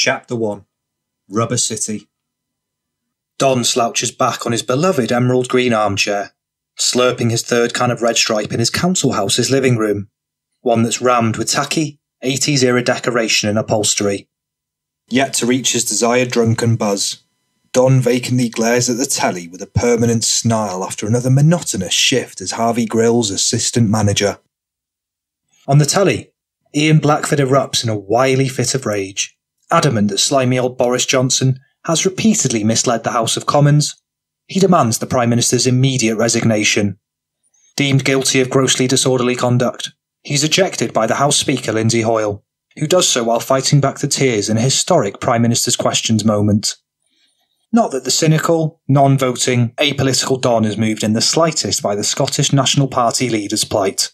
Chapter 1 Rubber City Don slouches back on his beloved emerald green armchair, slurping his third can of red stripe in his council house's living room, one that's rammed with tacky, 80s era decoration and upholstery. Yet to reach his desired drunken buzz, Don vacantly glares at the telly with a permanent snarl after another monotonous shift as Harvey Grill's assistant manager. On the telly, Ian Blackford erupts in a wily fit of rage, adamant that slimy old Boris Johnson has repeatedly misled the House of Commons. He demands the Prime Minister's immediate resignation. Deemed guilty of grossly disorderly conduct, he's ejected by the House Speaker Lindsay Hoyle, who does so while fighting back the tears in a historic Prime Minister's questions moment. Not that the cynical, non voting, apolitical Don is moved in the slightest by the Scottish National Party leader's plight.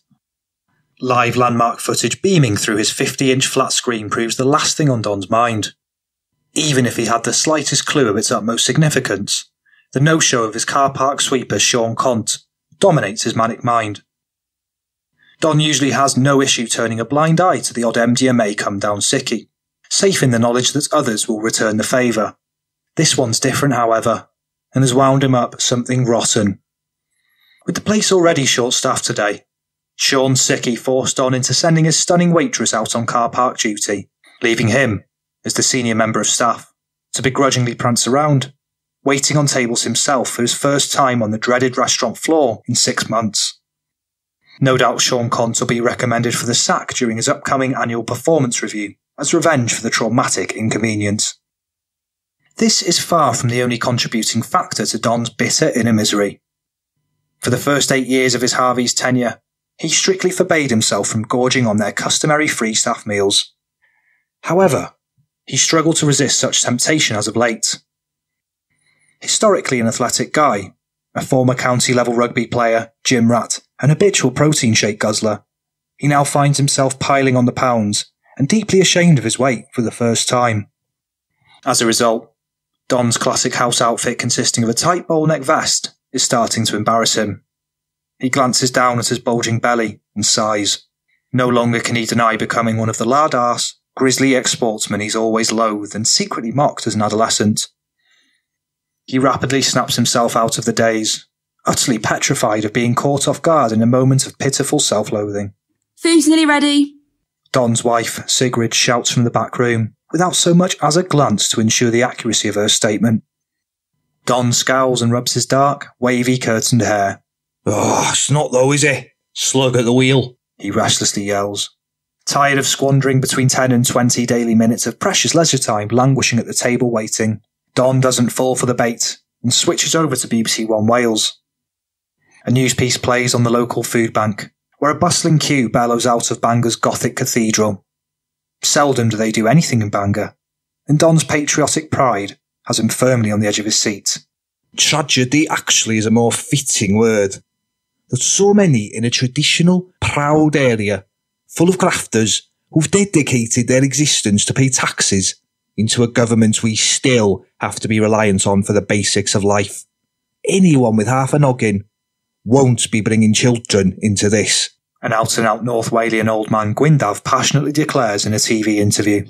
Live landmark footage beaming through his 50 inch flat screen proves the last thing on Don's mind. Even if he had the slightest clue of its utmost significance, the no show of his car park sweeper Sean Cont dominates his manic mind. Don usually has no issue turning a blind eye to the odd MDMA come down sickie, safe in the knowledge that others will return the favour. This one's different, however, and has wound him up something rotten. With the place already short staffed today, Sean Sicky forced on into sending his stunning waitress out on car park duty, leaving him, as the senior member of staff, to begrudgingly prance around, waiting on tables himself for his first time on the dreaded restaurant floor in six months. No doubt Sean Cont will be recommended for the sack during his upcoming annual performance review as revenge for the traumatic inconvenience. This is far from the only contributing factor to Don's bitter inner misery. For the first eight years of his Harvey's tenure, he strictly forbade himself from gorging on their customary free staff meals. However, he struggled to resist such temptation as of late. Historically an athletic guy, a former county level rugby player, gym rat, an habitual protein shake guzzler, he now finds himself piling on the pounds and deeply ashamed of his weight for the first time. As a result, Don's classic house outfit consisting of a tight bowl neck vest is starting to embarrass him. He glances down at his bulging belly and sighs. No longer can he deny becoming one of the lard ass, grisly ex sportsmen he's always loathed and secretly mocked as an adolescent. He rapidly snaps himself out of the daze, utterly petrified of being caught off guard in a moment of pitiful self loathing. Food's nearly ready. Don's wife, Sigrid, shouts from the back room, without so much as a glance to ensure the accuracy of her statement. Don scowls and rubs his dark, wavy, curtained hair. Oh, it's not though, is it? Slug at the wheel, he restlessly yells. Tired of squandering between 10 and 20 daily minutes of precious leisure time languishing at the table waiting, Don doesn't fall for the bait and switches over to BBC One Wales. A news piece plays on the local food bank, where a bustling queue bellows out of Bangor's Gothic cathedral Seldom do they do anything in Bangor, and Don's patriotic pride has him firmly on the edge of his seat. Tragedy actually is a more fitting word. There's so many in a traditional, proud area, full of grafters who've dedicated their existence to pay taxes into a government we still have to be reliant on for the basics of life. Anyone with half a noggin won't be bringing children into this an out and out North Walian old man Gwyndaf passionately declares in a TV interview.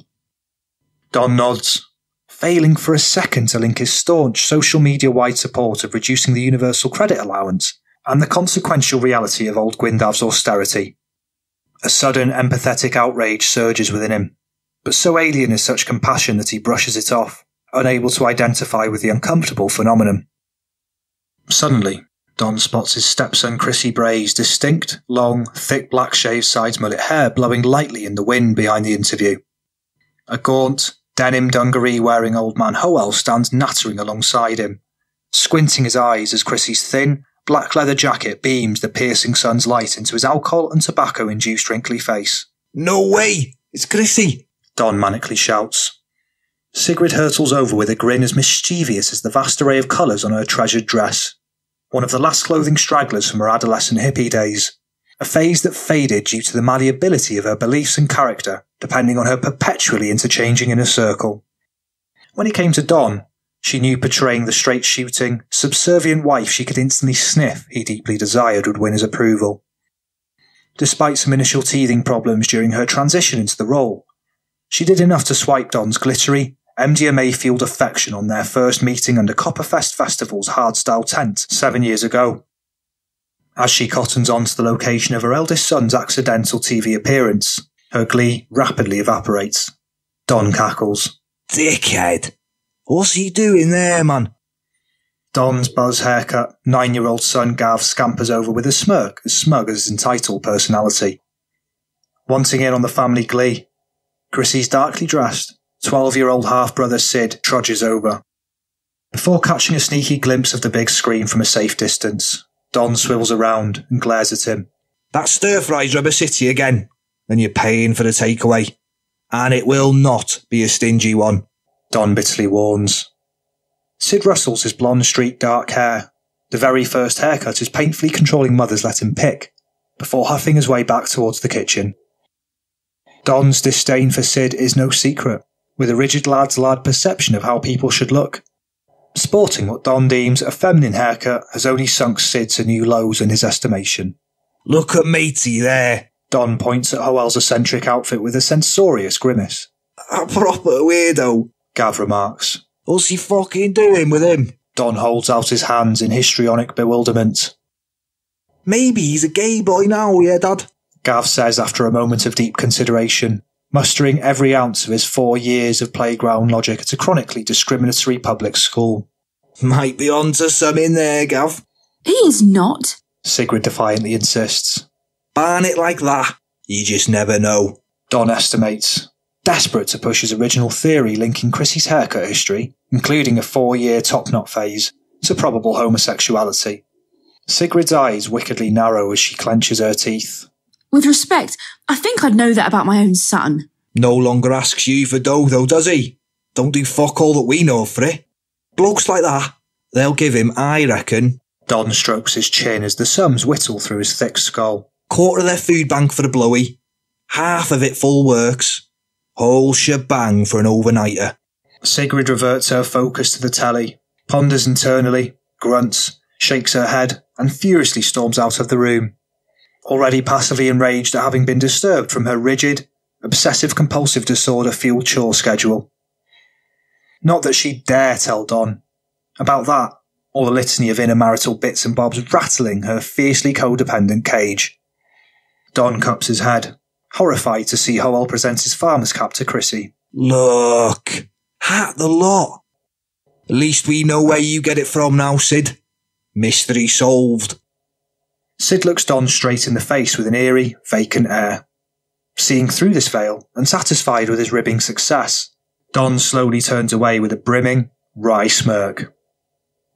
Don nods, failing for a second to link his staunch social media wide support of reducing the universal credit allowance and the consequential reality of old Gwyndaf's austerity. A sudden empathetic outrage surges within him, but so alien is such compassion that he brushes it off, unable to identify with the uncomfortable phenomenon. Suddenly, Don spots his stepson Chrissy Bray's distinct, long, thick black shaved sides mullet hair blowing lightly in the wind behind the interview. A gaunt, denim dungaree wearing old man Howell stands nattering alongside him, squinting his eyes as Chrissy's thin, black leather jacket beams the piercing sun's light into his alcohol and tobacco induced wrinkly face. No way! It's Chrissy! Don manically shouts. Sigrid hurtles over with a grin as mischievous as the vast array of colours on her treasured dress one of the last clothing stragglers from her adolescent hippie days, a phase that faded due to the malleability of her beliefs and character, depending on her perpetually interchanging in a circle. When it came to Don, she knew portraying the straight shooting, subservient wife she could instantly sniff he deeply desired would win his approval. Despite some initial teething problems during her transition into the role, She did enough to swipe Don's glittery, MDMA fueled affection on their first meeting under Copperfest Festival's hardstyle tent seven years ago. As she cottons on to the location of her eldest son's accidental TV appearance, her glee rapidly evaporates. Don cackles. Dickhead. What's he doing there, man? Don's buzz haircut, nine year old son Gav scampers over with a smirk as smug as his entitled personality. Wanting in on the family glee, Chrissy's darkly dressed, 12 year old half brother Sid trudges over. Before catching a sneaky glimpse of the big screen from a safe distance, Don swivels around and glares at him. That stir fry's Rubber City again, and you're paying for the takeaway. And it will not be a stingy one. Don bitterly warns. Sid rustles his blonde streaked dark hair, the very first haircut his painfully controlling mother's let him pick, before huffing his way back towards the kitchen. Don's disdain for Sid is no secret, with a rigid lad's lad perception of how people should look. Sporting what Don deems a feminine haircut has only sunk Sid to new lows in his estimation. Look at matey there. Don points at Hoel's eccentric outfit with a censorious grimace. A proper weirdo. Gav remarks. What's he fucking doing with him? Don holds out his hands in histrionic bewilderment. Maybe he's a gay boy now, yeah, Dad? Gav says after a moment of deep consideration, mustering every ounce of his four years of playground logic at a chronically discriminatory public school. Might be onto some in there, Gav. He is not. Sigrid defiantly insists. Ban it like that. You just never know. Don estimates, desperate to push his original theory linking Chrissy's haircut history, including a four year top knot phase, to probable homosexuality. Sigrid's eyes wickedly narrow as she clenches her teeth. With respect, I think I'd know that about my own son. No longer asks you for dough, though, does he? Don't do fuck all that we know for it. Blokes like that, they'll give him, I reckon. Don strokes his chin as the sums whittle through his thick skull. Quarter of their food bank for the blowy. Half of it full works. Whole shebang for an overnighter. Sigrid reverts her focus to the tally, ponders internally, grunts, shakes her head, and furiously storms out of the room already passively enraged at having been disturbed from her rigid, obsessive compulsive disorder fueled chore schedule. Not that she'd dare tell Don. About that, or the litany of inner marital bits and bobs rattling her fiercely codependent cage. Don cups his head, horrified to see Hoel present his farmer's cap to Chrissy. Look, hat the lot. At least we know where you get it from now, Sid. Mystery solved. Sid looks Don straight in the face with an eerie, vacant air. Seeing through this veil, and satisfied with his ribbing success, Don slowly turns away with a brimming, wry smirk.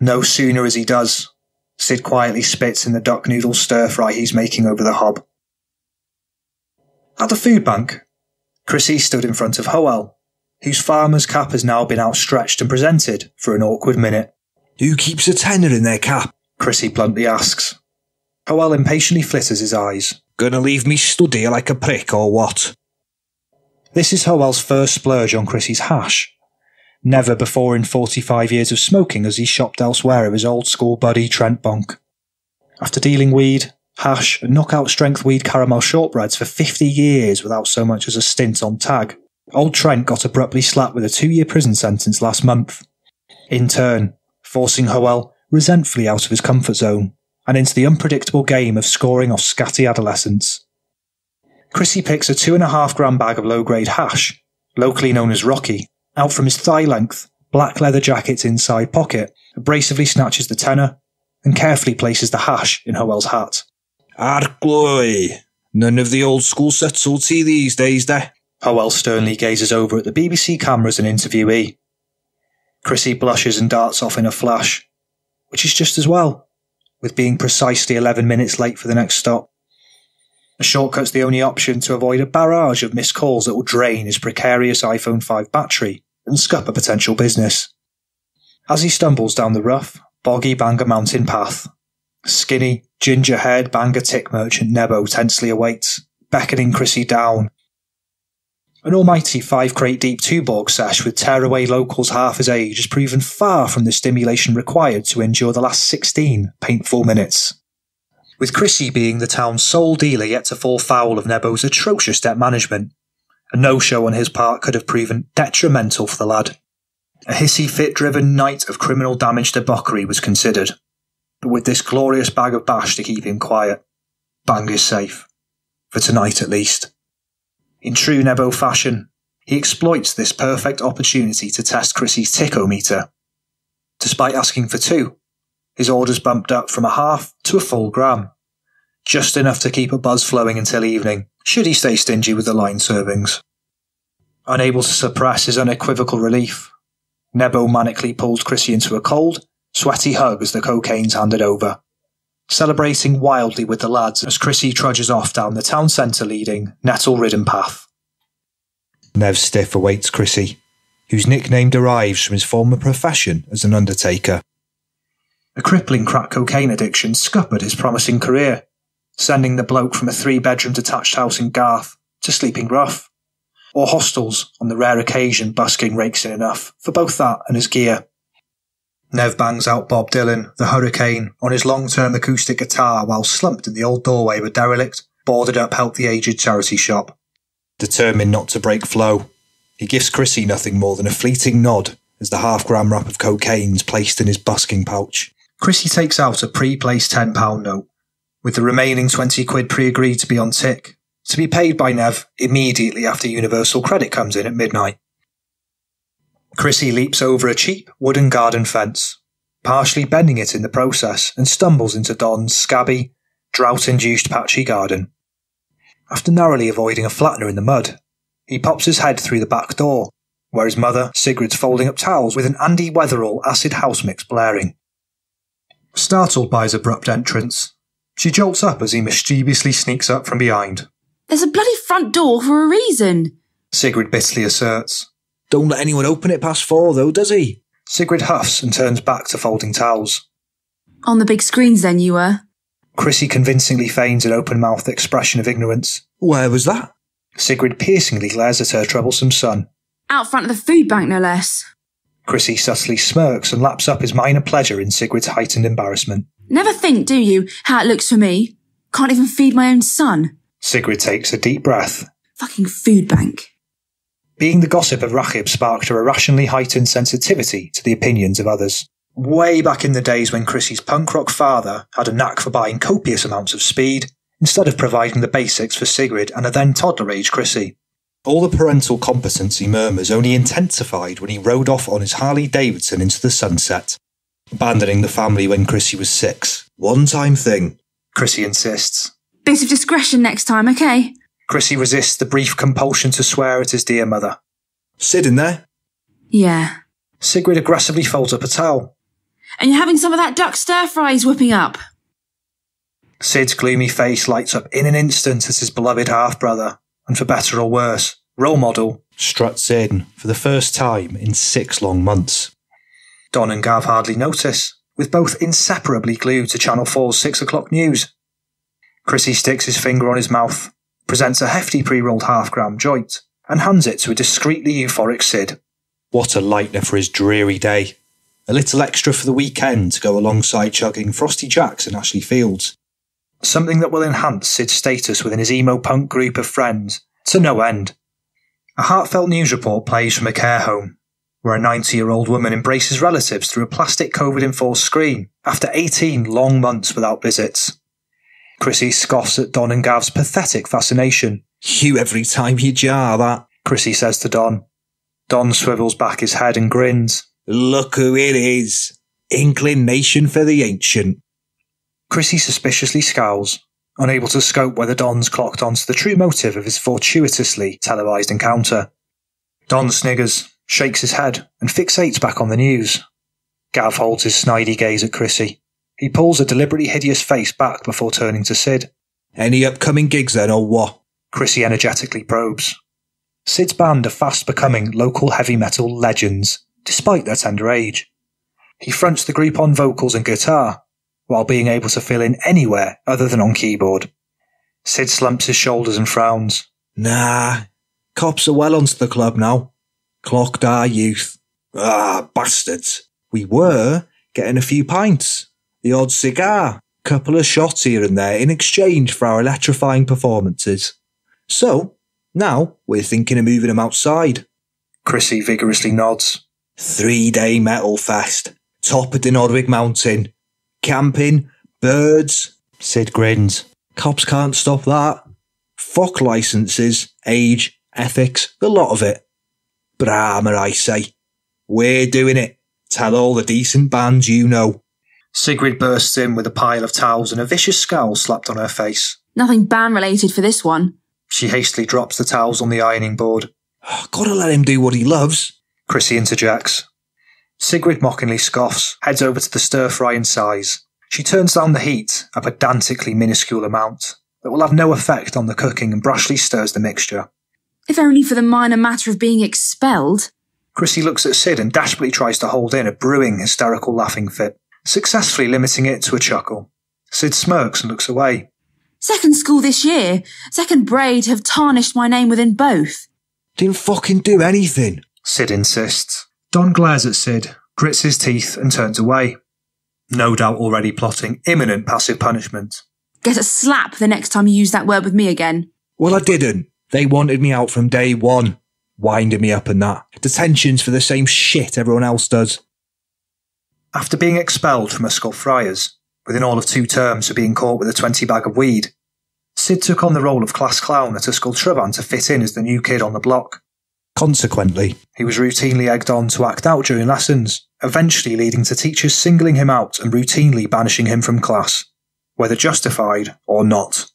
No sooner as he does, Sid quietly spits in the duck noodle stir fry he's making over the hob. At the food bank, Chrissy stood in front of Hoel, whose farmer's cap has now been outstretched and presented for an awkward minute. Who keeps a tenner in their cap? Chrissy bluntly asks. Hoel impatiently flitters his eyes. Gonna leave me stood here like a prick or what? This is Hoel's first splurge on Chrissy's hash. Never before in 45 years of smoking has he shopped elsewhere of his old school buddy Trent Bonk. After dealing weed, hash, and knockout strength weed caramel shortbreads for 50 years without so much as a stint on tag, old Trent got abruptly slapped with a two year prison sentence last month. In turn, forcing Hoel resentfully out of his comfort zone and into the unpredictable game of scoring off scatty adolescents. Chrissy picks a two and a half gram bag of low grade hash, locally known as Rocky, out from his thigh length, black leather jacket's inside pocket, abrasively snatches the tenner, and carefully places the hash in Hoel's hat. Arkloy! None of the old school subtlety these days, there. Howell sternly gazes over at the BBC cameras and interviewee. Chrissy blushes and darts off in a flash, which is just as well with being precisely 11 minutes late for the next stop. A shortcut's the only option to avoid a barrage of missed calls that will drain his precarious iPhone 5 battery and scupper potential business. As he stumbles down the rough, boggy Bangor mountain path, skinny, ginger-haired Bangor tick merchant Nebo tensely awaits, beckoning Chrissy down an almighty five crate deep Tuborg sesh with tearaway locals half his age has proven far from the stimulation required to endure the last 16 painful minutes. With Chrissy being the town's sole dealer yet to fall foul of Nebo's atrocious debt management, A no-show on his part could have proven detrimental for the lad. A hissy fit-driven night of criminal damage debauchery was considered, but with this glorious bag of bash to keep him quiet, Bang is safe. For tonight at least. In true Nebo fashion, he exploits this perfect opportunity to test Chrissy's tickometer. Despite asking for two, his orders bumped up from a half to a full gram. Just enough to keep a buzz flowing until evening, should he stay stingy with the line servings. Unable to suppress his unequivocal relief, Nebo manically pulls Chrissy into a cold, sweaty hug as the cocaine's handed over, celebrating wildly with the lads as Chrissy trudges off down the town centre leading, nettle ridden path. Nev Stiff awaits Chrissy, whose nickname derives from his former profession as an undertaker. A crippling crack cocaine addiction scuppered his promising career, sending the bloke from a three bedroom detached house in Garth to sleeping rough, or hostels on the rare occasion busking rakes in enough for both that and his gear. Nev bangs out Bob Dylan, the Hurricane, on his long term acoustic guitar while slumped in the old doorway of a derelict, boarded up Help the Aged charity shop. Determined not to break flow, he gives Chrissy nothing more than a fleeting nod as the half gram wrap of cocaine is placed in his busking pouch. Chrissy takes out a pre placed £10 note, with the remaining 20 quid pre agreed to be on tick, to be paid by Nev immediately after Universal Credit comes in at midnight. Chrissy leaps over a cheap wooden garden fence, partially bending it in the process, and stumbles into Don's scabby, drought induced patchy garden. After narrowly avoiding a flattener in the mud, he pops his head through the back door, where his mother, Sigrid's folding up towels with an Andy Weatherall acid house mix blaring. Startled by his abrupt entrance, she jolts up as he mischievously sneaks up from behind. There's a bloody front door for a reason. Sigrid bitterly asserts. Don't let anyone open it past four, though, does he? Sigrid huffs and turns back to folding towels. On the big screens, then, you were. Chrissy convincingly feigns an open mouthed expression of ignorance. Where was that? Sigrid piercingly glares at her troublesome son. Out front of the food bank, no less. Chrissy subtly smirks and laps up his minor pleasure in Sigrid's heightened embarrassment. Never think, do you, how it looks for me? Can't even feed my own son. Sigrid takes a deep breath. Fucking food bank. Being the gossip of Rachub sparked her irrationally heightened sensitivity to the opinions of others. Way back in the days when Chrissy's punk rock father had a knack for buying copious amounts of speed, instead of providing the basics for Sigrid and a then toddler age Chrissy. All the parental competency murmurs only intensified when he rode off on his Harley Davidson into the sunset, abandoning the family when Chrissy was six. One time thing. Chrissy insists. Bit of discretion next time, okay? Chrissy resists the brief compulsion to swear at his dear mother. Sid in there. Yeah. Sigrid aggressively folds up a towel. And you're having some of that duck stir fries whipping up. Sid's gloomy face lights up in an instant as his beloved half brother, and for better or worse, role model, struts in for the first time in six long months. Don and Gav hardly notice, with both inseparably glued to Channel 4's six o'clock news. Chrissy sticks his finger on his mouth, presents a hefty pre rolled half gram joint, and hands it to a discreetly euphoric Sid. What a lightener for his dreary day. A little extra for the weekend to go alongside chugging Frosty Jacks and Ashley Fields. Something that will enhance Sid's status within his emo punk group of friends to no end. A heartfelt news report plays from a care home, where a 90 year old woman embraces relatives through a plastic COVID enforced screen after 18 long months without visits. Chrissy scoffs at Don and Gav's pathetic fascination. You every time you jar that, Chrissy says to Don. Don swivels back his head and grins. Look who it is. Inclination for the ancient. Chrissy suspiciously scowls, unable to scope whether Don's clocked onto the true motive of his fortuitously televised encounter. Don sniggers, shakes his head, and fixates back on the news. Gav holds his snidey gaze at Chrissy. He pulls a deliberately hideous face back before turning to Sid. Any upcoming gigs then, or what? Chrissy energetically probes. Sid's band are fast becoming local heavy metal legends, despite their tender age. He fronts the group on vocals and guitar, while being able to fill in anywhere other than on keyboard. Sid slumps his shoulders and frowns. Nah, cops are well onto the club now. Clocked our youth. Ah, bastards. We were getting a few pints, the odd cigar, couple of shots here and there in exchange for our electrifying performances. So, Now we're thinking of moving them outside. Chrissy vigorously nods. Three day metal fest. Top of the Denodwick Mountain. Camping, birds. Sid grins. Cops can't stop that. Fuck licenses, age, ethics, a lot of it. Brahma, I say. We're doing it. Tell all the decent bands you know. Sigrid bursts in with a pile of towels and a vicious scowl slapped on her face. Nothing ban related for this one. She hastily drops the towels on the ironing board. Oh, gotta let him do what he loves. Chrissy interjects. Sigrid mockingly scoffs, heads over to the stir fry and sighs. She turns down the heat, a pedantically minuscule amount, that will have no effect on the cooking and brushly stirs the mixture. If only for the minor matter of being expelled. Chrissy looks at Sid and desperately tries to hold in a brewing hysterical laughing fit, successfully limiting it to a chuckle. Sid smirks and looks away. Second school this year. Second braid have tarnished my name within both. Didn't fucking do anything. Sid insists. Don glares at Sid, grits his teeth, and turns away. No doubt already plotting imminent passive punishment. Get a slap the next time you use that word with me again. Well, I didn't. They wanted me out from day one. Winding me up and that. Detentions for the same shit everyone else does. After being expelled from Ysgol Friars, within all of two terms for being caught with a 20 bag of weed, Sid took on the role of class clown at Ysgol Tryfan to fit in as the new kid on the block. Consequently, He was routinely egged on to act out during lessons, eventually leading to teachers singling him out and routinely banishing him from class, whether justified or not.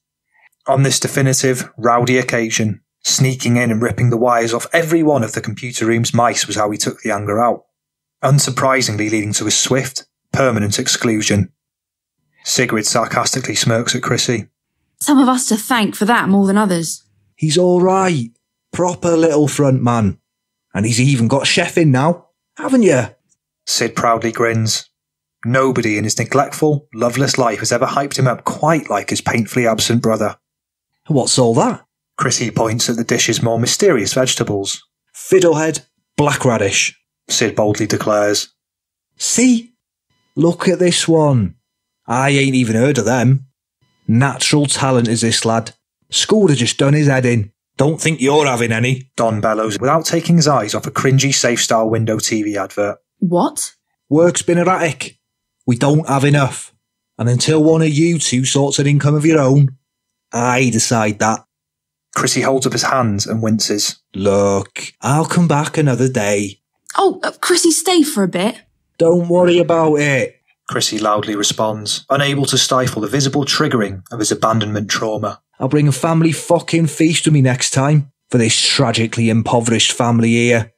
On this definitive, rowdy occasion, sneaking in and ripping the wires off every one of the computer room's mice was how he took the anger out, unsurprisingly leading to his swift, permanent exclusion. Sigrid sarcastically smirks at Chrissy. Some of us to thank for that more than others. he's alright. Proper little front man. And he's even got chef in now. Haven't you? Sid proudly grins. Nobody in his neglectful, loveless life has ever hyped him up quite like his painfully absent brother. What's all that? Chrissy points at the dish's more mysterious vegetables. Fiddlehead, black radish. Sid boldly declares. See? Look at this one. I ain't even heard of them. Natural talent is this lad. School'd have just done his head in. Don't think you're having any. Don bellows without taking his eyes off a cringy Safe Style window TV advert. What? Work's been erratic. We don't have enough. And until one of you two sorts an income of your own, I decide that. Chrissy holds up his hands and winces. Look, I'll come back another day. Oh, uh, Chrissy, stay for a bit. Don't worry about it. Chrissy loudly responds, unable to stifle the visible triggering of his abandonment trauma. I'll bring a family fucking feast with me next time for this tragically impoverished family here.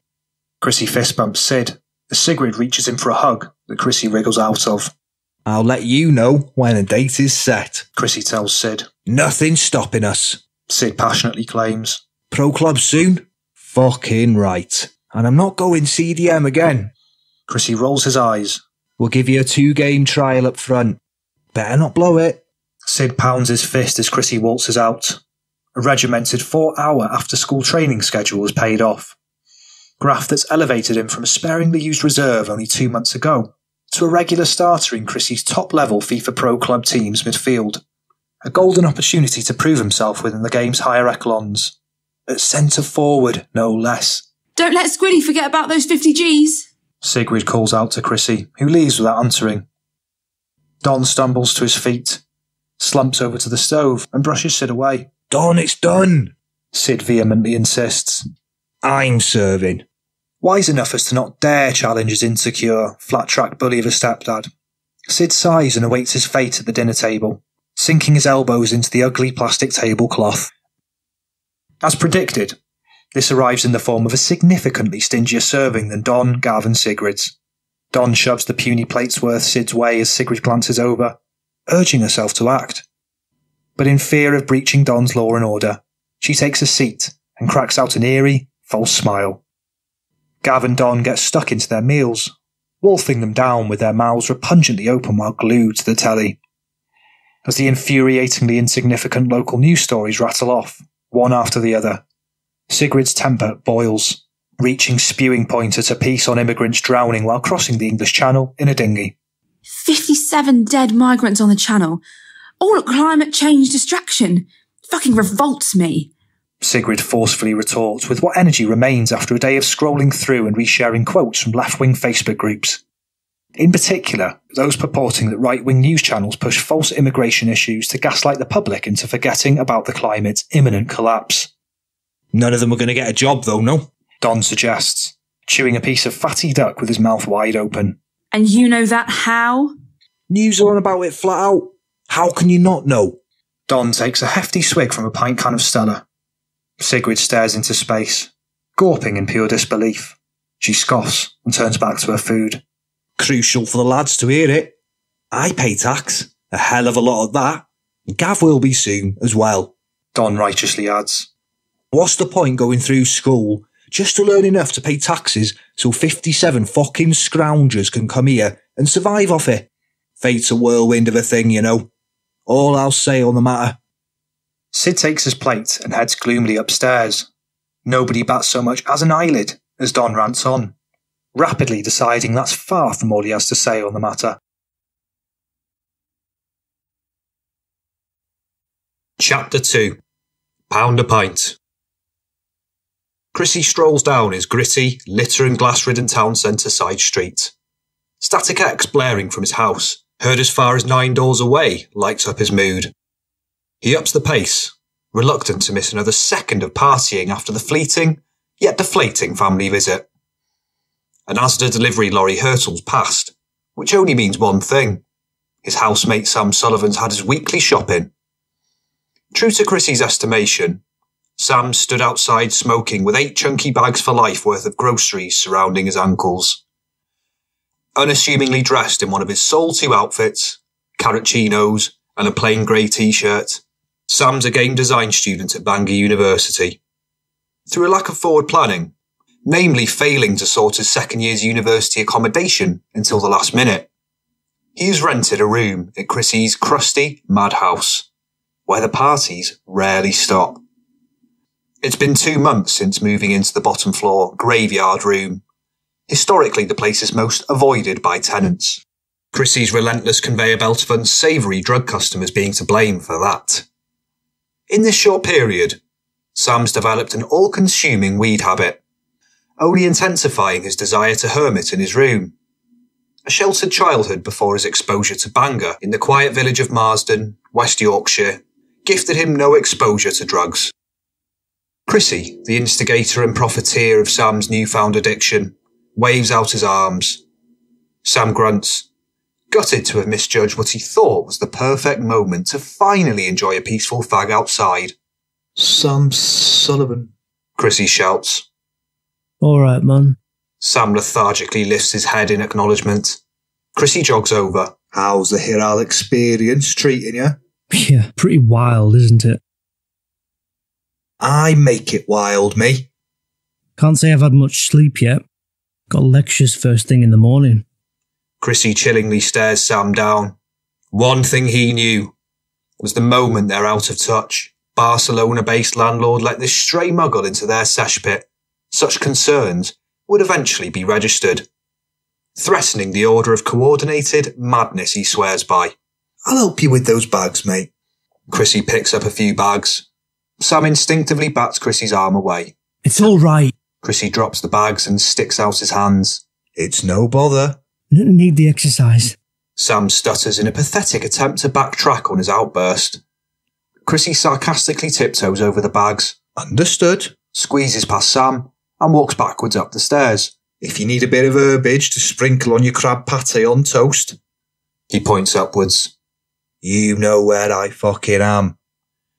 Chrissy fist bumps Sid as Sigrid reaches him for a hug that Chrissy wriggles out of. I'll let you know when a date is set. Chrissy tells Sid. Nothing's stopping us. Sid passionately claims. Pro club soon? Fucking right. And I'm not going CDM again. Chrissy rolls his eyes. We'll give you a two game trial up front. Better not blow it. Sid pounds his fist as Chrissy waltzes out. A regimented four hour after school training schedule has paid off. Graph that's elevated him from a sparingly used reserve only two months ago to a regular starter in Chrissy's top level FIFA Pro Club team's midfield. A golden opportunity to prove himself within the game's higher echelons. At centre forward, no less. Don't let Squiddy forget about those 50 G's. Sigrid calls out to Chrissy, who leaves without answering. Don stumbles to his feet, slumps over to the stove, and brushes Sid away. Don, it's done. Sid vehemently insists. I'm serving. Wise enough as to not dare challenge his insecure, flat track bully of a stepdad, Sid sighs and awaits his fate at the dinner table, sinking his elbows into the ugly plastic tablecloth. As predicted, this arrives in the form of a significantly stingier serving than Don, Gav, and Sigrid's. Don shoves the puny plates worth Sid's way as Sigrid glances over, urging herself to act. But in fear of breaching Don's law and order, she takes a seat and cracks out an eerie, false smile. Gav and Don get stuck into their meals, wolfing them down with their mouths repugnantly open while glued to the telly. As the infuriatingly insignificant local news stories rattle off, one after the other, Sigrid's temper boils, reaching spewing point at a piece on immigrants drowning while crossing the English Channel in a dinghy. 57 dead migrants on the channel. All at climate change distraction. Fucking revolts me. Sigrid forcefully retorts with what energy remains after a day of scrolling through and resharing quotes from left wing Facebook groups. In particular, those purporting that right wing news channels push false immigration issues to gaslight the public into forgetting about the climate's imminent collapse. None of them are going to get a job, though, no? Don suggests, chewing a piece of fatty duck with his mouth wide open. And you know that how? News are on about it flat out. How can you not know? Don takes a hefty swig from a pint can of Stella. Sigrid stares into space, gawping in pure disbelief. She scoffs and turns back to her food. Crucial for the lads to hear it. I pay tax, a hell of a lot of that. Gav will be soon as well. Don righteously adds. What's the point going through school just to learn enough to pay taxes so 57 fucking scroungers can come here and survive off it? Fate's a whirlwind of a thing, you know. All I'll say on the matter. Sid takes his plate and heads gloomily upstairs. Nobody bats so much as an eyelid as Don rants on, rapidly deciding that's far from all he has to say on the matter. Chapter 2 Pound a Pint Chrissy strolls down his gritty, litter and glass ridden town centre side street. Static X blaring from his house, heard as far as nine doors away, lights up his mood. He ups the pace, reluctant to miss another second of partying after the fleeting, yet deflating family visit. An Asda delivery lorry hurtles past, which only means one thing. His housemate Sam Sullivan's had his weekly shopping. True to Chrissy's estimation, Sam stood outside smoking with eight chunky bags for life worth of groceries surrounding his ankles. Unassumingly dressed in one of his Soul 2 outfits, carrot chinos, and a plain grey t-shirt, Sam's a game design student at Bangor University. Through a lack of forward planning, namely failing to sort his second year's university accommodation until the last minute, he has rented a room at Chrissy's crusty madhouse, where the parties rarely stop. It's been two months since moving into the bottom floor graveyard room. Historically, the place is most avoided by tenants. Chrissy's relentless conveyor belt of unsavoury drug customers being to blame for that. In this short period, Sam's developed an all-consuming weed habit, only intensifying his desire to hermit in his room. A sheltered childhood before his exposure to Bangor in the quiet village of Marsden, West Yorkshire, gifted him no exposure to drugs. Chrissy, the instigator and profiteer of Sam's newfound addiction, waves out his arms. Sam grunts, gutted to have misjudged what he thought was the perfect moment to finally enjoy a peaceful fag outside. Sam Sullivan. Chrissy shouts. All right, man. Sam lethargically lifts his head in acknowledgement. Chrissy jogs over. How's the Hiral experience treating you? Yeah, pretty wild, isn't it? I make it wild, me. Can't say I've had much sleep yet. Got lectures first thing in the morning. Chrissy chillingly stares Sam down. One thing he knew was the moment they're out of touch. Barcelona based landlord let this stray muggle into their sesh pit. Such concerns would eventually be registered. Threatening the order of coordinated madness he swears by. I'll help you with those bags, mate. Chrissy picks up a few bags. Sam instinctively bats Chrissy's arm away. It's all right. Chrissy drops the bags and sticks out his hands. It's no bother. N- Need the exercise. Sam stutters in a pathetic attempt to backtrack on his outburst. Chrissy sarcastically tiptoes over the bags, Understood. squeezes past Sam, and walks backwards up the stairs. If you need a bit of herbage to sprinkle on your crab pate on toast, He points upwards. you know where I fucking am.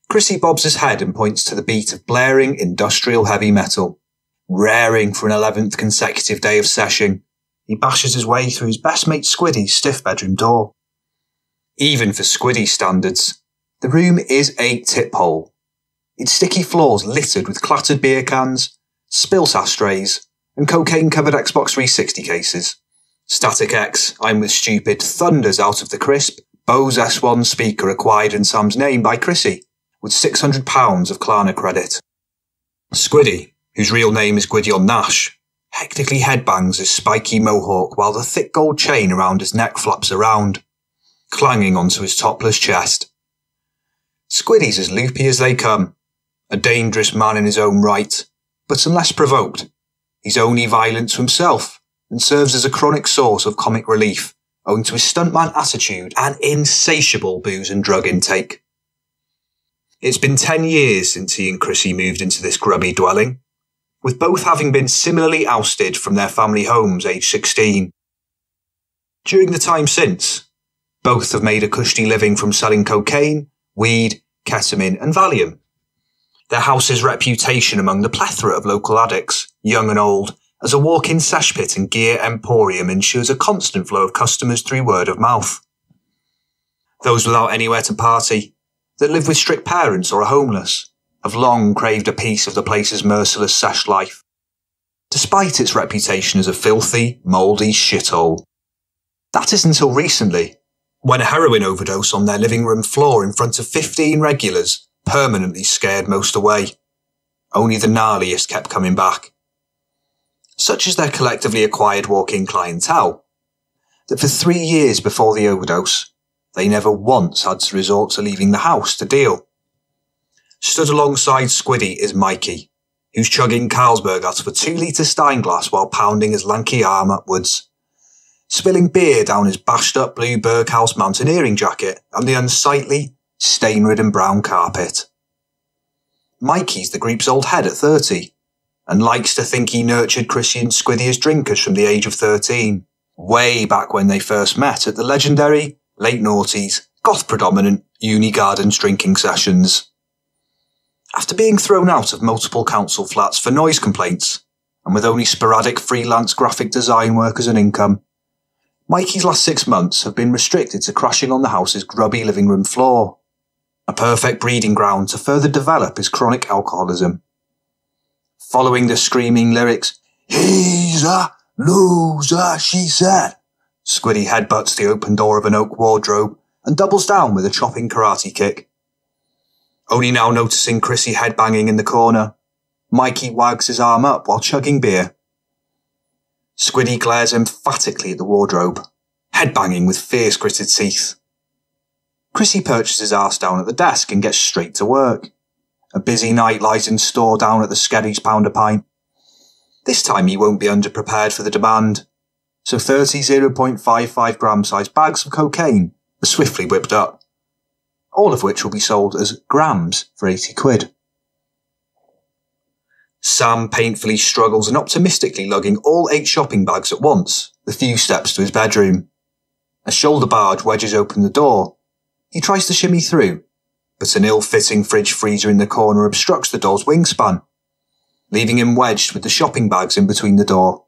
Chrissy bobs his head and points to the beat of blaring industrial heavy metal. Raring for an eleventh consecutive day of seshing, he bashes his way through his best mate Squiddy's stiff bedroom door. Even for Squiddy standards, the room is a tip hole. Its sticky floors littered with clattered beer cans, spilt ashtrays, and cocaine-covered Xbox 360 cases. Static X, I'm with stupid, thunders out of the crisp, Bose S1 speaker acquired in Sam's name by Chrissy, with £600 of Klarna credit. Squiddy, whose real name is Gwydion Nash, hectically headbangs his spiky mohawk while the thick gold chain around his neck flaps around, clanging onto his topless chest. Squiddy's as loopy as they come, a dangerous man in his own right, but unless provoked, he's only violent to himself and serves as a chronic source of comic relief owing to his stuntman attitude and insatiable booze and drug intake. It's been 10 years since he and Chrissy moved into this grubby dwelling, with both having been similarly ousted from their family homes aged 16. During the time since, both have made a cushy living from selling cocaine, weed, ketamine, and Valium. Their house's reputation among the plethora of local addicts, young and old, as a walk-in sesh pit and gear emporium ensures a constant flow of customers through word of mouth. Those without anywhere to party, that live with strict parents or are homeless, have long craved a piece of the place's merciless sash life, despite its reputation as a filthy, mouldy shithole. That is until recently, when a heroin overdose on their living room floor in front of 15 regulars permanently scared most away. Only the gnarliest kept coming back such as their collectively acquired walk-in clientele, that for three years before the overdose, they never once had to resort to leaving the house to deal. Stood alongside Squiddy is Mikey, who's chugging Carlsberg out of a two-litre stein glass while pounding his lanky arm upwards, spilling beer down his bashed-up blue Berghaus mountaineering jacket and the unsightly, stain-ridden brown carpet. Mikey's the group's old head at 30, and likes to think he nurtured Chrissy and Squiddy as drinkers from the age of 13, way back when they first met at the legendary, late noughties, goth predominant Uni Gardens drinking sessions. After being thrown out of multiple council flats for noise complaints, and with only sporadic freelance graphic design work as an income, Mikey's last six months have been restricted to crashing on the house's grubby living room floor. A perfect breeding ground to further develop his chronic alcoholism following the screaming lyrics, He's a loser, she said. Squiddy headbutts the open door of an oak wardrobe and doubles down with a chopping karate kick. Only now noticing Chrissy headbanging in the corner, Mikey wags his arm up while chugging beer. Squiddy glares emphatically at the wardrobe, headbanging with fierce gritted teeth. Chrissy perches his ass down at the desk and gets straight to work. A busy night lies in store down at the Skeddy's Pound a Pint. This time he won't be underprepared for the demand. So 30 0.55 gram sized bags of cocaine are swiftly whipped up. All of which will be sold as grams for 80 quid. Sam painfully struggles and optimistically lugging all eight shopping bags at once, the few steps to his bedroom. A shoulder barge wedges open the door. He tries to shimmy through, but an ill-fitting fridge freezer in the corner obstructs the door's wingspan, leaving him wedged with the shopping bags in between the door.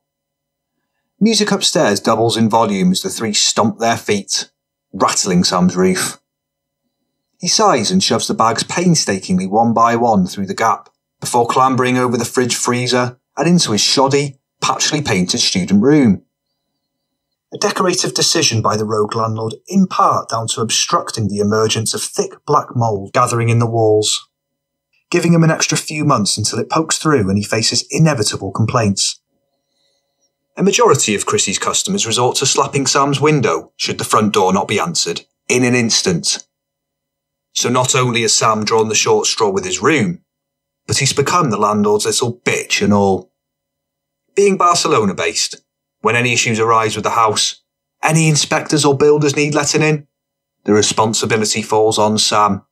Music upstairs doubles in volume as the three stomp their feet, rattling Sam's roof. He sighs and shoves the bags painstakingly one by one through the gap, before clambering over the fridge freezer and into his shoddy, patchily painted student room a decorative decision by the rogue landlord in part down to obstructing the emergence of thick black mould gathering in the walls, giving him an extra few months until it pokes through and he faces inevitable complaints. A majority of Chrissy's customers resort to slapping Sam's window should the front door not be answered, in an instant. So not only has Sam drawn the short straw with his room, but he's become the landlord's little bitch and all. Being Barcelona based, when any issues arise with the house, any inspectors or builders need letting in, the responsibility falls on Sam.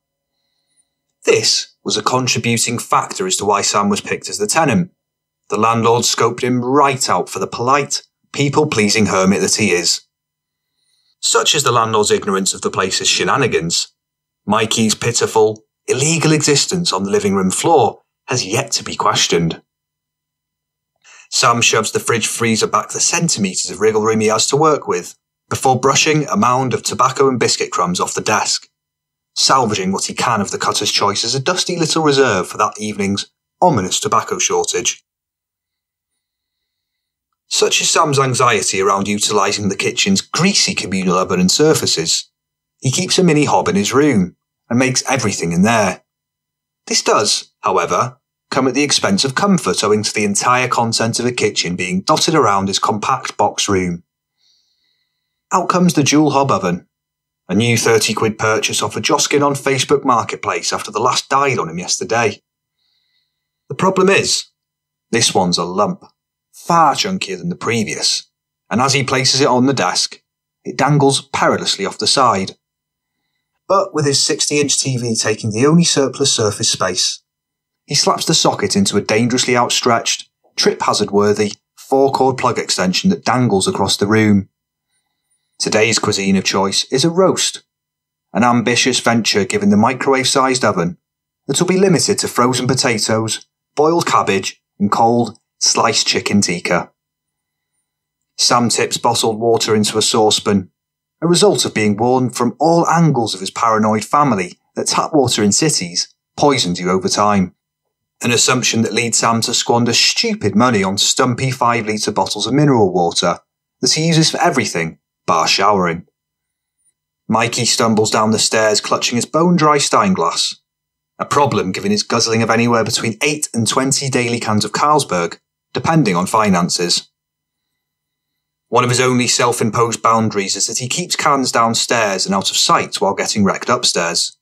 This was a contributing factor as to why Sam was picked as the tenant. The landlord scoped him right out for the polite, people-pleasing hermit that he is. Such is the landlord's ignorance of the place's shenanigans. Mikey's pitiful, illegal existence on the living room floor has yet to be questioned. Sam shoves the fridge freezer back the centimetres of wriggle room he has to work with, before brushing a mound of tobacco and biscuit crumbs off the desk, salvaging what he can of the cutter's choice as a dusty little reserve for that evening's ominous tobacco shortage. Such is Sam's anxiety around utilising the kitchen's greasy communal oven and surfaces. He keeps a mini hob in his room and makes everything in there. This does, however, come at the expense of comfort owing to the entire content of a kitchen being dotted around his compact box room. Out comes the dual hob oven. A new 30 quid purchase off a Joskin on Facebook Marketplace after the last died on him yesterday. The problem is, this one's a lump, far chunkier than the previous, and as he places it on the desk, it dangles perilously off the side. But with his 60 inch TV taking the only surplus surface space, he slaps the socket into a dangerously outstretched, trip hazard worthy, four cord plug extension that dangles across the room. Today's cuisine of choice is a roast, an ambitious venture given the microwave sized oven that will be limited to frozen potatoes, boiled cabbage, and cold, sliced chicken tikka. Sam tips bottled water into a saucepan, a result of being warned from all angles of his paranoid family that tap water in cities poisons you over time. An assumption that leads Sam to squander stupid money on stumpy 5 litre bottles of mineral water that he uses for everything bar showering. Mikey stumbles down the stairs clutching his bone dry Stein glass. A problem given his guzzling of anywhere between 8 and 20 daily cans of Carlsberg, depending on finances. One of his only self imposed boundaries is that he keeps cans downstairs and out of sight while getting wrecked upstairs.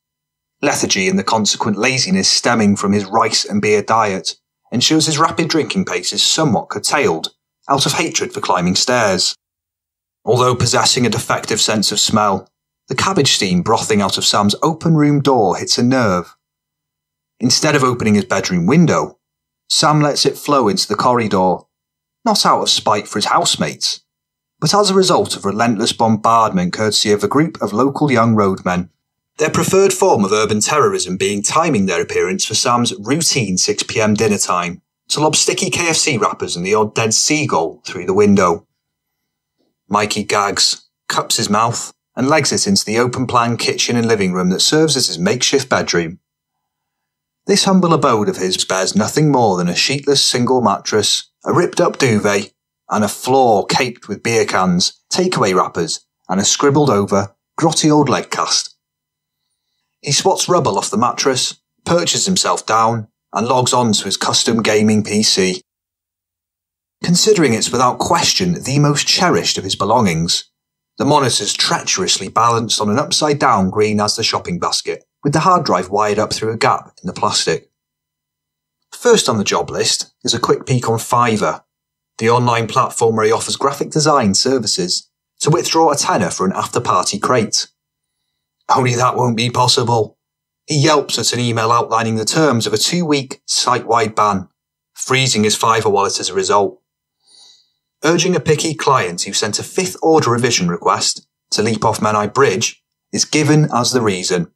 Lethargy and the consequent laziness stemming from his rice and beer diet ensures his rapid drinking pace is somewhat curtailed, out of hatred for climbing stairs. Although possessing a defective sense of smell, the cabbage steam brothing out of Sam's open room door hits a nerve. Instead of opening his bedroom window, Sam lets it flow into the corridor, not out of spite for his housemates, but as a result of relentless bombardment courtesy of a group of local young roadmen. Their preferred form of urban terrorism being timing their appearance for Sam's routine 6pm dinner time to lob sticky KFC wrappers and the odd dead seagull through the window. Mikey gags, cups his mouth, and legs it into the open plan kitchen and living room that serves as his makeshift bedroom. This humble abode of his bears nothing more than a sheetless single mattress, a ripped up duvet, and a floor caked with beer cans, takeaway wrappers, and a scribbled over, grotty old leg cast. He swats rubble off the mattress, perches himself down, and logs on to his custom gaming PC. Considering it's without question the most cherished of his belongings, the monitor's treacherously balanced on an upside down green as the shopping basket, with the hard drive wired up through a gap in the plastic. First on the job list is a quick peek on Fiverr, the online platform where he offers graphic design services, to withdraw a tenner for an after party crate. Only that won't be possible. He yelps at an email outlining the terms of a two week site wide ban, freezing his Fiverr wallet as a result. Urging a picky client who sent a fifth order revision request to leap off Menai Bridge is given as the reason,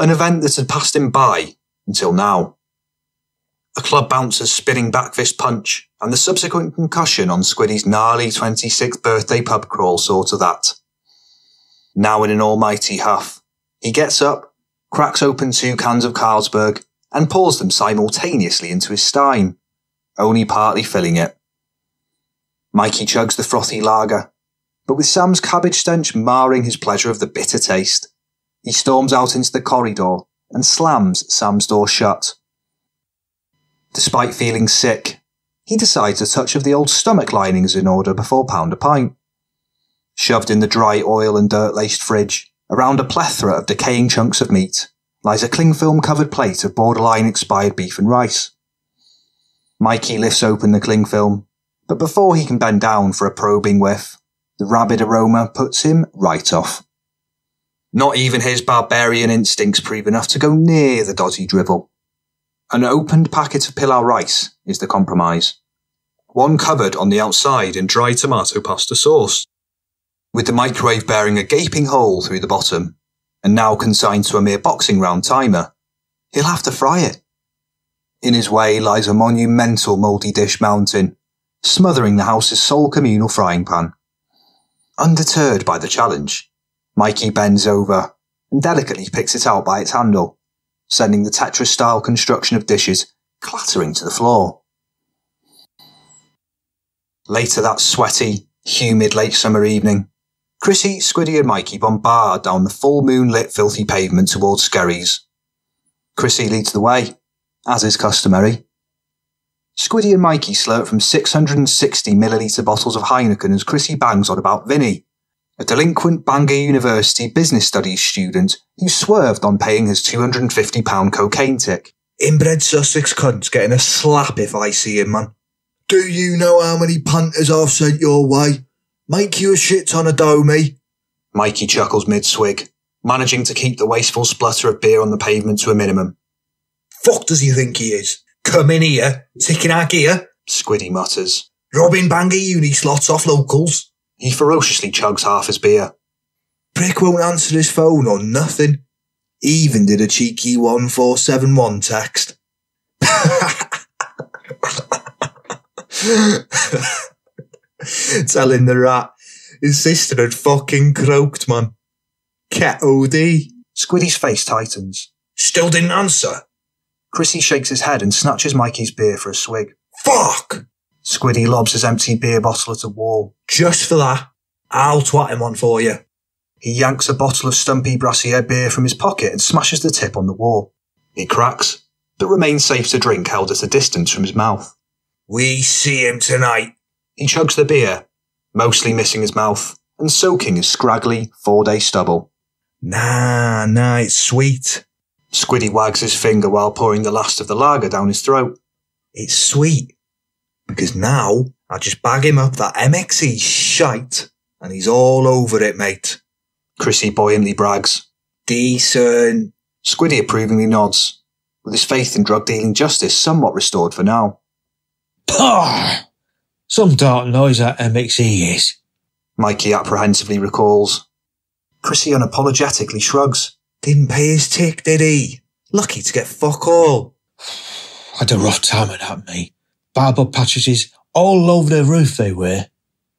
an event that had passed him by until now. A club bouncer's spinning back fist punch and the subsequent concussion on Squiddy's gnarly 26th birthday pub crawl saw to that. Now in an almighty huff, he gets up, cracks open two cans of Carlsberg, and pours them simultaneously into his stein, only partly filling it. Mikey chugs the frothy lager, but with Sam's cabbage stench marring his pleasure of the bitter taste, he storms out into the corridor and slams Sam's door shut. Despite feeling sick, he decides a touch of the old stomach lining is in order before pound a pint. Shoved in the dry oil and dirt laced fridge, around a plethora of decaying chunks of meat, lies a cling film covered plate of borderline expired beef and rice. Mikey lifts open the cling film, but before he can bend down for a probing whiff, the rabid aroma puts him right off. Not even his barbarian instincts prove enough to go near the dodgy drivel. An opened packet of pilau rice is the compromise. One covered on the outside in dry tomato pasta sauce, with the microwave bearing a gaping hole through the bottom, and now consigned to a mere boxing round timer. He'll have to fry it. In his way lies a monumental mouldy dish mountain, smothering the house's sole communal frying pan. Undeterred by the challenge, Mikey bends over and delicately picks it out by its handle, sending the Tetris style construction of dishes clattering to the floor. Later that sweaty, humid late summer evening, Chrissy, Squiddy, and Mikey bombard down the full moon lit filthy pavement towards Skerries. Chrissy leads the way, as is customary. Squiddy and Mikey slurp from 660 milliliter bottles of Heineken as Chrissy bangs on about Vinny, a delinquent Bangor University business studies student who swerved on paying his £250 cocaine tick, Inbred Sussex cunt's getting a slap if I see him, man. Do you know how many punters I've sent your way? Make you a shit ton of dough, me. Mikey chuckles mid swig, managing to keep the wasteful splutter of beer on the pavement to a minimum. Fuck does he think he is? Come in here, ticking our gear, Squiddy mutters. robbing Bangor uni slots off locals. He ferociously chugs half his beer. Prick won't answer his phone or nothing. Even did a cheeky 1471 text. Telling the rat his sister had fucking croaked, man. Cat OD. Squiddy's face tightens. Still didn't answer. Chrissy shakes his head and snatches Mikey's beer for a swig. Fuck! Squiddy lobs his empty beer bottle at a wall. Just for that, I'll twat him on for you. He yanks a bottle of stumpy brassiere beer from his pocket and smashes the tip on the wall. It cracks, but remains safe to drink held at a distance from his mouth. We see him tonight. He chugs the beer, mostly missing his mouth and soaking his scraggly four-day stubble. Nah, nah, it's sweet. Squiddy wags his finger while pouring the last of the lager down his throat. It's sweet. Because now I just bag him up that MXE shite and he's all over it, mate. Chrissy buoyantly brags. Decent. Squiddy approvingly nods, with his faith in drug dealing justice somewhat restored for now. Pah! Some dark noise that MXE is. Mikey apprehensively recalls. Chrissy unapologetically shrugs. Didn't pay his tick, did he? Lucky to get fuck all. Had a rough time of that, mate. Barber patches all over the roof they were.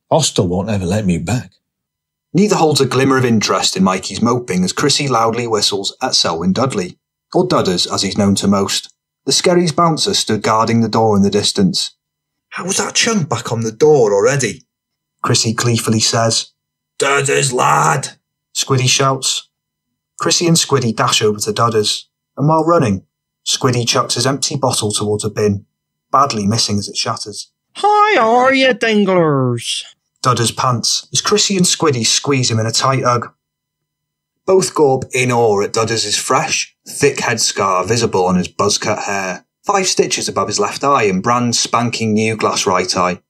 Hostel won't ever let me back. Neither holds a glimmer of interest in Mikey's moping as Chrissy loudly whistles at Selwyn Dudley, or Dudders as he's known to most. The Skerry's bouncer stood guarding the door in the distance. How's that chunk back on the door already? Chrissy gleefully says. Dudders, lad. Squiddy shouts. Chrissy and Squiddy dash over to Dudders, and while running, Squiddy chucks his empty bottle towards a bin, badly missing as it shatters. Hi, are you, dinglers? Dudders pants as Chrissy and Squiddy squeeze him in a tight hug. Both gorp in awe at Dudders' fresh, thick headscar visible on his buzz-cut hair, five stitches above his left eye and brand spanking new glass right eye.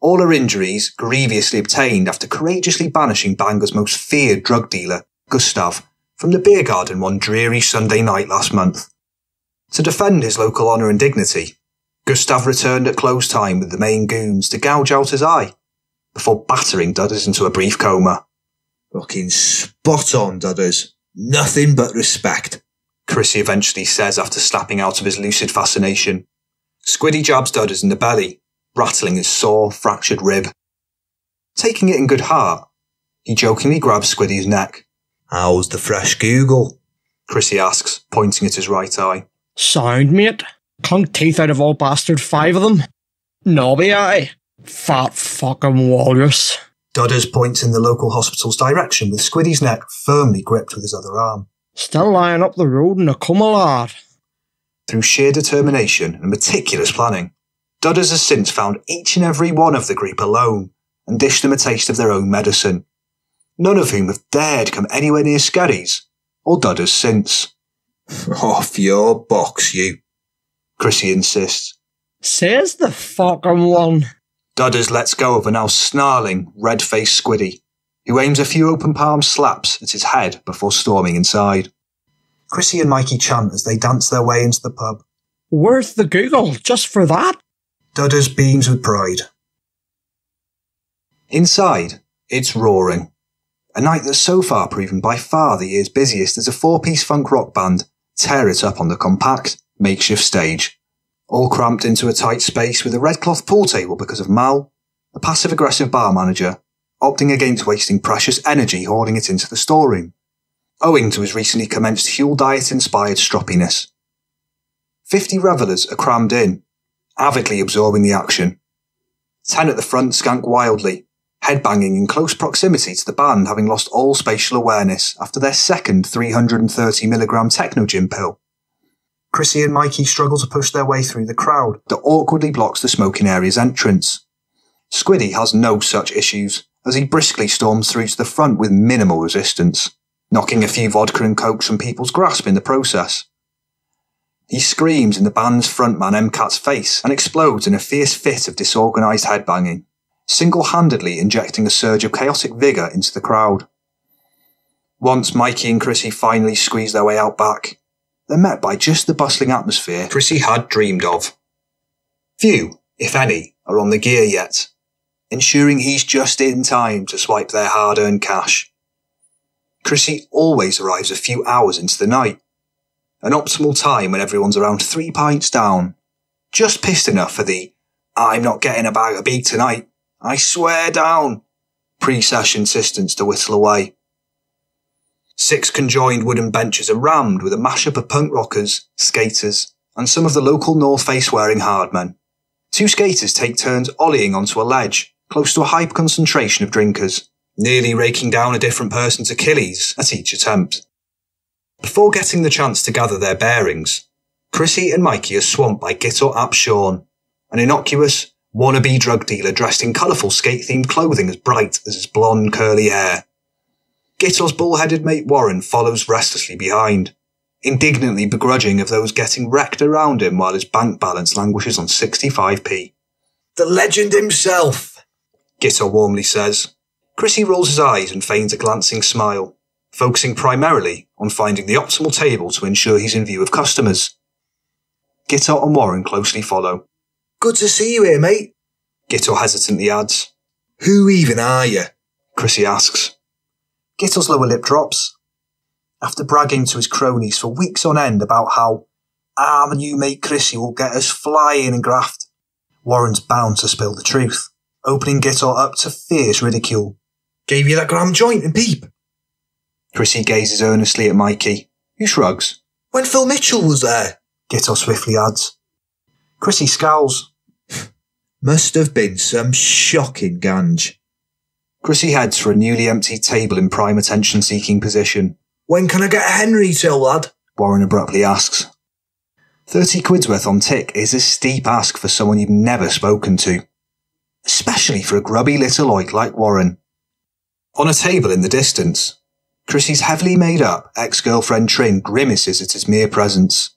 All are injuries grievously obtained after courageously banishing Bangor's most feared drug dealer, Gustav, from the beer garden one dreary Sunday night last month. To defend his local honour and dignity, Gustav returned at close time with the main goons to gouge out his eye, before battering Dudders into a brief coma. Fucking spot on, Dudders. Nothing but respect. Chrissy eventually says after snapping out of his lucid fascination. Squiddy jabs Dudders in the belly, rattling his sore, fractured rib. Taking it in good heart, he jokingly grabs Squiddy's neck. How's the fresh Google? Chrissy asks, pointing at his right eye. Sound, mate. Clunk teeth out of all bastard five of them. Nobby, eye. Fat fucking walrus. Dudders points in the local hospital's direction with Squiddy's neck firmly gripped with his other arm. Still lying up the road in a coma, lad. Through sheer determination and meticulous planning, Dudders has since found each and every one of the group alone and dished them a taste of their own medicine. None of whom have dared come anywhere near Skerry's or Dudders since. Off your box, you. Chrissy insists. Says the fucking one. Dudders lets go of a now snarling, red-faced Squiddy, who aims a few open palm slaps at his head before storming inside. Chrissy and Mikey chant as they dance their way into the pub. Worth the Google just for that? Dudders beams with pride. Inside, it's roaring. A night that's so far proven by far the year's busiest as a four-piece funk rock band tear it up on the compact, makeshift stage. All cramped into a tight space with a red cloth pool table because of Mal, a passive-aggressive bar manager, opting against wasting precious energy hauling it into the storeroom, owing to his recently commenced fuel diet-inspired stroppiness. Fifty revellers are crammed in, avidly absorbing the action. Ten at the front skank wildly, headbanging in close proximity to the band having lost all spatial awareness after their second 330mg Technogym pill. Chrissy and Mikey struggle to push their way through the crowd that awkwardly blocks the smoking area's entrance. Squiddy has no such issues, as he briskly storms through to the front with minimal resistance, knocking a few vodka and cokes from people's grasp in the process. He screams in the band's frontman MCAT's face and explodes in a fierce fit of disorganised headbanging, single-handedly injecting a surge of chaotic vigour into the crowd. Once Mikey and Chrissy finally squeeze their way out back, they're met by just the bustling atmosphere Chrissy had dreamed of. Few, if any, are on the gear yet, ensuring he's just in time to swipe their hard-earned cash. Chrissy always arrives a few hours into the night, an optimal time when everyone's around three pints down, just pissed enough for the I'm not getting a bag of beak tonight, I swear down, pre-session insistence to whistle away. Six conjoined wooden benches are rammed with a mashup of punk rockers, skaters, and some of the local North Face wearing hardmen. Two skaters take turns ollieing onto a ledge, close to a high concentration of drinkers, nearly raking down a different person's Achilles at each attempt. Before getting the chance to gather their bearings, Chrissy and Mikey are swamped by Gittor Ap Sean, an innocuous, wannabe drug dealer dressed in colourful skate-themed clothing as bright as his blonde curly hair. Gittor's bull-headed mate Warren follows restlessly behind, indignantly begrudging of those getting wrecked around him while his bank balance languishes on 65p. The legend himself. Gittor warmly says. Chrissy rolls his eyes and feigns a glancing smile, focusing primarily on finding the optimal table to ensure he's in view of customers. Gittor and Warren closely follow. Good to see you here, mate. Gittor hesitantly adds. Who even are you? Chrissy asks. Gittor's lower lip drops. After bragging to his cronies for weeks on end about how ah, our new mate Chrissy will get us flying and graft, Warren's bound to spill the truth, opening Gittor up to fierce ridicule. Gave you that gram joint and peep. Chrissy gazes earnestly at Mikey, who shrugs. When Phil Mitchell was there. Gittor swiftly adds. Chrissy scowls. Must have been some shocking ganj. Chrissy heads for a newly emptied table in prime attention seeking position. When can I get a Henry till, lad? Warren abruptly asks. Thirty quid's worth on tick is a steep ask for someone you've never spoken to. Especially for a grubby little oik like Warren. On a table in the distance, Chrissy's heavily made up ex-girlfriend Trin grimaces at his mere presence.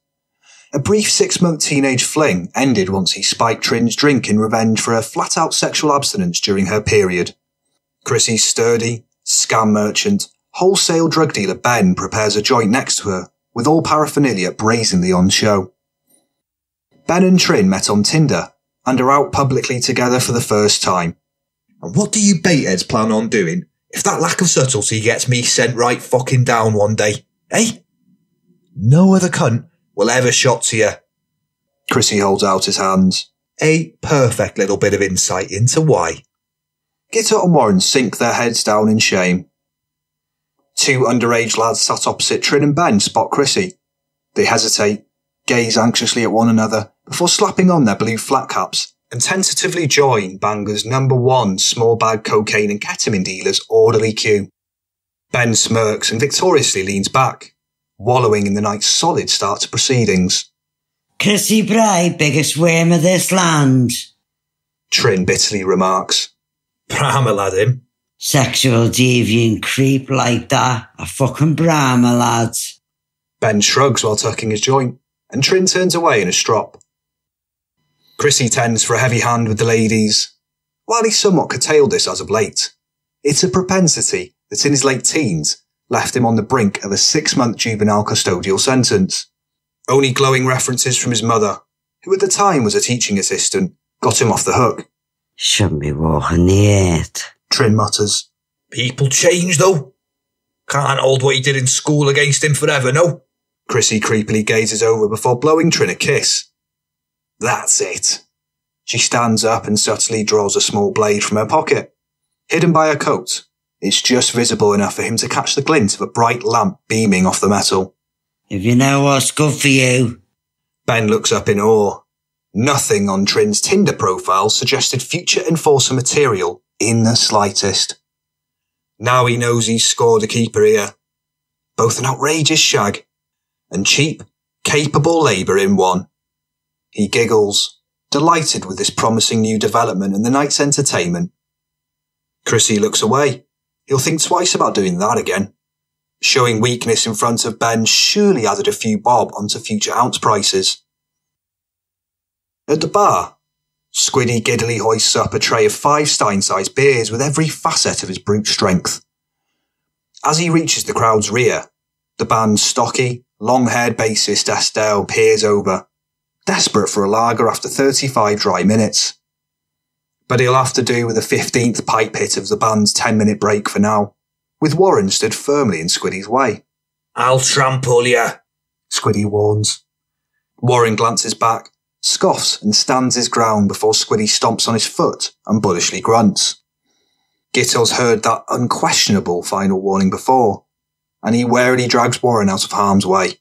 A brief six-month teenage fling ended once he spiked Trin's drink in revenge for her flat-out sexual abstinence during her period. Chrissy's sturdy, scam merchant, wholesale drug dealer Ben prepares a joint next to her, with all paraphernalia brazenly on show. Ben and Trin met on Tinder, and are out publicly together for the first time. And what do you baiters plan on doing if that lack of subtlety gets me sent right fucking down one day? Eh? No other cunt will ever shot to you. Chrissy holds out his hands. A perfect little bit of insight into why. Gittor and Warren sink their heads down in shame. Two underage lads sat opposite Trin and Ben spot Chrissy. They hesitate, gaze anxiously at one another before slapping on their blue flat caps and tentatively join Bangor's number one small bag cocaine and ketamine dealer's orderly queue. Ben smirks and victoriously leans back, wallowing in the night's solid start to proceedings. Chrissy Bray, biggest worm of this land. Trin bitterly remarks. Brahma lad him. Sexual deviant creep like that. A fucking Brahma lad. Ben shrugs while tucking his joint, and Trin turns away in a strop. Chrissy tends for a heavy hand with the ladies. While he's somewhat curtailed this as of late, it's a propensity that in his late teens left him on the brink of a six-month juvenile custodial sentence. Only glowing references from his mother, who at the time was a teaching assistant, got him off the hook. Shouldn't be walking the earth. Trin mutters. People change though. Can't hold what he did in school against him forever, no? Chrissy creepily gazes over before blowing Trin a kiss. That's it. She stands up and subtly draws a small blade from her pocket. Hidden by her coat, it's just visible enough for him to catch the glint of a bright lamp beaming off the metal. If you know what's good for you. Ben looks up in awe. Nothing on Trin's Tinder profile suggested future enforcer material in the slightest. Now he knows he's scored a keeper here. Both an outrageous shag and cheap, capable labour in one. He giggles, delighted with this promising new development and the night's entertainment. Chrissy looks away. He'll think twice about doing that again. Showing weakness in front of Ben surely added a few bob onto future ounce prices. At the bar, Squiddy giddily hoists up a tray of five Stein-sized beers with every facet of his brute strength. As he reaches the crowd's rear, the band's stocky, long-haired bassist Estelle peers over, desperate for a lager after 35 dry minutes. But he'll have to do with a 15th pipe hit of the band's 10-minute break for now, with Warren stood firmly in Squiddy's way. I'll trample you, Squiddy warns. Warren glances back, scoffs and stands his ground before Squiddy stomps on his foot and bullishly grunts. Gitto's heard that unquestionable final warning before, and he warily drags Warren out of harm's way.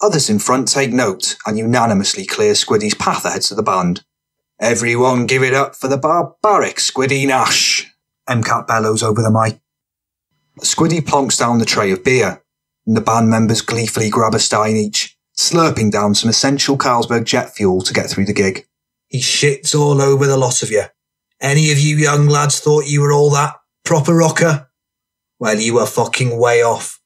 Others in front take note and unanimously clear Squiddy's path ahead to the band. Everyone give it up for the barbaric Squiddy Nash, MCAT bellows over the mic. Squiddy plonks down the tray of beer, and the band members gleefully grab a stein each, slurping down some essential Carlsberg jet fuel to get through the gig. He shits all over the lot of you. Any of you young lads thought you were all that? Proper rocker? Well, you were fucking way off.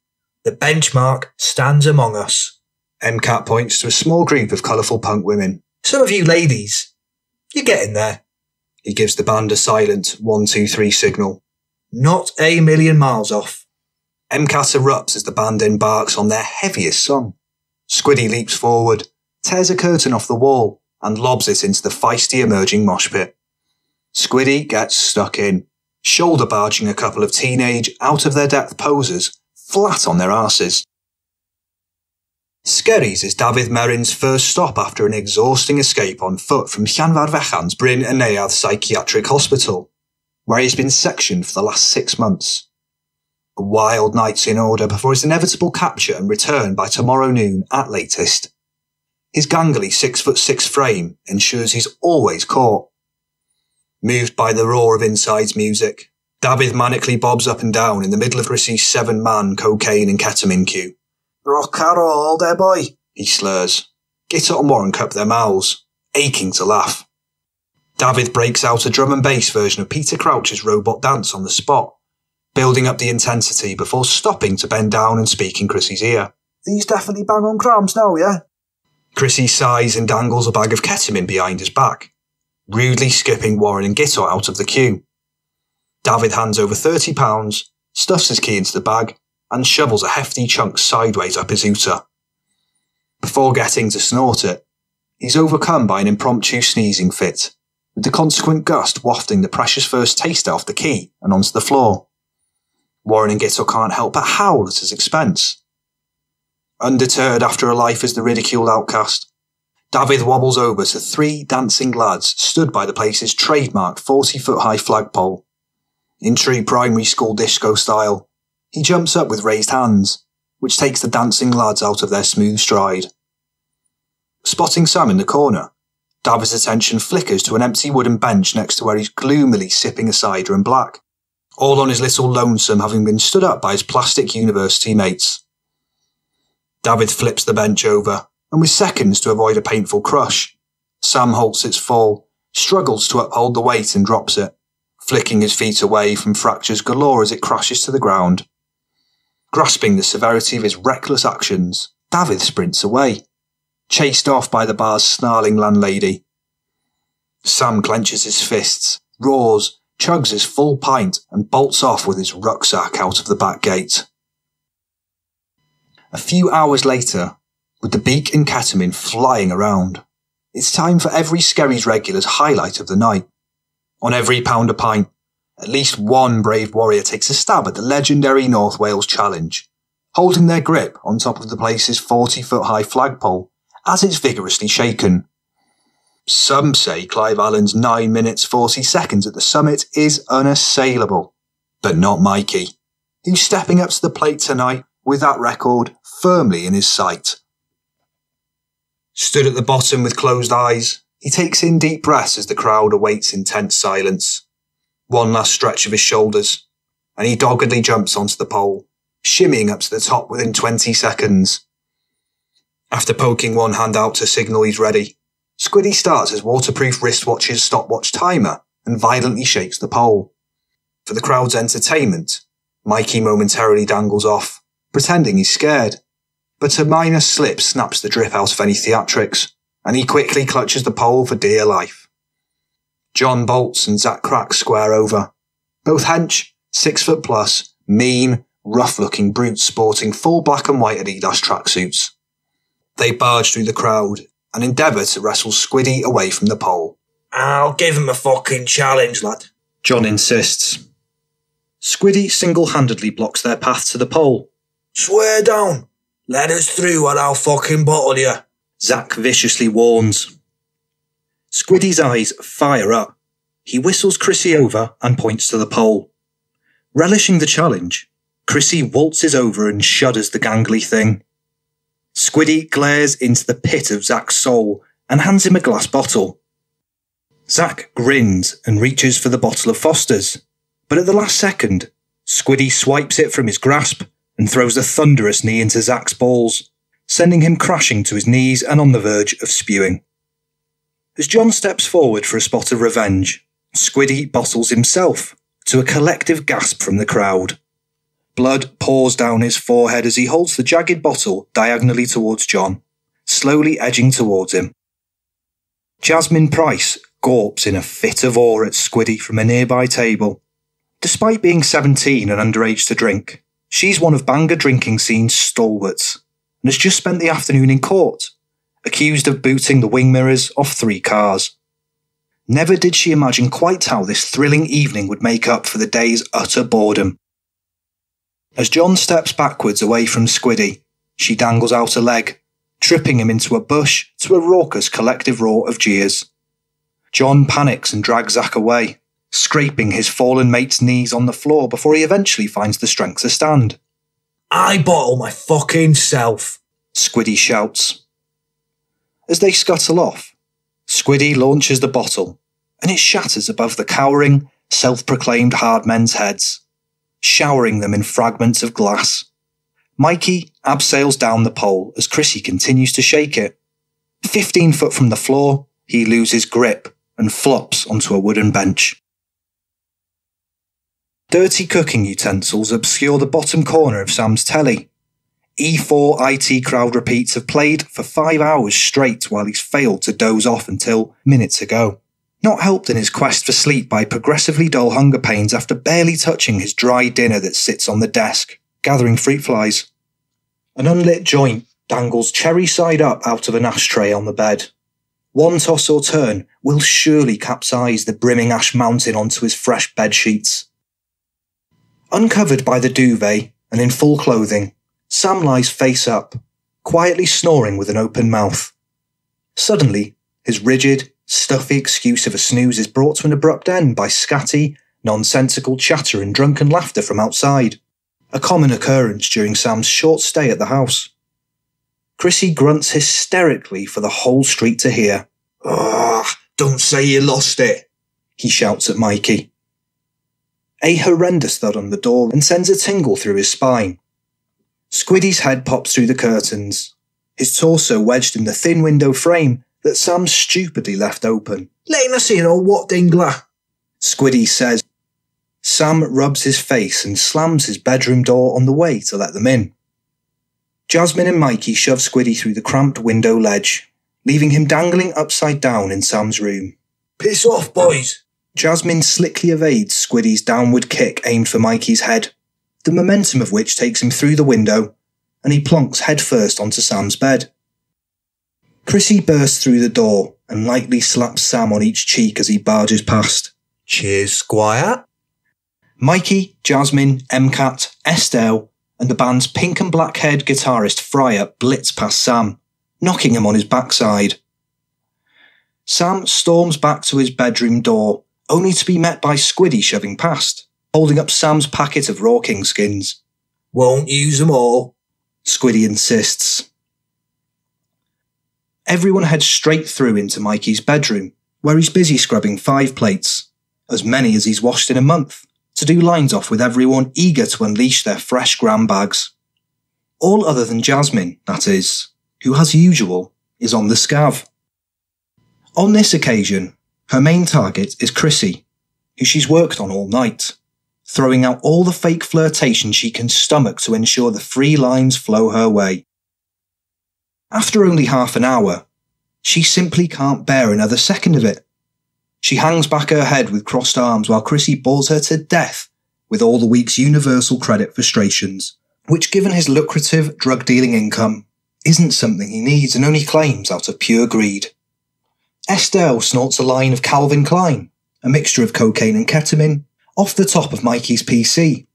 The benchmark stands among us. MCAT points to a small group of colourful punk women. Some of you ladies, you're getting there. He gives the band a silent one, two, three signal. Not a million miles off. MCAT erupts as the band embarks on their heaviest song. Squiddy leaps forward, tears a curtain off the wall, and lobs it into the feisty emerging mosh pit. Squiddy gets stuck in, shoulder barging a couple of teenage, out of their depth posers flat on their arses. Skerries is David Merrin's first stop after an exhausting escape on foot from Llanfairfechan's Bryn Neuadd Psychiatric Hospital, where he's been sectioned for the last six months. A wild night's in order before his inevitable capture and return by tomorrow noon at latest. His gangly six foot six frame ensures he's always caught. Moved by the roar of Inside's music, David manically bobs up and down in the middle of Chrissy's seven man cocaine and ketamine queue. Rock and roll, there boy, he slurs. Gitto and Warren cup their mouths, aching to laugh. David breaks out a drum and bass version of Peter Crouch's robot dance on the spot, building up the intensity before stopping to bend down and speak in Chrissy's ear. These definitely bang on cramps now, yeah? Chrissy sighs and dangles a bag of ketamine behind his back, rudely skipping Warren and Gitto out of the queue. David hands over £30, stuffs his key into the bag, and shovels a hefty chunk sideways up his ooter. Before getting to snort it, he's overcome by an impromptu sneezing fit, with the consequent gust wafting the precious first taster off the key and onto the floor. Warren and Gitto can't help but howl at his expense. Undeterred after a life as the ridiculed outcast, David wobbles over to three dancing lads stood by the place's trademark 40 foot high flagpole. In true primary school disco style, he jumps up with raised hands, which takes the dancing lads out of their smooth stride. Spotting Sam in the corner, David's attention flickers to an empty wooden bench next to where he's gloomily sipping a cider and black, all on his little lonesome having been stood up by his plastic university mates. David flips the bench over, and with seconds to avoid a painful crush, Sam halts its fall, struggles to uphold the weight and drops it, flicking his feet away from fractures galore as it crashes to the ground. Grasping the severity of his reckless actions, David sprints away, chased off by the bar's snarling landlady. Sam clenches his fists, roars, chugs his full pint, and bolts off with his rucksack out of the back gate. A few hours later, with the beak and ketamine flying around, it's time for every Skerry's regular's highlight of the night. On every pound a pint, at least one brave warrior takes a stab at the legendary North Wales Challenge, holding their grip on top of the place's 40 foot high flagpole as it's vigorously shaken. Some say Clive Allen's 9 minutes 40 seconds at the summit is unassailable, but not Mikey, who's stepping up to the plate tonight with that record firmly in his sight. Stood at the bottom with closed eyes, he takes in deep breaths as the crowd awaits intense silence. One last stretch of his shoulders, and he doggedly jumps onto the pole, shimmying up to the top within 20 seconds. After poking one hand out to signal he's ready, Squiddy starts his waterproof wristwatch's stopwatch timer and violently shakes the pole. For the crowd's entertainment, Mikey momentarily dangles off, pretending he's scared. But a minor slip snaps the drip out of any theatrics, and he quickly clutches the pole for dear life. John bolts and Zack cracks square over. Both hench, six foot plus, mean, rough looking brutes sporting full black and white Adidas tracksuits. They barge through the crowd and endeavour to wrestle Squiddy away from the pole. I'll give him a fucking challenge, lad. John insists. Squiddy single handedly blocks their path to the pole. Swear down. Let us through or I'll fucking bottle you. Zack viciously warns. Squiddy's eyes fire up. He whistles Chrissy over and points to the pole. Relishing the challenge, Chrissy waltzes over and shudders the gangly thing. Squiddy glares into the pit of Zack's soul and hands him a glass bottle. Zack grins and reaches for the bottle of Foster's, but at the last second, Squiddy swipes it from his grasp and throws a thunderous knee into Zack's balls, sending him crashing to his knees and on the verge of spewing. As John steps forward for a spot of revenge, Squiddy bottles himself to a collective gasp from the crowd. Blood pours down his forehead as he holds the jagged bottle diagonally towards John, slowly edging towards him. Jasmine Price gawps in a fit of awe at Squiddy from a nearby table. Despite being 17 and underage to drink, she's one of Bangor drinking scene's stalwarts and has just spent the afternoon in court, accused of booting the wing mirrors off three cars. Never did she imagine quite how this thrilling evening would make up for the day's utter boredom. As John steps backwards away from Squiddy, she dangles out a leg, tripping him into a bush to a raucous collective roar of jeers. John panics and drags Zack away, scraping his fallen mate's knees on the floor before he eventually finds the strength to stand. I bottle my fucking self. Squiddy shouts. As they scuttle off, Squiddy launches the bottle, and it shatters above the cowering, self proclaimed hard men's heads, showering them in fragments of glass. Mikey abseils down the pole as Chrissy continues to shake it. Fifteen foot from the floor, he loses grip and flops onto a wooden bench. Dirty cooking utensils obscure the bottom corner of Sam's telly. E4 IT crowd repeats have played for five hours straight while he's failed to doze off until minutes ago. Not helped in his quest for sleep by progressively dull hunger pains after barely touching his dry dinner that sits on the desk, gathering fruit flies. An unlit joint dangles cherry side up out of an ashtray on the bed. One toss or turn will surely capsize the brimming ash mountain onto his fresh bed sheets. Uncovered by the duvet and in full clothing, Sam lies face up, quietly snoring with an open mouth. Suddenly, his rigid, stuffy excuse of a snooze is brought to an abrupt end by scatty, nonsensical chatter and drunken laughter from outside, a common occurrence during Sam's short stay at the house. Chrissy grunts hysterically for the whole street to hear. Ah, don't say you lost it. He shouts at Mikey. A horrendous thud on the door and sends a tingle through his spine. Squiddy's head pops through the curtains, his torso wedged in the thin window frame that Sam stupidly left open. Letting us in or what, Dingler? Squiddy says. Sam rubs his face and slams his bedroom door on the way to let them in. Jasmine and Mikey shove Squiddy through the cramped window ledge, leaving him dangling upside down in Sam's room. Piss off, boys. Jasmine slickly evades Squiddy's downward kick aimed for Mikey's head, the momentum of which takes him through the window, and he plonks headfirst onto Sam's bed. Chrissy bursts through the door and lightly slaps Sam on each cheek as he barges past. Cheers, Squire. Mikey, Jasmine, MCAT, Estelle, and the band's pink and black haired guitarist Fryer blitz past Sam, knocking him on his backside. Sam storms back to his bedroom door, only to be met by Squiddy shoving past, holding up Sam's packet of raw king skins. Won't use 'em all. Squiddy insists. Everyone heads straight through into Mikey's bedroom, where he's busy scrubbing five plates, as many as he's washed in a month, to do lines off with everyone eager to unleash their fresh gram bags. All other than Jasmine, that is, who as usual is on the scav. On this occasion, her main target is Chrissy, who she's worked on all night, throwing out all the fake flirtation she can stomach to ensure the free lines flow her way. After only half an hour, she simply can't bear another second of it. She hangs back her head with crossed arms while Chrissy bores her to death with all the week's universal credit frustrations, which, given his lucrative drug dealing income, isn't something he needs and only claims out of pure greed. Estelle snorts a line of Calvin Klein, a mixture of cocaine and ketamine, off the top of Mikey's PC,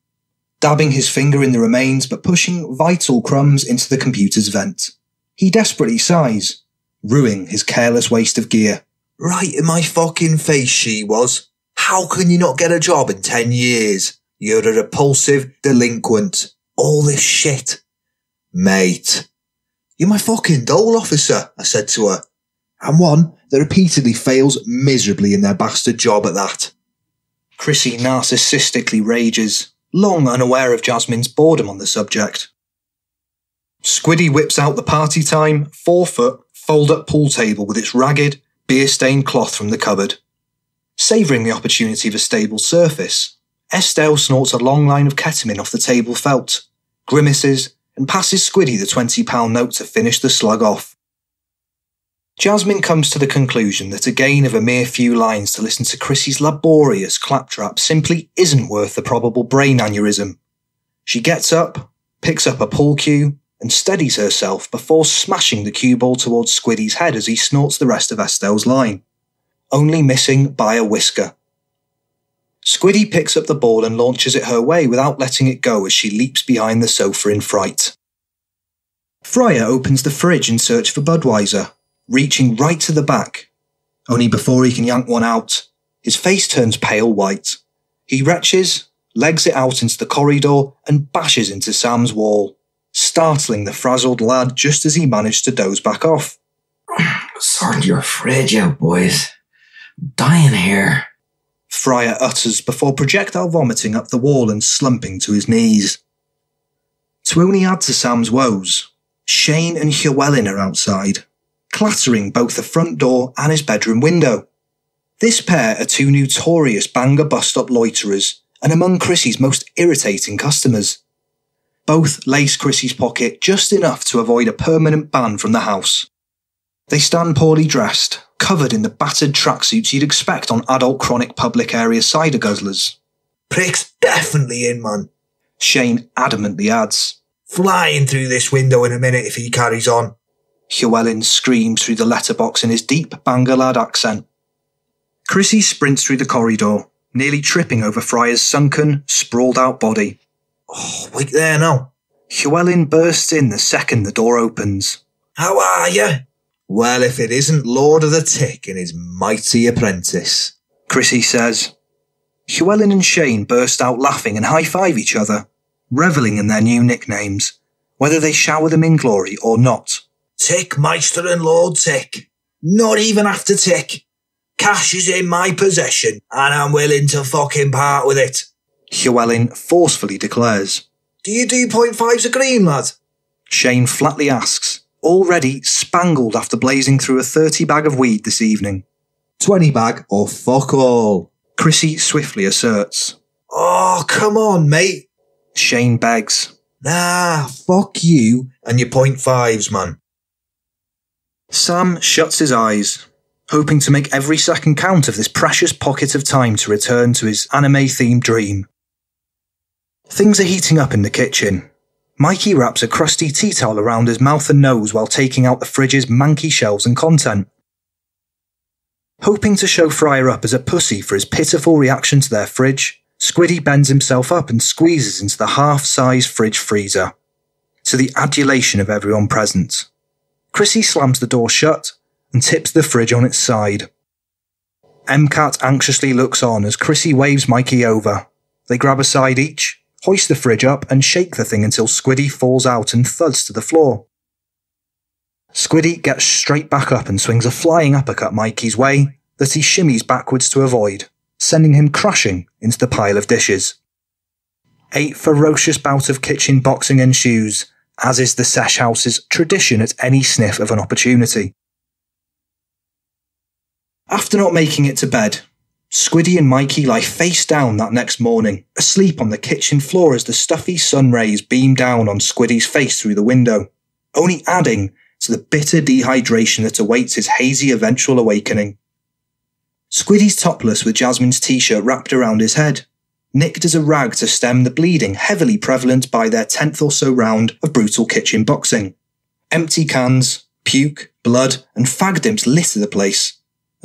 dabbing his finger in the remains but pushing vital crumbs into the computer's vent. He desperately sighs, ruining his careless waste of gear. Right in my fucking face she was. How can you not get a job in 10 years? You're a repulsive delinquent. All this shit. Mate. You're my fucking dole officer, I said to her. And one that repeatedly fails miserably in their bastard job at that. Chrissy narcissistically rages, long unaware of Jasmine's boredom on the subject. Squiddy whips out the party time, four foot, fold up pool table with its ragged, beer stained cloth from the cupboard. Savouring the opportunity of a stable surface, Estelle snorts a long line of ketamine off the table felt, grimaces, and passes Squiddy the £20 note to finish the slug off. Jasmine comes to the conclusion that a gain of a mere few lines to listen to Chrissy's laborious claptrap simply isn't worth the probable brain aneurysm. She gets up, picks up a pool cue, and steadies herself before smashing the cue ball towards Squiddy's head as he snorts the rest of Estelle's line, only missing by a whisker. Squiddy picks up the ball and launches it her way without letting it go as she leaps behind the sofa in fright. Fryer opens the fridge in search for Budweiser, reaching right to the back. Only before he can yank one out, his face turns pale white. He retches, legs it out into the corridor, and bashes into Sam's wall, startling the frazzled lad just as he managed to doze back off. Sort your fridge out, boys. Dying here. Fryer utters before projectile vomiting up the wall and slumping to his knees. To only add to Sam's woes, Shane and Llewellyn are outside, clattering both the front door and his bedroom window. This pair are two notorious Bangor bus stop loiterers and among Chrissy's most irritating customers. Both lace Chrissy's pocket just enough to avoid a permanent ban from the house. They stand poorly dressed, covered in the battered tracksuits you'd expect on adult chronic public area cider guzzlers. Prick's definitely in, man. Shane adamantly adds. Flying through this window in a minute if he carries on. Llewellyn screams through the letterbox in his deep Bangor lad accent. Chrissy sprints through the corridor, nearly tripping over Fryer's sunken, sprawled out body. Oh, wait there now. Llewellyn bursts in the second the door opens. How are you? Well, if it isn't Lord of the Tick and his mighty apprentice. Chrissy says. Llewellyn and Shane burst out laughing and high five each other, revelling in their new nicknames, whether they shower them in glory or not. Tick, Meister and Lord Tick. Not even after Tick. Cash is in my possession, and I'm willing to fucking part with it. Llewellyn forcefully declares. Do you do point fives a green, lad? Shane flatly asks, already spangled after blazing through a 30 bag of weed this evening. 20 bag or fuck all. Chrissy swiftly asserts. Oh, come on, mate. Shane begs. Nah, fuck you and your point fives, man. Sam shuts his eyes, hoping to make every second count of this precious pocket of time to return to his anime themed dream. Things are heating up in the kitchen. Mikey wraps a crusty tea towel around his mouth and nose while taking out the fridge's manky shelves and content. Hoping to show Fryer up as a pussy for his pitiful reaction to their fridge, Squiddy bends himself up and squeezes into the half-size fridge freezer, to the adulation of everyone present. Chrissy slams the door shut and tips the fridge on its side. MCAT anxiously looks on as Chrissy waves Mikey over. They grab a side each, hoist the fridge up, and shake the thing until Squiddy falls out and thuds to the floor. Squiddy gets straight back up and swings a flying uppercut Mikey's way that he shimmies backwards to avoid, sending him crashing into the pile of dishes. A ferocious bout of kitchen boxing ensues, as is the Sesh House's tradition at any sniff of an opportunity. After not making it to bed, Squiddy and Mikey lie face down that next morning, asleep on the kitchen floor as the stuffy sun rays beam down on Squiddy's face through the window, only adding to the bitter dehydration that awaits his hazy eventual awakening. Squiddy's topless with Jasmine's t-shirt wrapped around his head, nicked as a rag to stem the bleeding heavily prevalent by their tenth or so round of brutal kitchen boxing. Empty cans, puke, blood, and fag dimps litter the place,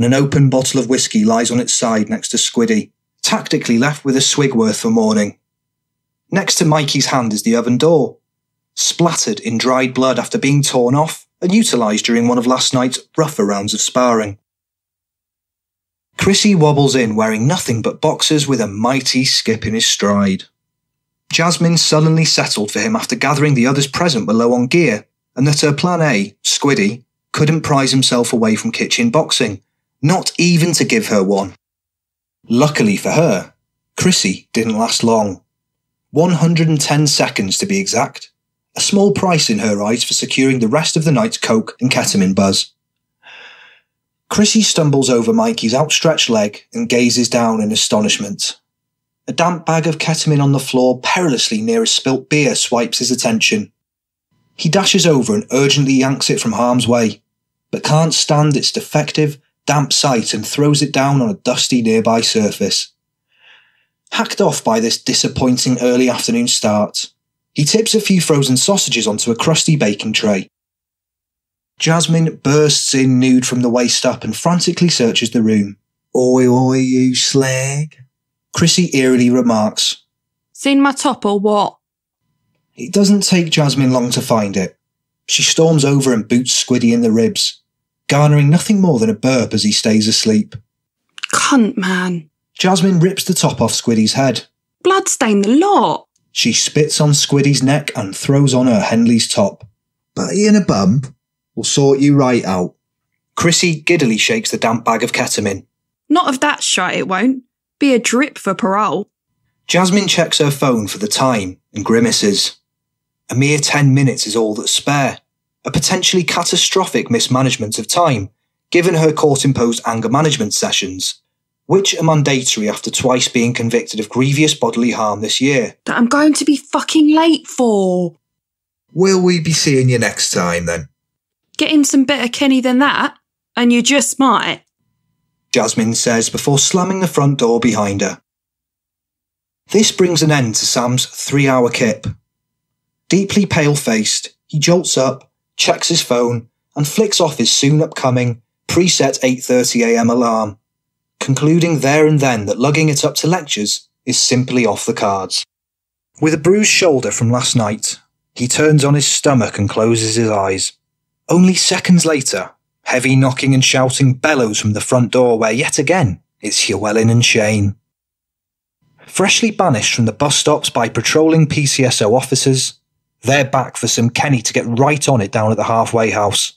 and an open bottle of whiskey lies on its side next to Squiddy, tactically left with a swig worth for morning. Next to Mikey's hand is the oven door, splattered in dried blood after being torn off and utilised during one of last night's rougher rounds of sparring. Chrissy wobbles in wearing nothing but boxers with a mighty skip in his stride. Jasmine sullenly settled for him after gathering the others present were low on gear, and that her plan A, Squiddy, couldn't prise himself away from kitchen boxing, not even to give her one. Luckily for her, Chrissy didn't last long. 110 seconds to be exact. A small price in her eyes for securing the rest of the night's coke and ketamine buzz. Chrissy stumbles over Mikey's outstretched leg and gazes down in astonishment. A damp bag of ketamine on the floor perilously near a spilt beer swipes his attention. He dashes over and urgently yanks it from harm's way, but can't stand its defective, damp sight and throws it down on a dusty nearby surface. Hacked off by this disappointing early afternoon start, he tips a few frozen sausages onto a crusty baking tray. Jasmine bursts in nude from the waist up and frantically searches the room. Oi, oi, you slag. Chrissy eerily remarks. Seen my top or what? It doesn't take Jasmine long to find it. She storms over and boots Squiddy in the ribs, garnering nothing more than a burp as he stays asleep. Cunt, man. Jasmine rips the top off Squiddy's head. Bloodstain the lot. She spits on Squiddy's neck and throws on her Henley's top. But in a bump, we'll sort you right out. Chrissy giddily shakes the damp bag of ketamine. Not of that shite, it won't. Be a drip for parole. Jasmine checks her phone for the time and grimaces. A mere ten minutes is all that's spare. A potentially catastrophic mismanagement of time, given her court imposed anger management sessions, which are mandatory after twice being convicted of grievous bodily harm this year. That I'm going to be fucking late for. Will we be seeing you next time then? Get Getting some better Kenny than that, and you just might. Jasmine says before slamming the front door behind her. This brings an end to Sam's three hour kip. Deeply pale faced, he jolts up, checks his phone, and flicks off his soon upcoming, preset 8.30am alarm, concluding there and then that lugging it up to lectures is simply off the cards. With a bruised shoulder from last night, he turns on his stomach and closes his eyes. Only seconds later, heavy knocking and shouting bellows from the front door where yet again it's Llewellyn and Shane. Freshly banished from the bus stops by patrolling PCSO officers, they're back for some Kenny to get right on it down at the halfway house.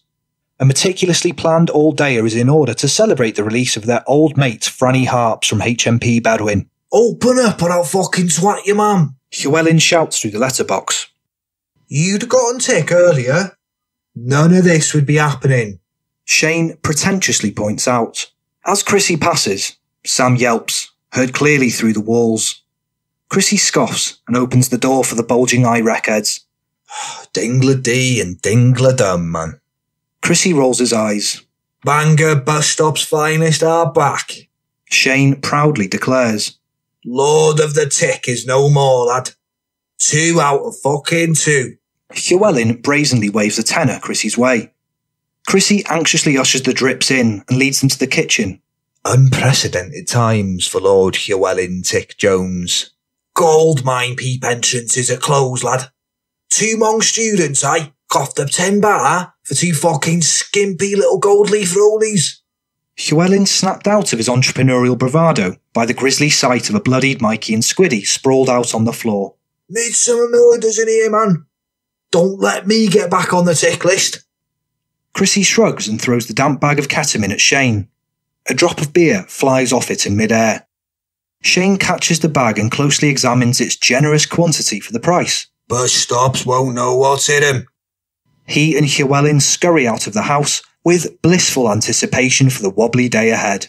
A meticulously planned all dayer is in order to celebrate the release of their old mate Franny Harps from HMP Berwyn. Open up or I'll fucking swat you, mum. Llewellyn shouts through the letterbox. You'd gotten tick earlier. None of this would be happening. Shane pretentiously points out. As Chrissy passes, Sam yelps, heard clearly through the walls. Chrissy scoffs and opens the door for the bulging eye wreckheads. Dingler D and Dingler Dum, man. Chrissy rolls his eyes. Bangor bus stop's finest are back. Shane proudly declares. Lord of the Tick is no more, lad. Two out of fucking two. Llewellyn brazenly waves a tenner Chrissy's way. Chrissy anxiously ushers the drips in and leads them to the kitchen. Unprecedented times for Lord Llewellyn Tick Jones. Gold mine peep entrances are closed, lad. Two Hmong students, I coughed up ten bar for two fucking skimpy little gold leaf rollies. Llewellyn snapped out of his entrepreneurial bravado by the grisly sight of a bloodied Mikey and Squiddy sprawled out on the floor. Midsomer murders in here, man. Don't let me get back on the tick list. Chrissy shrugs and throws the damp bag of ketamine at Shane. A drop of beer flies off it in midair. Shane catches the bag and closely examines its generous quantity for the price. Bus stops won't know what's in 'em. He and Llewellyn scurry out of the house with blissful anticipation for the wobbly day ahead.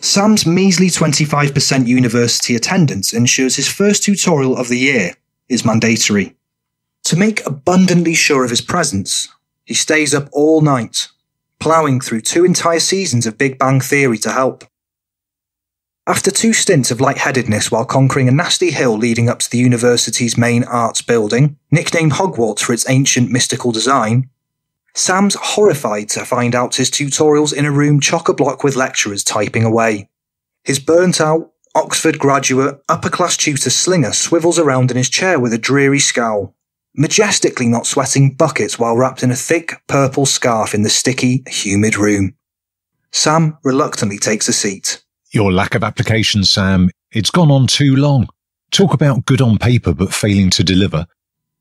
Sam's measly 25% university attendance ensures his first tutorial of the year is mandatory. To make abundantly sure of his presence, he stays up all night, ploughing through two entire seasons of Big Bang Theory to help. After two stints of lightheadedness while conquering a nasty hill leading up to the university's main arts building, nicknamed Hogwarts for its ancient mystical design, Sam's horrified to find out his tutorials in a room chock a block with lecturers typing away. His burnt out, Oxford graduate, upper class tutor Slinger swivels around in his chair with a dreary scowl, majestically not sweating buckets while wrapped in a thick purple scarf in the sticky, humid room. Sam reluctantly takes a seat. Your lack of application, Sam, it's gone on too long. Talk about good on paper but failing to deliver.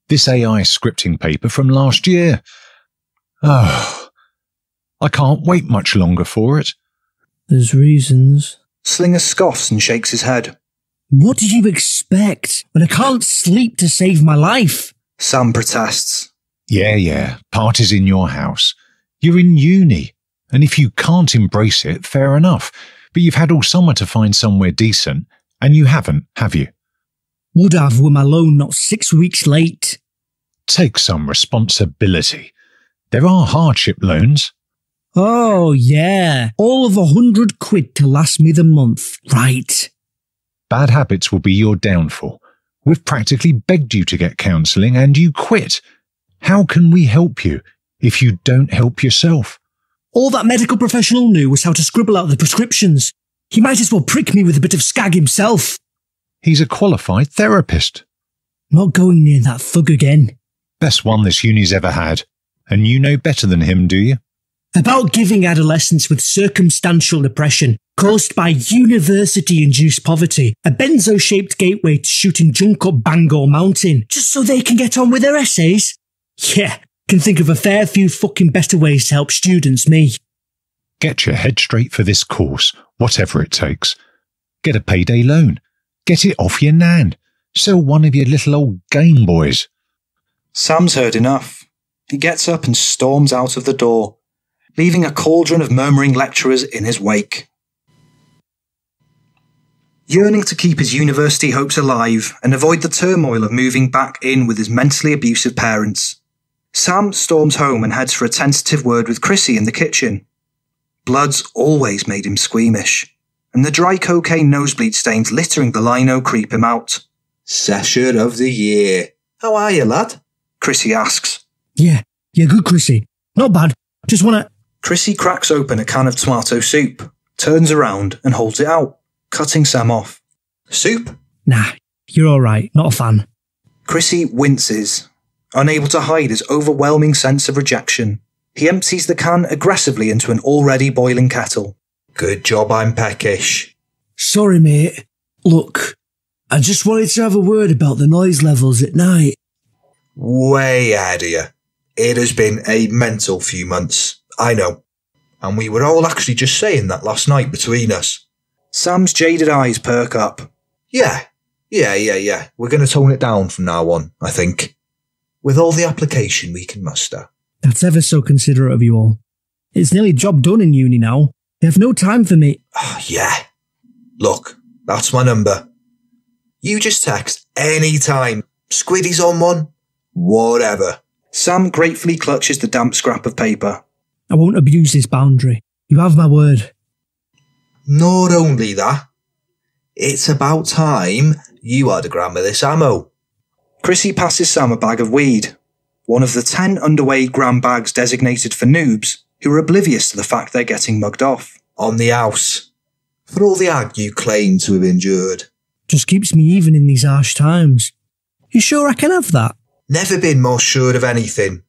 This AI scripting paper from last year. Oh, I can't wait much longer for it. There's reasons. Slinger scoffs and shakes his head. What did you expect when I can't sleep to save my life? Sam protests. Yeah, yeah, party's in your house. You're in uni, and if you can't embrace it, fair enough. But you've had all summer to find somewhere decent, and you haven't, have you? Would have were my loan not six weeks late. Take some responsibility. There are hardship loans. Oh, yeah. All of a hundred quid to last me the month. Right. Bad habits will be your downfall. We've practically begged you to get counselling and you quit. How can we help you if you don't help yourself? All that medical professional knew was how to scribble out the prescriptions. He might as well prick me with a bit of scag himself. He's a qualified therapist. Not going near that thug again. Best one this uni's ever had. And you know better than him, do you? About giving adolescents with circumstantial depression caused by university induced poverty a benzo shaped gateway to shooting junk up Bangor Mountain just so they can get on with their essays? Yeah, can think of a fair few fucking better ways to help students, me. Get your head straight for this course, whatever it takes. Get a payday loan. Get it off your nan. Sell one of your little old Game Boys. Sam's heard enough. He gets up and storms out of the door, leaving a cauldron of murmuring lecturers in his wake. Yearning to keep his university hopes alive and avoid the turmoil of moving back in with his mentally abusive parents, Sam storms home and heads for a tentative word with Chrissy in the kitchen. Blood's always made him squeamish, and the dry cocaine nosebleed stains littering the lino creep him out. Session of the year. How are you, lad? Chrissy asks. Yeah, yeah, good, Chrissy. Not bad. Just wanna. Chrissy cracks open a can of tomato soup, turns around and holds it out, cutting Sam off. Soup? Nah, you're alright. Not a fan. Chrissy winces, unable to hide his overwhelming sense of rejection. He empties the can aggressively into an already boiling kettle. Good job I'm peckish. Sorry, mate. Look, I just wanted to have a word about the noise levels at night. Way ahead of you. It has been a mental few months. I know. And we were all actually just saying that last night between us. Sam's jaded eyes perk up. Yeah. Yeah, yeah, yeah. We're going to tone it down from now on, I think. With all the application we can muster. That's ever so considerate of you all. It's nearly job done in uni now. You have no time for me. Oh, yeah. Look, that's my number. You just text any time. Squiddy's on one. Whatever. Sam gratefully clutches the damp scrap of paper. I won't abuse this boundary. You have my word. Not only that, it's about time you had a gram of this ammo. Chrissy passes Sam a bag of weed, one of the ten underweight gram bags designated for noobs who are oblivious to the fact they're getting mugged off. On the house. For all the ag you claim to have endured. Just keeps me even in these harsh times. You sure I can have that? Never been more sure of anything.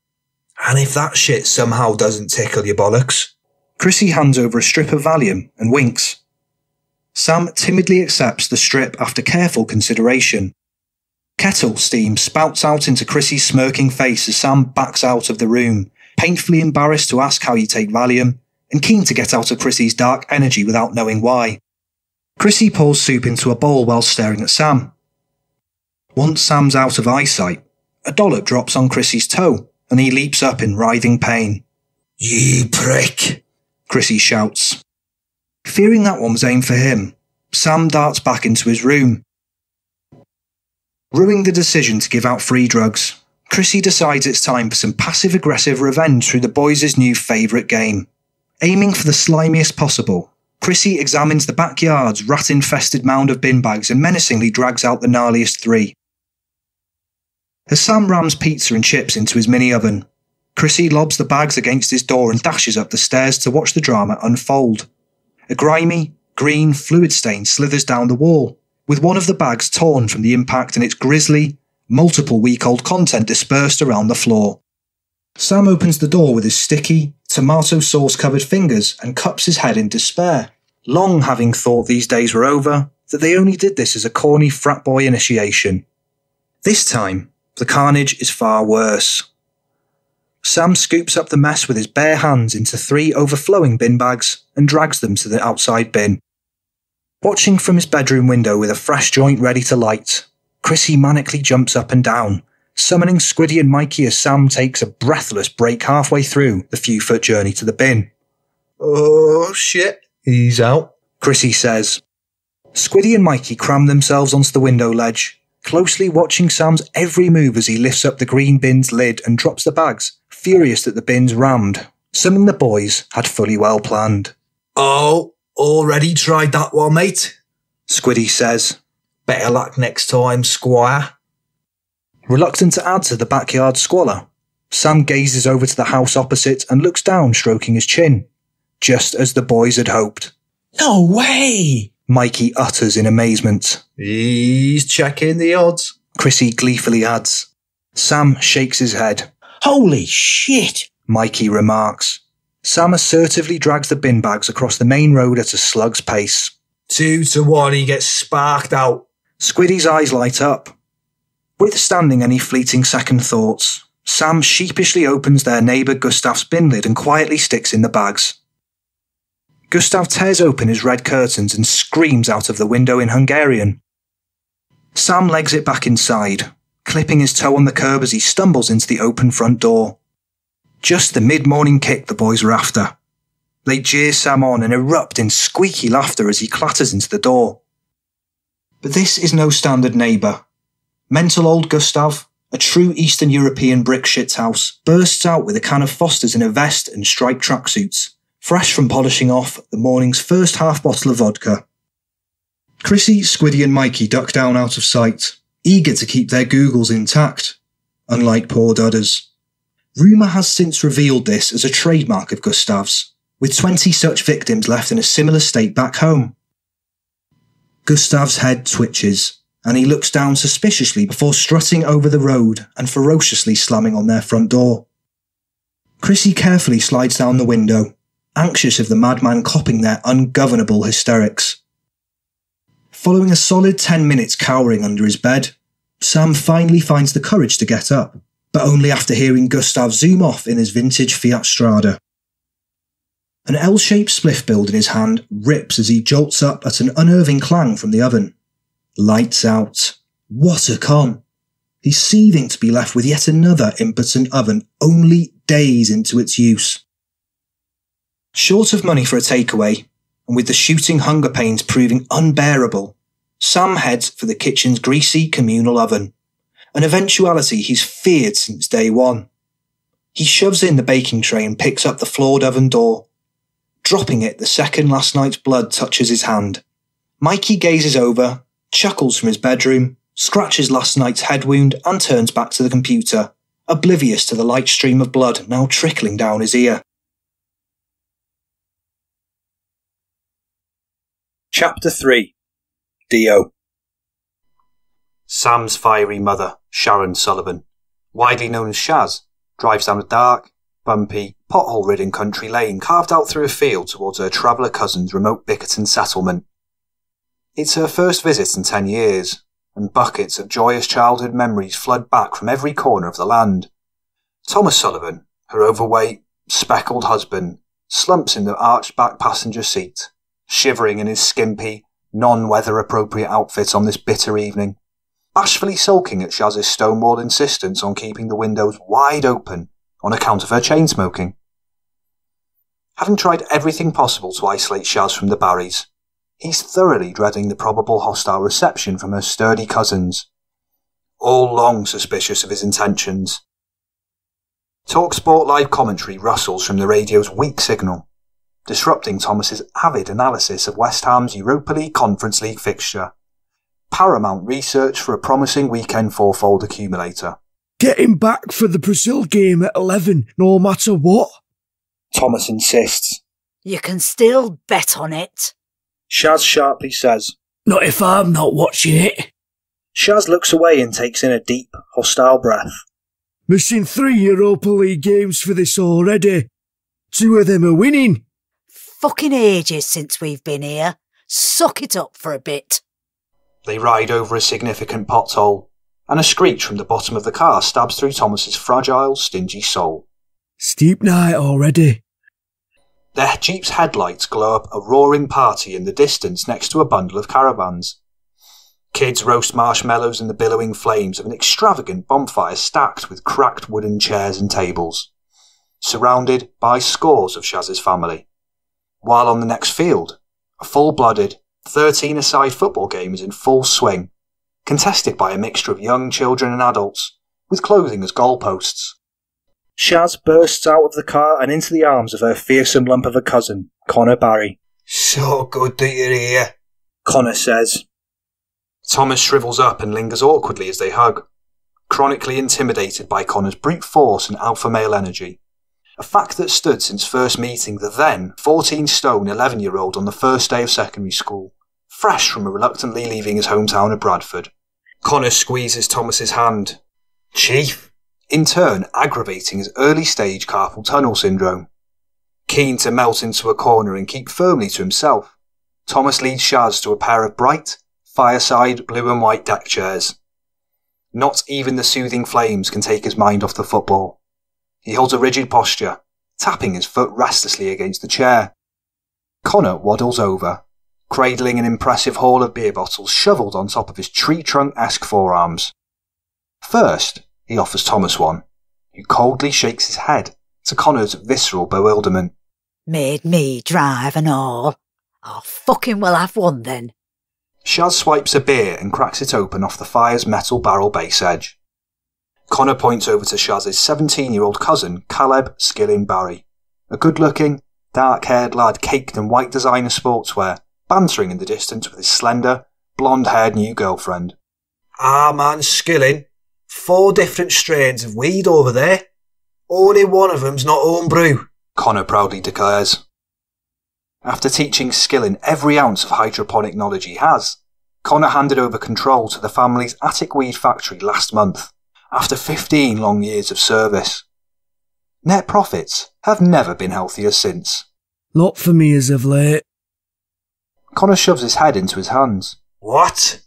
And if that shit somehow doesn't tickle your bollocks. Chrissy hands over a strip of Valium and winks. Sam timidly accepts the strip after careful consideration. Kettle steam spouts out into Chrissy's smirking face as Sam backs out of the room, painfully embarrassed to ask how you take Valium, and keen to get out of Chrissy's dark energy without knowing why. Chrissy pours soup into a bowl while staring at Sam. Once Sam's out of eyesight, a dollop drops on Chrissy's toe, and he leaps up in writhing pain. You prick! Chrissy shouts. Fearing that one was aimed for him, Sam darts back into his room. Ruining the decision to give out free drugs, Chrissy decides it's time for some passive aggressive revenge through the boys' new favourite game. Aiming for the slimiest possible, Chrissy examines the backyard's rat infested mound of bin bags and menacingly drags out the gnarliest three. As Sam rams pizza and chips into his mini oven, Chrissy lobs the bags against his door and dashes up the stairs to watch the drama unfold. A grimy, green fluid stain slithers down the wall, with one of the bags torn from the impact and its grisly, multiple week old content dispersed around the floor. Sam opens the door with his sticky, tomato sauce covered fingers and cups his head in despair, long having thought these days were over, that they only did this as a corny frat boy initiation. This time, the carnage is far worse. Sam scoops up the mess with his bare hands into three overflowing bin bags and drags them to the outside bin. Watching from his bedroom window with a fresh joint ready to light, Chrissy manically jumps up and down, summoning Squiddy and Mikey as Sam takes a breathless break halfway through the few foot journey to the bin. Oh shit, he's out. Chrissy says. Squiddy and Mikey cram themselves onto the window ledge, closely watching Sam's every move as he lifts up the green bin's lid and drops the bags, furious that the bin's rammed, something the boys had fully well planned. Oh, already tried that one, mate? Squiddy says. Better luck next time, Squire. Reluctant to add to the backyard squalor, Sam gazes over to the house opposite and looks down, stroking his chin, just as the boys had hoped. No way! Mikey utters in amazement. He's checking the odds. Chrissy gleefully adds. Sam shakes his head. Holy shit! Mikey remarks. Sam assertively drags the bin bags across the main road at a slug's pace. Two to one, he gets sparked out. Squiddy's eyes light up. Withstanding any fleeting second thoughts, Sam sheepishly opens their neighbour Gustav's bin lid and quietly sticks in the bags. Gustav tears open his red curtains and screams out of the window in Hungarian. Sam legs it back inside, clipping his toe on the curb as he stumbles into the open front door. Just the mid morning kick the boys were after. They jeer Sam on and erupt in squeaky laughter as he clatters into the door. But this is no standard neighbour. Mental old Gustav, a true Eastern European brick shithouse, bursts out with a can of Foster's in a vest and striped tracksuits, fresh from polishing off the morning's first half bottle of vodka. Chrissy, Squiddy, and Mikey duck down out of sight, eager to keep their googles intact, unlike poor Dudders. Rumour has since revealed this as a trademark of Gustav's, with 20 such victims left in a similar state back home. Gustav's head twitches, and he looks down suspiciously before strutting over the road and ferociously slamming on their front door. Chrissy carefully slides down the window, anxious of the madman copping their ungovernable hysterics. Following a solid 10 minutes cowering under his bed, Sam finally finds the courage to get up, but only after hearing Gustav zoom off in his vintage Fiat Strada. An L shaped spliff build in his hand rips as he jolts up at an unnerving clang from the oven. Lights out. What a con! He's seething to be left with yet another impotent oven only days into its use. Short of money for a takeaway, and with the shooting hunger pains proving unbearable, Sam heads for the kitchen's greasy communal oven, an eventuality he's feared since day one. He shoves in the baking tray and picks up the floored oven door, dropping it the second last night's blood touches his hand. Mikey gazes over, chuckles from his bedroom, scratches last night's head wound, and turns back to the computer, oblivious to the light stream of blood now trickling down his ear. Chapter 3 Dio Sam's fiery mother, Sharon Sullivan, widely known as Shaz, drives down a dark, bumpy, pothole ridden country lane carved out through a field towards her traveller cousin's remote Bickerton settlement. It's her first visit in ten years, and buckets of joyous childhood memories flood back from every corner of the land. Thomas Sullivan, her overweight, speckled husband, slumps in the arched back passenger seat, shivering in his skimpy, non-weather appropriate outfit on this bitter evening, bashfully sulking at Shaz's stonewall insistence on keeping the windows wide open on account of her chain smoking. Having tried everything possible to isolate Shaz from the Barrys, he's thoroughly dreading the probable hostile reception from her sturdy cousins, all long suspicious of his intentions. Talksport live commentary rustles from the radio's weak signal, disrupting Thomas's avid analysis of West Ham's Europa League Conference League fixture. Paramount research for a promising weekend fourfold accumulator. Getting back for the Brazil game at 11, no matter what. Thomas insists. You can still bet on it. Shaz sharply says. Not if I'm not watching it. Shaz looks away and takes in a deep, hostile breath. Missing three Europa League games for this already. Two of them are winning. Fucking ages since we've been here. Suck it up for a bit. They ride over a significant pothole, and a screech from the bottom of the car stabs through Thomas's fragile, stingy soul. Steep night already. Their jeep's headlights glow up a roaring party in the distance next to a bundle of caravans. Kids roast marshmallows in the billowing flames of an extravagant bonfire stacked with cracked wooden chairs and tables, surrounded by scores of Shaz's family. While on the next field, a full-blooded, 13-a-side football game is in full swing, contested by a mixture of young children and adults, with clothing as goalposts. Shaz bursts out of the car and into the arms of her fearsome lump of a cousin, Connor Barry. So good that you're here. Connor says. Thomas shrivels up and lingers awkwardly as they hug, chronically intimidated by Connor's brute force and alpha male energy. A fact that stood since first meeting the then 14 stone 11 year old on the first day of secondary school, fresh from reluctantly leaving his hometown of Bradford. Connor squeezes Thomas's hand. Chief? In turn, aggravating his early stage carpal tunnel syndrome. Keen to melt into a corner and keep firmly to himself, Thomas leads Shaz to a pair of bright, fireside blue and white deck chairs. Not even the soothing flames can take his mind off the football. He holds a rigid posture, tapping his foot restlessly against the chair. Connor waddles over, cradling an impressive haul of beer bottles shovelled on top of his tree trunk-esque forearms. First, he offers Thomas one, who coldly shakes his head to Connor's visceral bewilderment. Made me drive and all. I'll fucking well have one then. Shaz swipes a beer and cracks it open off the fire's metal barrel base edge. Connor points over to Shaz's 17 year old cousin, Caleb Skilling Barry, a good looking, dark haired lad caked in white designer sportswear, bantering in the distance with his slender, blonde haired new girlfriend. Ah, man, Skilling. Four different strains of weed over there. Only one of them's not homebrew. Connor proudly declares. After teaching Skilling every ounce of hydroponic knowledge he has, Connor handed over control to the family's attic weed factory last month, after 15 long years of service. Net profits have never been healthier since. Not for me as of late. Connor shoves his head into his hands. What?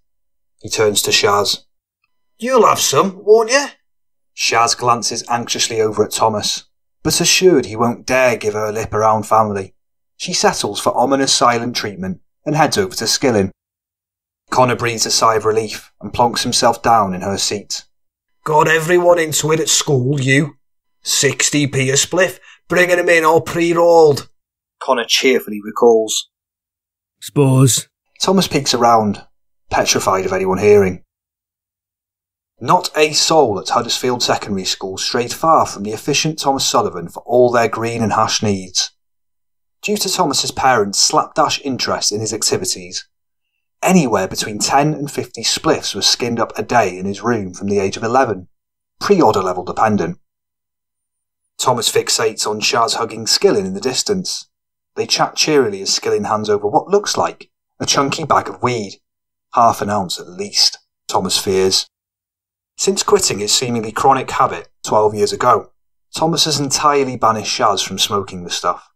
He turns to Shaz. You'll have some, won't you? Shaz glances anxiously over at Thomas, but assured he won't dare give her a lip around family, she settles for ominous silent treatment and heads over to Skilling. Connor breathes a sigh of relief and plonks himself down in her seat. Got everyone into it at school, you. 60p a spliff, bringing 'em in all pre-rolled. Connor cheerfully recalls. Suppose. Thomas peeks around, petrified of anyone hearing. Not a soul at Huddersfield Secondary School strayed far from the efficient Thomas Sullivan for all their green and hash needs. Due to Thomas's parents' slapdash interest in his activities, anywhere between 10 and 50 spliffs were skinned up a day in his room from the age of 11, pre-order level dependent. Thomas fixates on Shaz hugging Skilling in the distance. They chat cheerily as Skilling hands over what looks like a chunky bag of weed, half an ounce at least, Thomas fears. Since quitting his seemingly chronic habit 12 years ago, Thomas has entirely banished Shaz from smoking the stuff,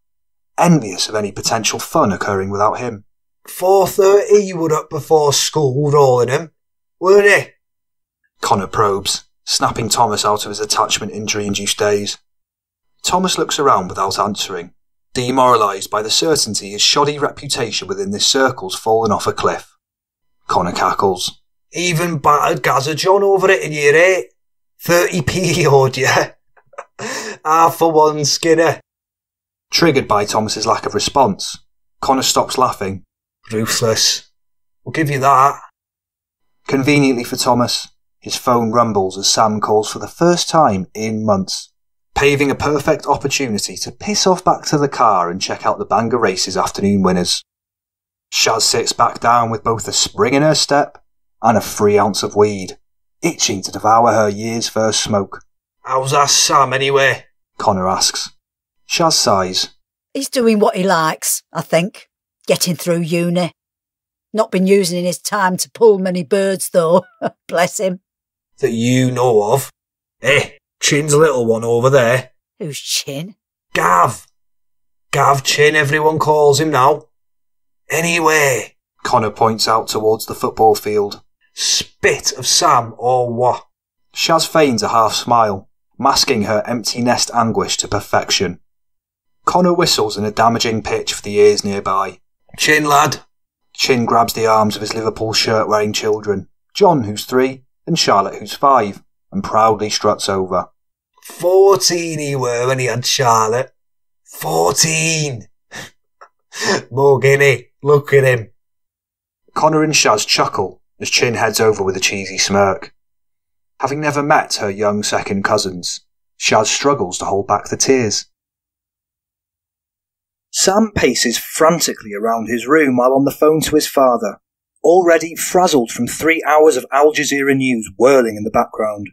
envious of any potential fun occurring without him. 4.30 you were up before school rolling him, weren't you? Connor probes, snapping Thomas out of his attachment injury-induced days. Thomas looks around without answering, demoralised by the certainty his shoddy reputation within this circle's fallen off a cliff. Connor cackles. Even battered Gaza John over it in year 8. 30p owed, yeah? Half for one Skinner. Triggered by Thomas's lack of response, Connor stops laughing. Ruthless. We'll give you that. Conveniently for Thomas, his phone rumbles as Sam calls for the first time in months, paving a perfect opportunity to piss off back to the car and check out the Bangor Races afternoon winners. Shaz sits back down with both a spring in her step and a free ounce of weed, itching to devour her year's first smoke. How's our Sam anyway? Connor asks. Shaz sighs. He's doing what he likes, I think. Getting through uni. Not been using his time to pull many birds, though. Bless him. That you know of. Eh, Chin's little one over there. Who's Chin? Gav. Gav Chin, everyone calls him now. Anyway, Connor points out towards the football field. spit of Sam or what? Shaz feigns a half smile, masking her empty nest anguish to perfection. Connor whistles in a damaging pitch for the ears nearby. Chin lad. Chin grabs the arms of his Liverpool shirt wearing children, John, who's three, and Charlotte, who's five, and proudly struts over. Fourteen he were when he had Charlotte. Fourteen. Morgany, look at him. Connor and Shaz chuckle as Chin heads over with a cheesy smirk. Having never met her young second cousins, Shaz struggles to hold back the tears. Sam paces frantically around his room while on the phone to his father, already frazzled from three hours of Al Jazeera news whirling in the background.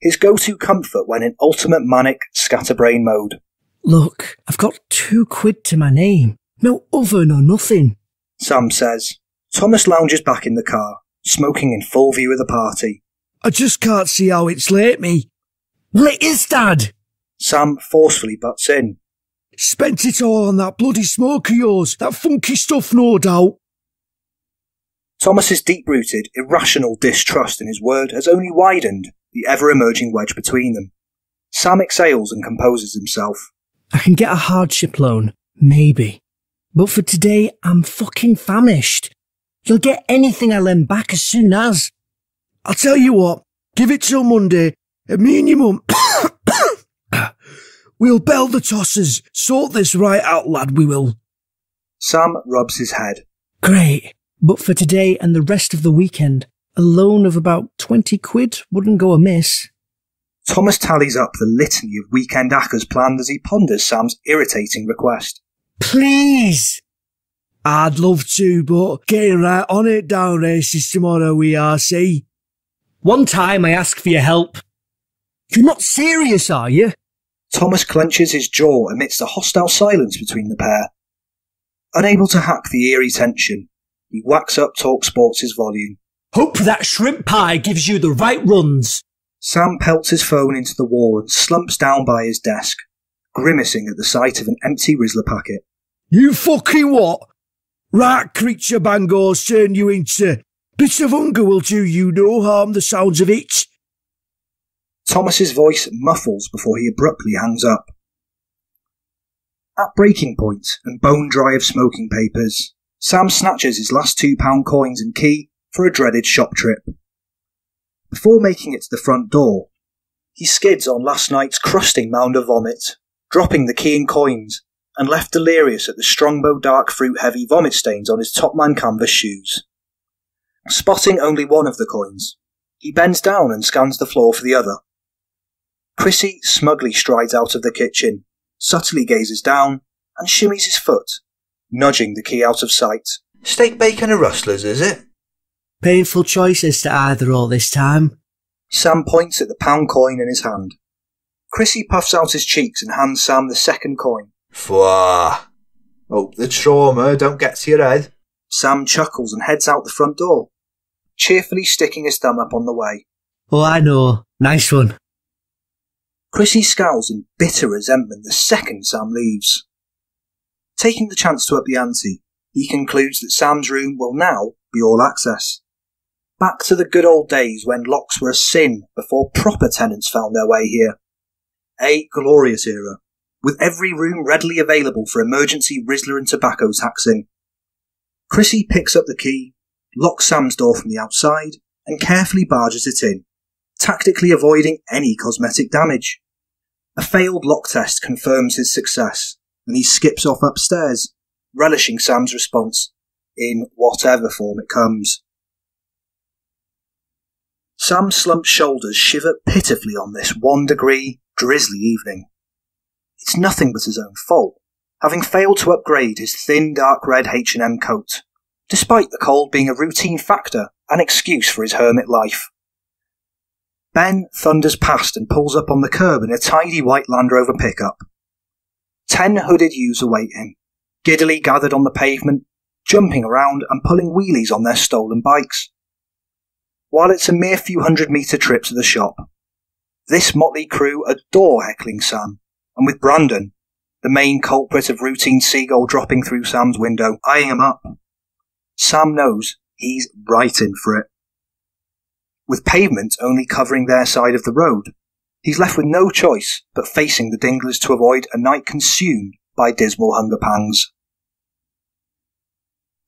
His go-to comfort when in ultimate manic scatterbrain mode. Look, I've got two quid to my name. No oven or nothing. Sam says. Thomas lounges back in the car, smoking in full view of the party. I just can't see how it's late me. Well, it is, Dad. Sam forcefully butts in. Spent it all on that bloody smoke of yours. That funky stuff, no doubt. Thomas's deep-rooted, irrational distrust in his word has only widened the ever-emerging wedge between them. Sam exhales and composes himself. I can get a hardship loan, maybe. But for today, I'm fucking famished. You'll get anything I lend back as soon as. I'll tell you what, give it till Monday, and me and your mum, we'll bell the tossers. Sort this right out, lad, we will. Sam rubs his head. Great. But for today and the rest of the weekend, a loan of about 20 quid wouldn't go amiss. Thomas tallies up the litany of weekend accas planned as he ponders Sam's irritating request. Please! I'd love to, but getting right on it down races tomorrow we are, see? One time I asked for your help. You're not serious, are you? Thomas clenches his jaw amidst a hostile silence between the pair. Unable to hack the eerie tension, he whacks up Talk Sports' volume. Hope that shrimp pie gives you the right runs. Sam pelts his phone into the wall and slumps down by his desk, grimacing at the sight of an empty Rizla packet. You fucking what? Right creature bangors turn you into. Bits of hunger will do you no harm, the sounds of it. Thomas's voice muffles before he abruptly hangs up. At breaking point and bone dry of smoking papers, Sam snatches his last two pound coins and key for a dreaded shop trip. Before making it to the front door, he skids on last night's crusting mound of vomit, dropping the key and coins, and left delirious at the Strongbow dark fruit heavy vomit stains on his topman canvas shoes. Spotting only one of the coins, he bends down and scans the floor for the other. Chrissy smugly strides out of the kitchen, subtly gazes down, and shimmies his foot, nudging the key out of sight. Steak, bacon, and rustlers, is it? Painful choices to either all this time. Sam points at the pound coin in his hand. Chrissy puffs out his cheeks and hands Sam the second coin. Fwah. Hope the trauma don't get to your head. Sam chuckles and heads out the front door, cheerfully sticking his thumb up on the way. Oh, I know. Nice one. Chrissy scowls in bitter resentment the second Sam leaves. Taking the chance to up the ante, he concludes that Sam's room will now be all access. Back to the good old days when locks were a sin before proper tenants found their way here. A glorious era, with every room readily available for emergency Rizla and tobacco taxing. Chrissy picks up the key, locks Sam's door from the outside, and carefully barges it in, tactically avoiding any cosmetic damage. A failed lock test confirms his success, and he skips off upstairs, relishing Sam's response in whatever form it comes. Sam's slumped shoulders shiver pitifully on this one degree, drizzly evening. It's nothing but his own fault, having failed to upgrade his thin dark red H&M coat, despite the cold being a routine factor an excuse for his hermit life. Ben thunders past and pulls up on the curb in a tidy white Land Rover pickup. Ten hooded youths await him, giddily gathered on the pavement, jumping around and pulling wheelies on their stolen bikes. While it's a mere few hundred metre trip to the shop, this motley crew adore heckling Sam, and with Brandon, the main culprit of routine seagull dropping through Sam's window, eyeing him up, Sam knows he's right in for it. With pavement only covering their side of the road, he's left with no choice but facing the dinglers to avoid a night consumed by dismal hunger pangs.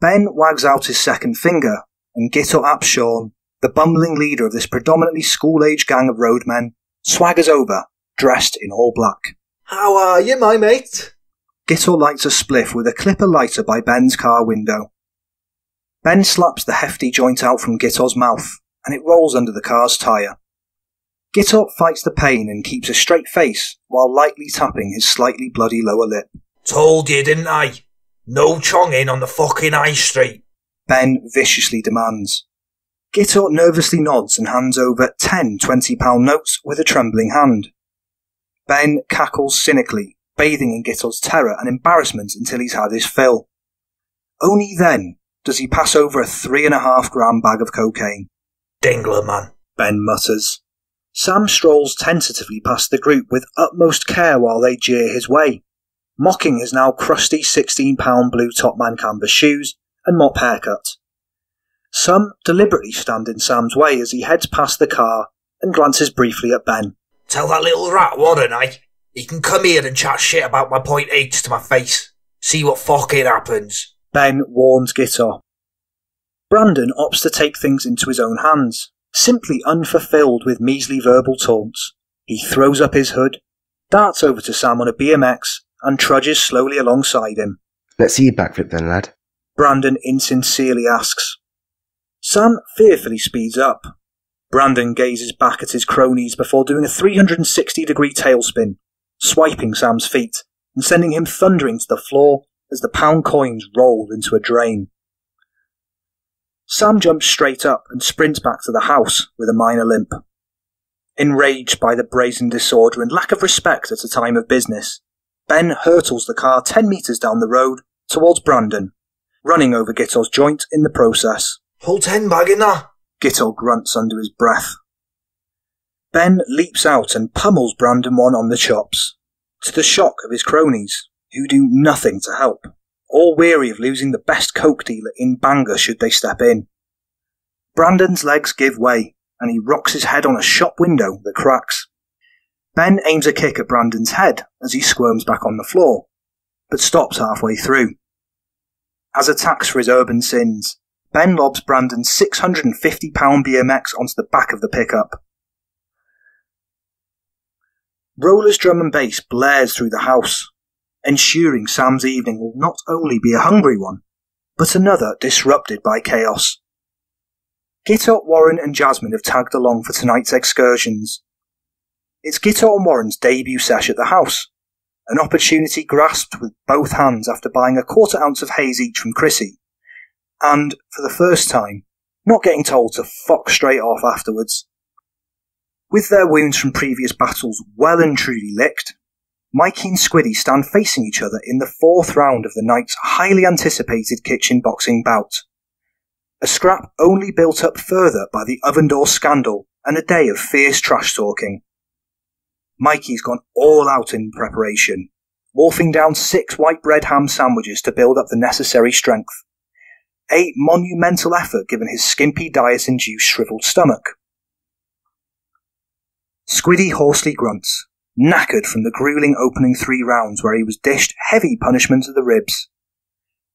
Ben wags out his second finger, and Gitto Ap Sean, the bumbling leader of this predominantly school-age gang of roadmen, swaggers over, dressed in all black. How are you, my mate? Gitto lights a spliff with a clipper lighter by Ben's car window. Ben slaps the hefty joint out from Gitto's mouth, and it rolls under the car's tyre. Gitto fights the pain and keeps a straight face while lightly tapping his slightly bloody lower lip. Told you, didn't I? No chonging on the fucking high street. Ben viciously demands. Gitto nervously nods and hands over ten £20 notes with a trembling hand. Ben cackles cynically, bathing in Gitto's terror and embarrassment until he's had his fill. Only then does he pass over a three and a half gram bag of cocaine. Dingler, man. Ben mutters. Sam strolls tentatively past the group with utmost care while they jeer his way, mocking his now crusty £16 blue Topman canvas shoes and mop haircut. Some deliberately stand in Sam's way as he heads past the car and glances briefly at Ben. Tell that little rat, wouldn't I? He can come here and chat shit about my point eight to my face. See what fucking happens. Ben warns Gitto. Brandon opts to take things into his own hands, simply unfulfilled with measly verbal taunts. He throws up his hood, darts over to Sam on a BMX, and trudges slowly alongside him. Let's see your backflip then, lad. Brandon insincerely asks. Sam fearfully speeds up. Brandon gazes back at his cronies before doing a 360 degree tailspin, swiping Sam's feet and sending him thundering to the floor as the pound coins roll into a drain. Sam jumps straight up and sprints back to the house with a minor limp. Enraged by the brazen disorder and lack of respect at a time of business, Ben hurtles the car 10 metres down the road towards Brandon, running over Gitto's joint in the process. Pull ten bag in there. Gitto grunts under his breath. Ben leaps out and pummels Brandon one on the chops, to the shock of his cronies, who do nothing to help, all weary of losing the best coke dealer in Bangor should they step in. Brandon's legs give way, and he rocks his head on a shop window that cracks. Ben aims a kick at Brandon's head as he squirms back on the floor, but stops halfway through. As a tax for his urban sins, Ben lobs Brandon's £650 BMX onto the back of the pickup. Roller's drum and bass blares through the house, ensuring Sam's evening will not only be a hungry one, but another disrupted by chaos. Gitto, Warren, and Jasmine have tagged along for tonight's excursions. It's Gitto and Warren's debut sesh at the house, an opportunity grasped with both hands after buying a quarter ounce of haze each from Chrissy, and, for the first time, not getting told to fuck straight off afterwards. With their wounds from previous battles well and truly licked, Mikey and Squiddy stand facing each other in the fourth round of the night's highly anticipated kitchen boxing bout. A scrap only built up further by the oven door scandal and a day of fierce trash talking. Mikey's gone all out in preparation, wolfing down six white bread ham sandwiches to build up the necessary strength. A monumental effort given his skimpy diet induced shriveled stomach. Squiddy hoarsely grunts, knackered from the grueling opening three rounds where he was dished heavy punishment to the ribs.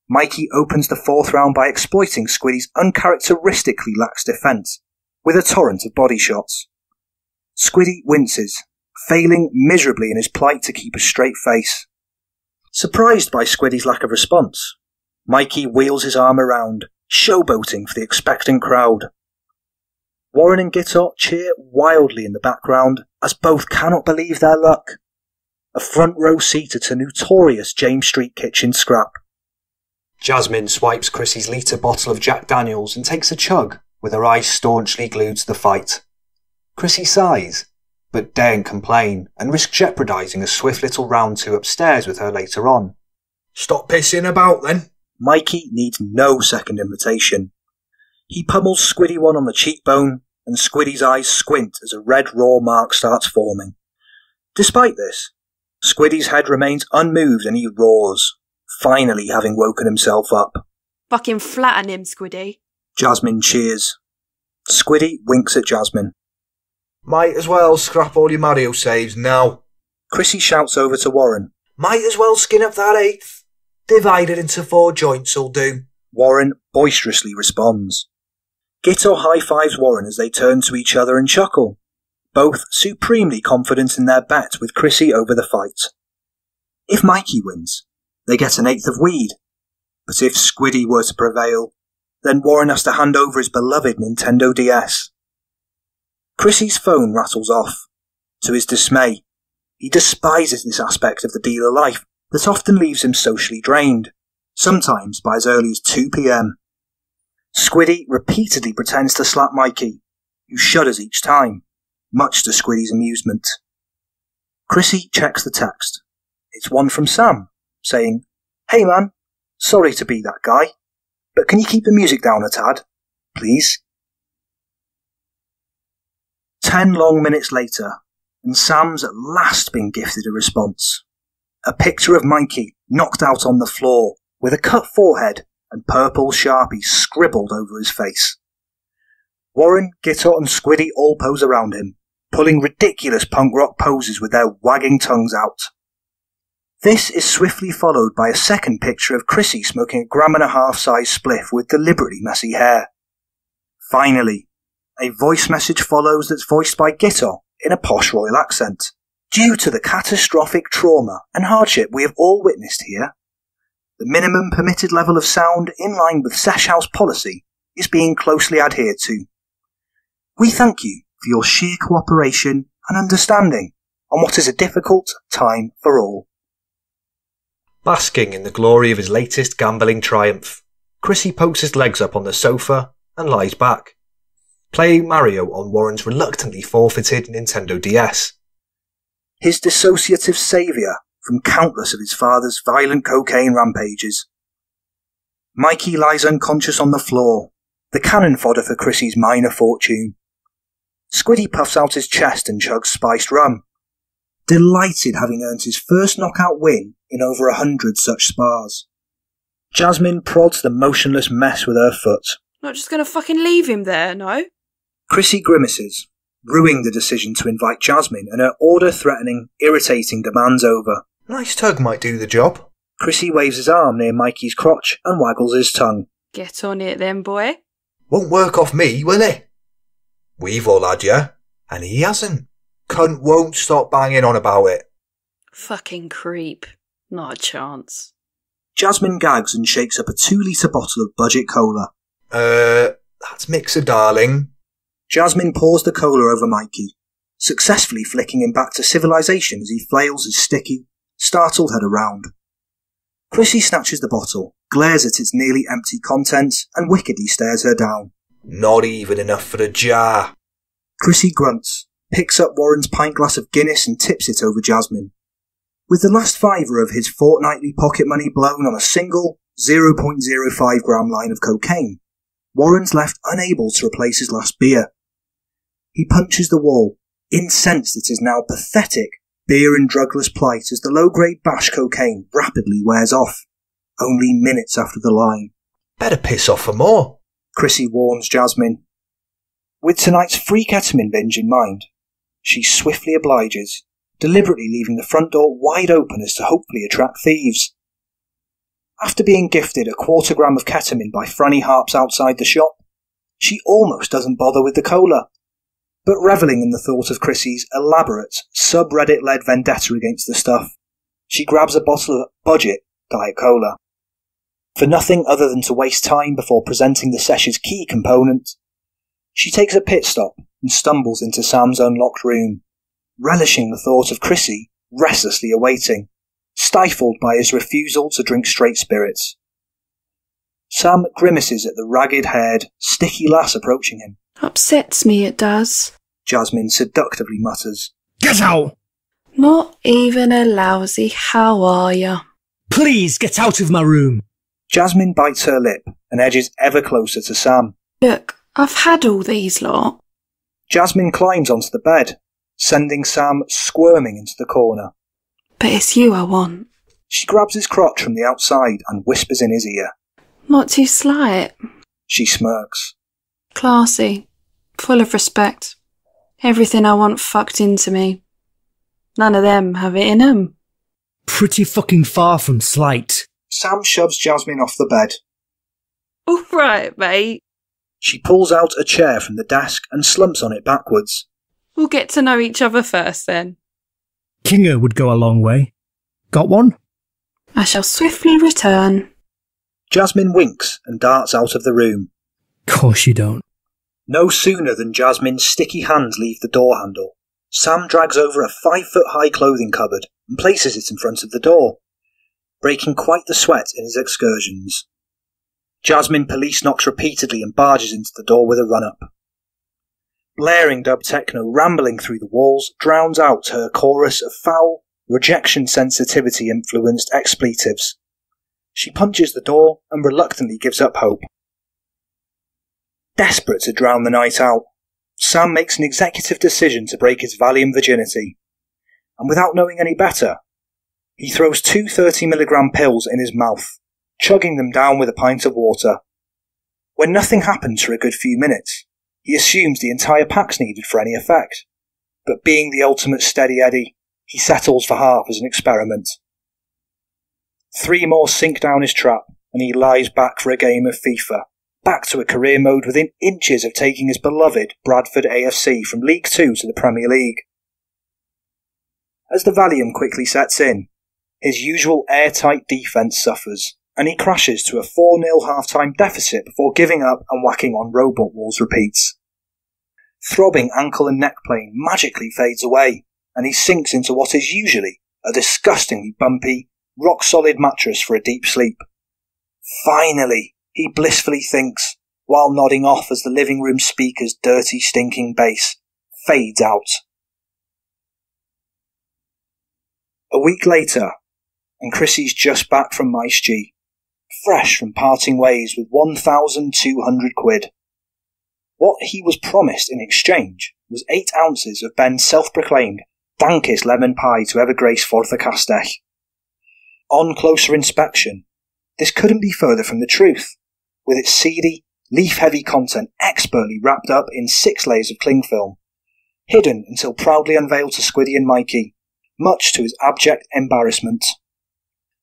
Mikey opens the fourth round by exploiting Squiddy's uncharacteristically lax defence with a torrent of body shots. Squiddy winces, failing miserably in his plight to keep a straight face. Surprised by Squiddy's lack of response, Mikey wheels his arm around, showboating for the expectant crowd. Warren and Gitto cheer wildly in the background as both cannot believe their luck. A front row seater to a notorious James Street kitchen scrap. Jasmine swipes Chrissy's litre bottle of Jack Daniels and takes a chug, with her eyes staunchly glued to the fight. Chrissy sighs, but daren't complain and risk jeopardising a swift little round two upstairs with her later on. Stop pissing about then. Mikey needs no second invitation. He pummels Squiddy one on the cheekbone, and Squiddy's eyes squint as a red raw mark starts forming. Despite this, Squiddy's head remains unmoved and he roars, finally having woken himself up. Fucking flatten him, Squiddy. Jasmine cheers. Squiddy winks at Jasmine. Might as well scrap all your Mario saves now. Chrissy shouts over to Warren. Might as well skin up that eighth. Divide it into four joints'll do. Warren boisterously responds. Gitto high fives Warren as they turn to each other and chuckle, both supremely confident in their bet with Chrissy over the fight. If Mikey wins, they get an eighth of weed. But if Squiddy were to prevail, then Warren has to hand over his beloved Nintendo DS. Chrissy's phone rattles off. To his dismay, he despises this aspect of the dealer life that often leaves him socially drained, sometimes by as early as 2 pm. Squiddy repeatedly pretends to slap Mikey, who shudders each time, much to Squiddy's amusement. Chrissy checks the text. It's one from Sam, saying, Hey man, sorry to be that guy, but can you keep the music down a tad, please? Ten long minutes later, and Sam's at last been gifted a response. A picture of Mikey knocked out on the floor with a cut forehead and purple sharpie scribbled over his face. Warren, Gitto, and Squiddy all pose around him, pulling ridiculous punk rock poses with their wagging tongues out. This is swiftly followed by a second picture of Chrissy smoking a gram and a half size spliff with deliberately messy hair. Finally, a voice message follows that's voiced by Gitto in a posh royal accent. Due to the catastrophic trauma and hardship we have all witnessed here, the minimum permitted level of sound in line with Sesh House policy is being closely adhered to. We thank you for your sheer cooperation and understanding on what is a difficult time for all. Basking in the glory of his latest gambling triumph, Chrissy pokes his legs up on the sofa and lies back, playing Mario on Warren's reluctantly forfeited Nintendo DS. His dissociative saviour from countless of his father's violent cocaine rampages. Mikey lies unconscious on the floor, the cannon fodder for Chrissy's minor fortune. Squiddy puffs out his chest and chugs spiced rum, delighted having earned his first knockout win in over a hundred such spars. Jasmine prods the motionless mess with her foot. Not just gonna fucking leave him there, no? Chrissy grimaces, rueing the decision to invite Jasmine and her order threatening, irritating demands over. Nice tug might do the job. Chrissy waves his arm near Mikey's crotch and waggles his tongue. Get on it then, boy. Won't work off me, will it? We've all had you, and he hasn't. Cunt won't stop banging on about it. Fucking creep. Not a chance. Jasmine gags and shakes up a two litre bottle of budget cola. Uh, that's Mixer, darling. Jasmine pours the cola over Mikey, successfully flicking him back to civilization as he flails his sticky, startled head around. Chrissy snatches the bottle, glares at its nearly empty contents, and wickedly stares her down. Not even enough for a jar. Chrissy grunts, picks up Warren's pint glass of Guinness and tips it over Jasmine. With the last fiver of his fortnightly pocket money blown on a single 0.05 gram line of cocaine, Warren's left unable to replace his last beer. He punches the wall, incensed at his now pathetic beer and drugless plight as the low-grade bash cocaine rapidly wears off, only minutes after the line. Better piss off for more. Chrissy warns Jasmine. With tonight's free ketamine binge in mind, she swiftly obliges, deliberately leaving the front door wide open as to hopefully attract thieves. After being gifted a quarter gram of ketamine by Franny Harps outside the shop, she almost doesn't bother with the cola, but revelling in the thought of Chrissy's elaborate, subreddit led vendetta against the stuff, She grabs a bottle of budget Diet Cola. For nothing other than to waste time before presenting the sesh's key component, she takes a pit stop and stumbles into Sam's unlocked room, relishing the thought of Chrissy restlessly awaiting, stifled by his refusal to drink straight spirits. Sam grimaces at the ragged haired, sticky lass approaching him. Upsets me, it does. Jasmine seductively mutters. Get out! Not even a lousy how are ya? Please get out of my room. Jasmine bites her lip and edges ever closer to Sam. Look, I've had all these lot. Jasmine climbs onto the bed, sending Sam squirming into the corner. But it's you I want. She grabs his crotch from the outside and whispers in his ear. Not too slight. She smirks. Classy. Full of respect. Everything I want fucked into me. None of them have it in 'em. Pretty fucking far from slight. Sam shoves Jasmine off the bed. All right, mate. She pulls out a chair from the desk and slumps on it backwards. We'll get to know each other first then. Kinger would go a long way. Got one? I shall swiftly return. Jasmine winks and darts out of the room. Course you don't. No sooner than Jasmine's sticky hands leave the door handle, Sam drags over a five foot high clothing cupboard and places it in front of the door, breaking quite the sweat in his excursions. Jasmine police knocks repeatedly and barges into the door with a run up. Blaring dub techno rambling through the walls drowns out her chorus of foul, rejection sensitivity influenced expletives. She punches the door and reluctantly gives up hope. Desperate to drown the night out, Sam makes an executive decision to break his Valium virginity. And without knowing any better, he throws two 30 milligram pills in his mouth, chugging them down with a pint of water. When nothing happens for a good few minutes, he assumes the entire pack's needed for any effect. But being the ultimate steady Eddie, he settles for half as an experiment. Three more sink down his trap, and he lies back for a game of FIFA, back to a career mode within inches of taking his beloved Bradford AFC from League Two to the Premier League. As the Valium quickly sets in, his usual airtight defence suffers, and he crashes to a 4 0 half-time deficit before giving up and whacking on Robot Wars repeats. Throbbing ankle and neck pain magically fades away, and he sinks into what is usually a disgustingly bumpy, rock solid mattress for a deep sleep. Finally, he blissfully thinks, while nodding off as the living room speaker's dirty, stinking bass fades out. A week later, and Chrissy's just back from Maes G, fresh from parting ways with 1,200 quid. What he was promised in exchange was eight ounces of Ben's self-proclaimed dankest lemon pie to ever grace Fortha Castell. On closer inspection, this couldn't be further from the truth, with its seedy, leaf-heavy content expertly wrapped up in six layers of cling film, hidden until proudly unveiled to Squiddy and Mikey, much to his abject embarrassment.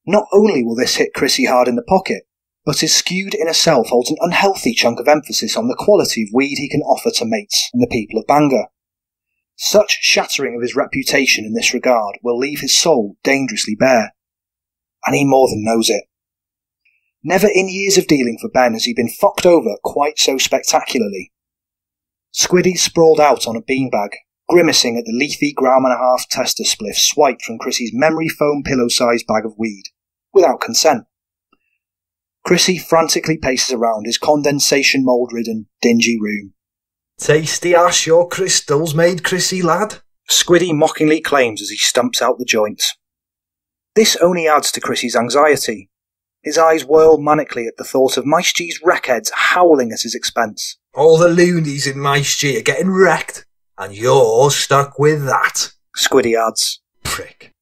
Not only will this hit Chrissy hard in the pocket, but his skewed inner self holds an unhealthy chunk of emphasis on the quality of weed he can offer to mates and the people of Bangor. Such shattering of his reputation in this regard will leave his soul dangerously bare. And he more than knows it. Never in years of dealing for Ben has he been fucked over quite so spectacularly. Squiddy sprawled out on a beanbag, grimacing at the leafy gram and a half tester spliff swiped from Chrissy's memory foam pillow-sized bag of weed, without consent. Chrissy frantically paces around his condensation mould-ridden, dingy room. Tasty ash your crystals made, Chrissy lad. Squiddy mockingly claims as he stumps out the joints. This only adds to Chrissy's anxiety. His eyes whirl manically at the thought of Maes G's wreckheads howling at his expense. All the loonies in Mice are getting wrecked, and you're stuck with that. Squiddy adds. Prick.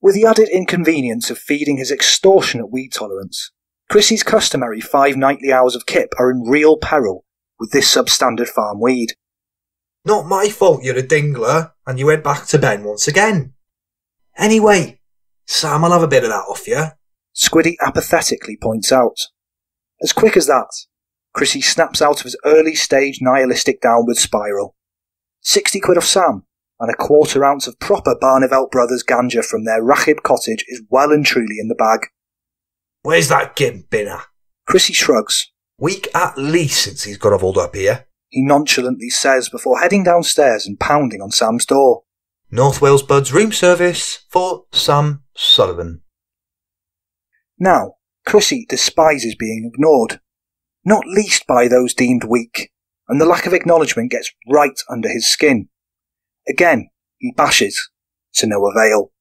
With the added inconvenience of feeding his extortionate weed tolerance, Chrissy's customary five nightly hours of kip are in real peril with this substandard farm weed. Not my fault you're a dingler, and you went back to Ben once again. Anyway, Sam will have a bit of that off you. Squiddy apathetically points out. As quick as that, Chrissy snaps out of his early stage nihilistic downward spiral. Sixty quid off Sam, and a quarter ounce of proper Barnevelt Brothers ganja from their Rachub cottage is well and truly in the bag. Where's that at? Chrissy shrugs. Week at least since he's got a hold up here. He nonchalantly says before heading downstairs and pounding on Sam's door. North Wales Bud's room service for Sam Sullivan. Now, Chrissy despises being ignored, not least by those deemed weak, and the lack of acknowledgement gets right under his skin. Again, he bashes, to no avail.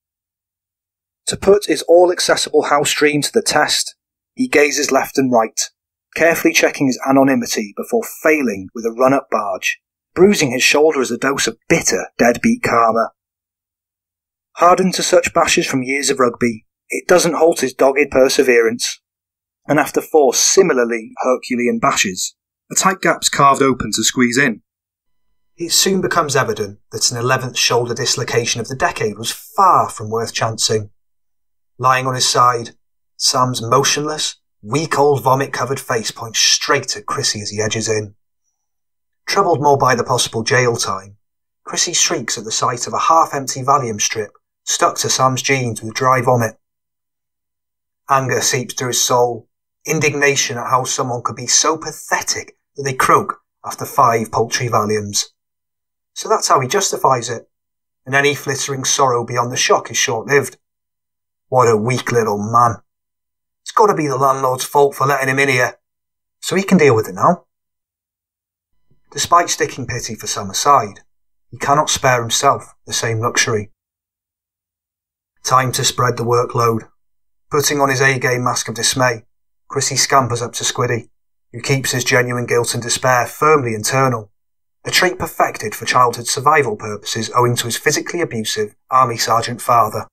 To put his all accessible house dream to the test, he gazes left and right, carefully checking his anonymity before failing with a run up barge, bruising his shoulder as a dose of bitter deadbeat karma. Hardened to such bashes from years of rugby, it doesn't halt his dogged perseverance. And after four similarly Herculean bashes, a tight gap's carved open to squeeze in. It soon becomes evident that an 11th shoulder dislocation of the decade was far from worth chancing. Lying on his side, Sam's motionless, weak old vomit covered face points straight at Chrissy as he edges in. Troubled more by the possible jail time, Chrissy shrieks at the sight of a half empty Valium strip stuck to Sam's jeans with dry vomit. Anger seeps through his soul, indignation at how someone could be so pathetic that they croak after five paltry Valiums. So that's how he justifies it, and any flittering sorrow beyond the shock is short-lived. What a weak little man. It's got to be the landlord's fault for letting him in here, so he can deal with it now. Despite sticking pity for some aside, he cannot spare himself the same luxury. Time to spread the workload. Putting on his A-game mask of dismay, Chrissy scampers up to Squiddy, who keeps his genuine guilt and despair firmly internal, a trait perfected for childhood survival purposes owing to his physically abusive army sergeant father.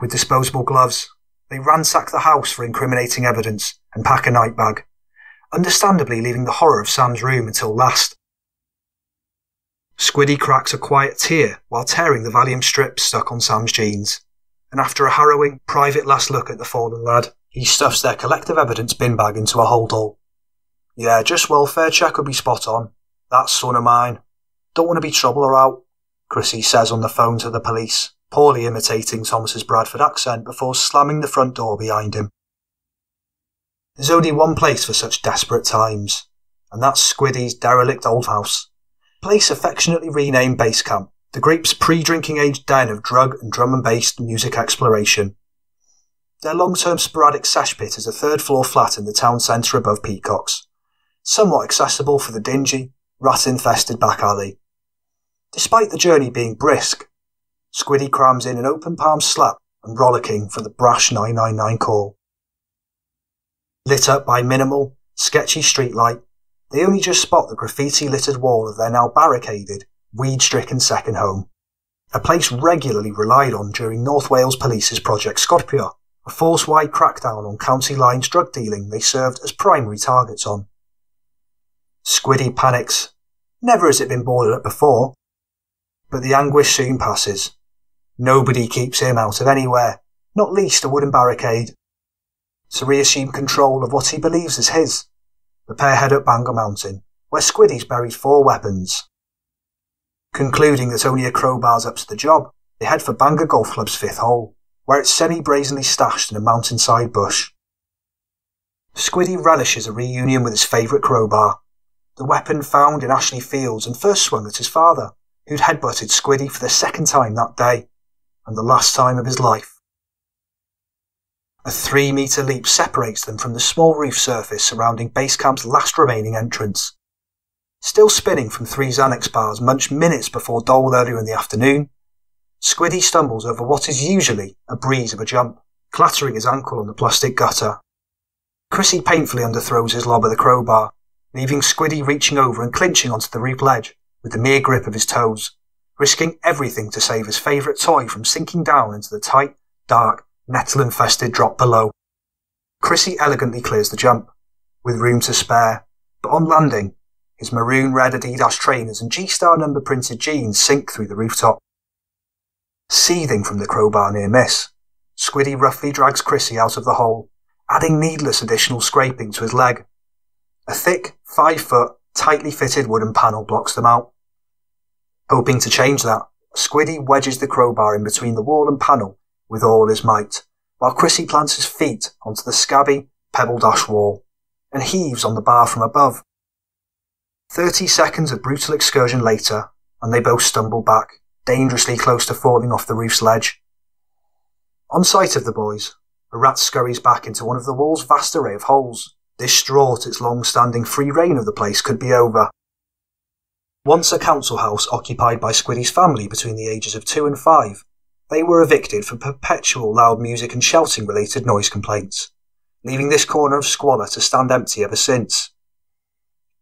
With disposable gloves, they ransack the house for incriminating evidence and pack a night bag, understandably leaving the horror of Sam's room until last. Squiddy cracks a quiet tear while tearing the Valium strips stuck on Sam's jeans, and after a harrowing, private last look at the fallen lad, he stuffs their collective evidence bin bag into a hold holdall. Yeah, just welfare check would be spot on. That son of mine. Don't want to be trouble or out, Chrissy says on the phone to the police, poorly imitating Thomas's Bradford accent before slamming the front door behind him. There's only one place for such desperate times, and that's Squiddy's derelict old house. Place affectionately renamed Base Camp, the group's pre-drinking age den of drug and drum and bass music exploration. Their long-term sporadic sash pit is a third floor flat in the town centre above Peacocks, somewhat accessible for the dingy, rat-infested back alley. Despite the journey being brisk, Squiddy crams in an open palm slap and rollicking for the brash 999 call. Lit up by minimal, sketchy streetlight, they only just spot the graffiti littered wall of their now barricaded, weed stricken second home. A place regularly relied on during North Wales Police's Project Scorpio, a force wide crackdown on county lines drug dealing they served as primary targets on. Squiddy panics. Never has it been boarded up before. But the anguish soon passes. Nobody keeps him out of anywhere, not least a wooden barricade. To reassume control of what he believes is his, the pair head up Bangor Mountain, where Squiddy's buried four weapons. Concluding that only a crowbar's up to the job, they head for Bangor Golf Club's fifth hole, where it's semi-brazenly stashed in a mountainside bush. Squiddy relishes a reunion with his favourite crowbar, the weapon found in Ashley Fields and first swung at his father, who'd headbutted Squiddy for the second time that day, and the last time of his life. A three metre leap separates them from the small roof surface surrounding base camp's last remaining entrance. Still spinning from three Xanax bars munched minutes before dole earlier in the afternoon, Squiddy stumbles over what is usually a breeze of a jump, clattering his ankle on the plastic gutter. Chrissy painfully underthrows his lob of the crowbar, leaving Squiddy reaching over and clinching onto the roof ledge with the mere grip of his toes, risking everything to save his favourite toy from sinking down into the tight, dark, nettle-infested drop below. Chrissy elegantly clears the jump, with room to spare, but on landing, his maroon red Adidas trainers and G-Star number printed jeans sink through the rooftop. Seething from the crowbar near miss, Squiddy roughly drags Chrissy out of the hole, adding needless additional scraping to his leg. A thick, five foot, tightly fitted wooden panel blocks them out. Hoping to change that, Squiddy wedges the crowbar in between the wall and panel with all his might, while Chrissy plants his feet onto the scabby, pebble dash wall and heaves on the bar from above. Thirty seconds of brutal excursion later, and they both stumble back, dangerously close to falling off the roof's ledge. On sight of the boys, a rat scurries back into one of the wall's vast array of holes, distraught its long-standing free reign of the place could be over. Once a council house occupied by Squiddy's family between the ages of two and five, they were evicted for perpetual loud music and shouting related noise complaints, leaving this corner of squalor to stand empty ever since.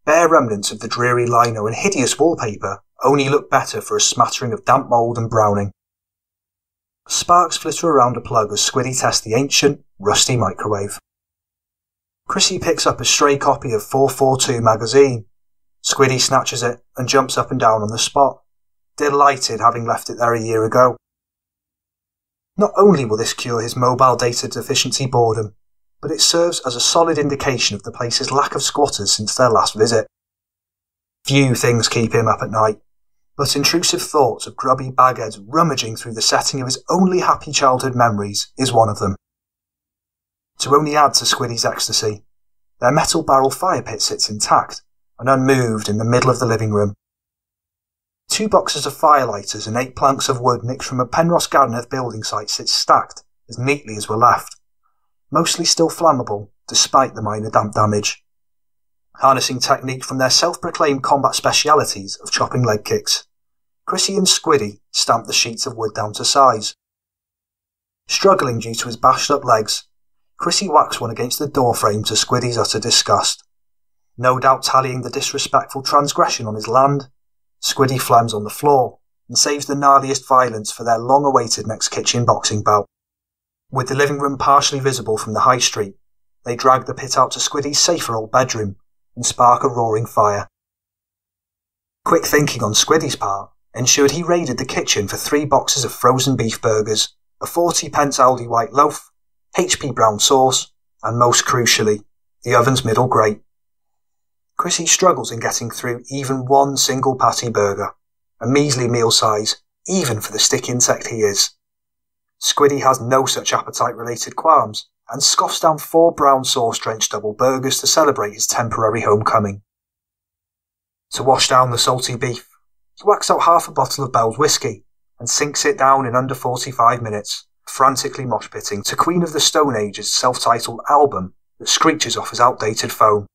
Bare remnants of the dreary lino and hideous wallpaper only look better for a smattering of damp mould and browning. Sparks flitter around a plug as Squiddy tests the ancient, rusty microwave. Chrissy picks up a stray copy of 442 magazine. Squiddy snatches it and jumps up and down on the spot, delighted having left it there a year ago. Not only will this cure his mobile data deficiency boredom, but it serves as a solid indication of the place's lack of squatters since their last visit. Few things keep him up at night, but intrusive thoughts of grubby bagheads rummaging through the setting of his only happy childhood memories is one of them. To only add to Squiddy's ecstasy, their metal barrel fire pit sits intact and unmoved in the middle of the living room. Two boxes of firelighters and eight planks of wood nicked from a Penrose Gardner building site sit stacked as neatly as were left, mostly still flammable despite the minor damp damage. Harnessing technique from their self-proclaimed combat specialities of chopping leg kicks, Chrissy and Squiddy stamped the sheets of wood down to size. Struggling due to his bashed up legs, Chrissy whacks one against the door frame to Squiddy's utter disgust. No doubt tallying the disrespectful transgression on his land, Squiddy flams on the floor and saves the gnarliest violence for their long awaited next kitchen boxing bout. With the living room partially visible from the high street, they drag the pit out to Squiddy's safer old bedroom and spark a roaring fire. Quick thinking on Squiddy's part ensured he raided the kitchen for three boxes of frozen beef burgers, a 40 pence Aldi white loaf, HP brown sauce, and most crucially, the oven's middle grate. Chrissy struggles in getting through even one single patty burger, a measly meal size, even for the stick insect he is. Squiddy has no such appetite related qualms and scoffs down four brown sauce drenched double burgers to celebrate his temporary homecoming. To wash down the salty beef, he whacks out half a bottle of Bell's whiskey and sinks it down in under 45 minutes, frantically mosh pitting to Queen of the Stone Age's self-titled album that screeches off his outdated phone.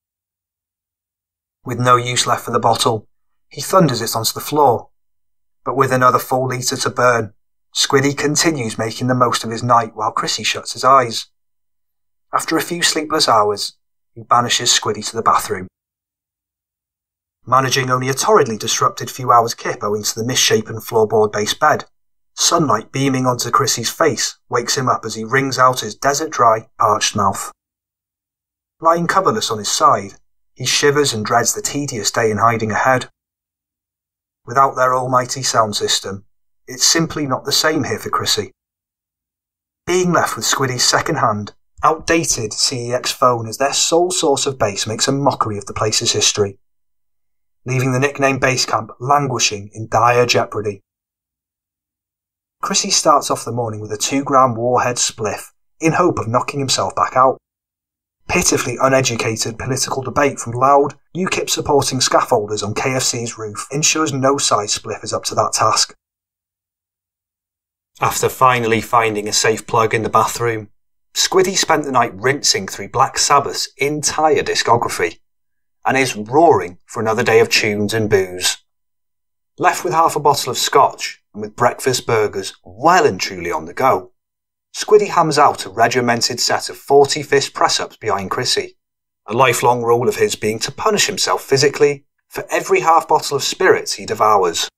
With no use left for the bottle, he thunders it onto the floor. But with another full litre to burn, Squiddy continues making the most of his night while Chrissy shuts his eyes. After a few sleepless hours, he banishes Squiddy to the bathroom. Managing only a torridly disrupted few hours kip owing to the misshapen floorboard based bed, sunlight beaming onto Chrissy's face wakes him up as he wrings out his desert dry, parched mouth. Lying coverless on his side, he shivers and dreads the tedious day in hiding ahead. Without their almighty sound system, it's simply not the same here for Chrissy. Being left with Squiddy's second-hand, outdated CEX phone as their sole source of base makes a mockery of the place's history, leaving the nickname Basecamp languishing in dire jeopardy. Chrissy starts off the morning with a two-gram warhead spliff in hope of knocking himself back out. Pitifully uneducated political debate from loud, UKIP supporting scaffolders on KFC's roof ensures no side spliff is up to that task. After finally finding a safe plug in the bathroom, Squiddy spent the night rinsing through Black Sabbath's entire discography and is roaring for another day of tunes and booze. Left with half a bottle of scotch and with breakfast burgers well and truly on the go, Squiddy hams out a regimented set of 40 fist press-ups behind Chrissy, a lifelong rule of his being to punish himself physically for every half bottle of spirits he devours.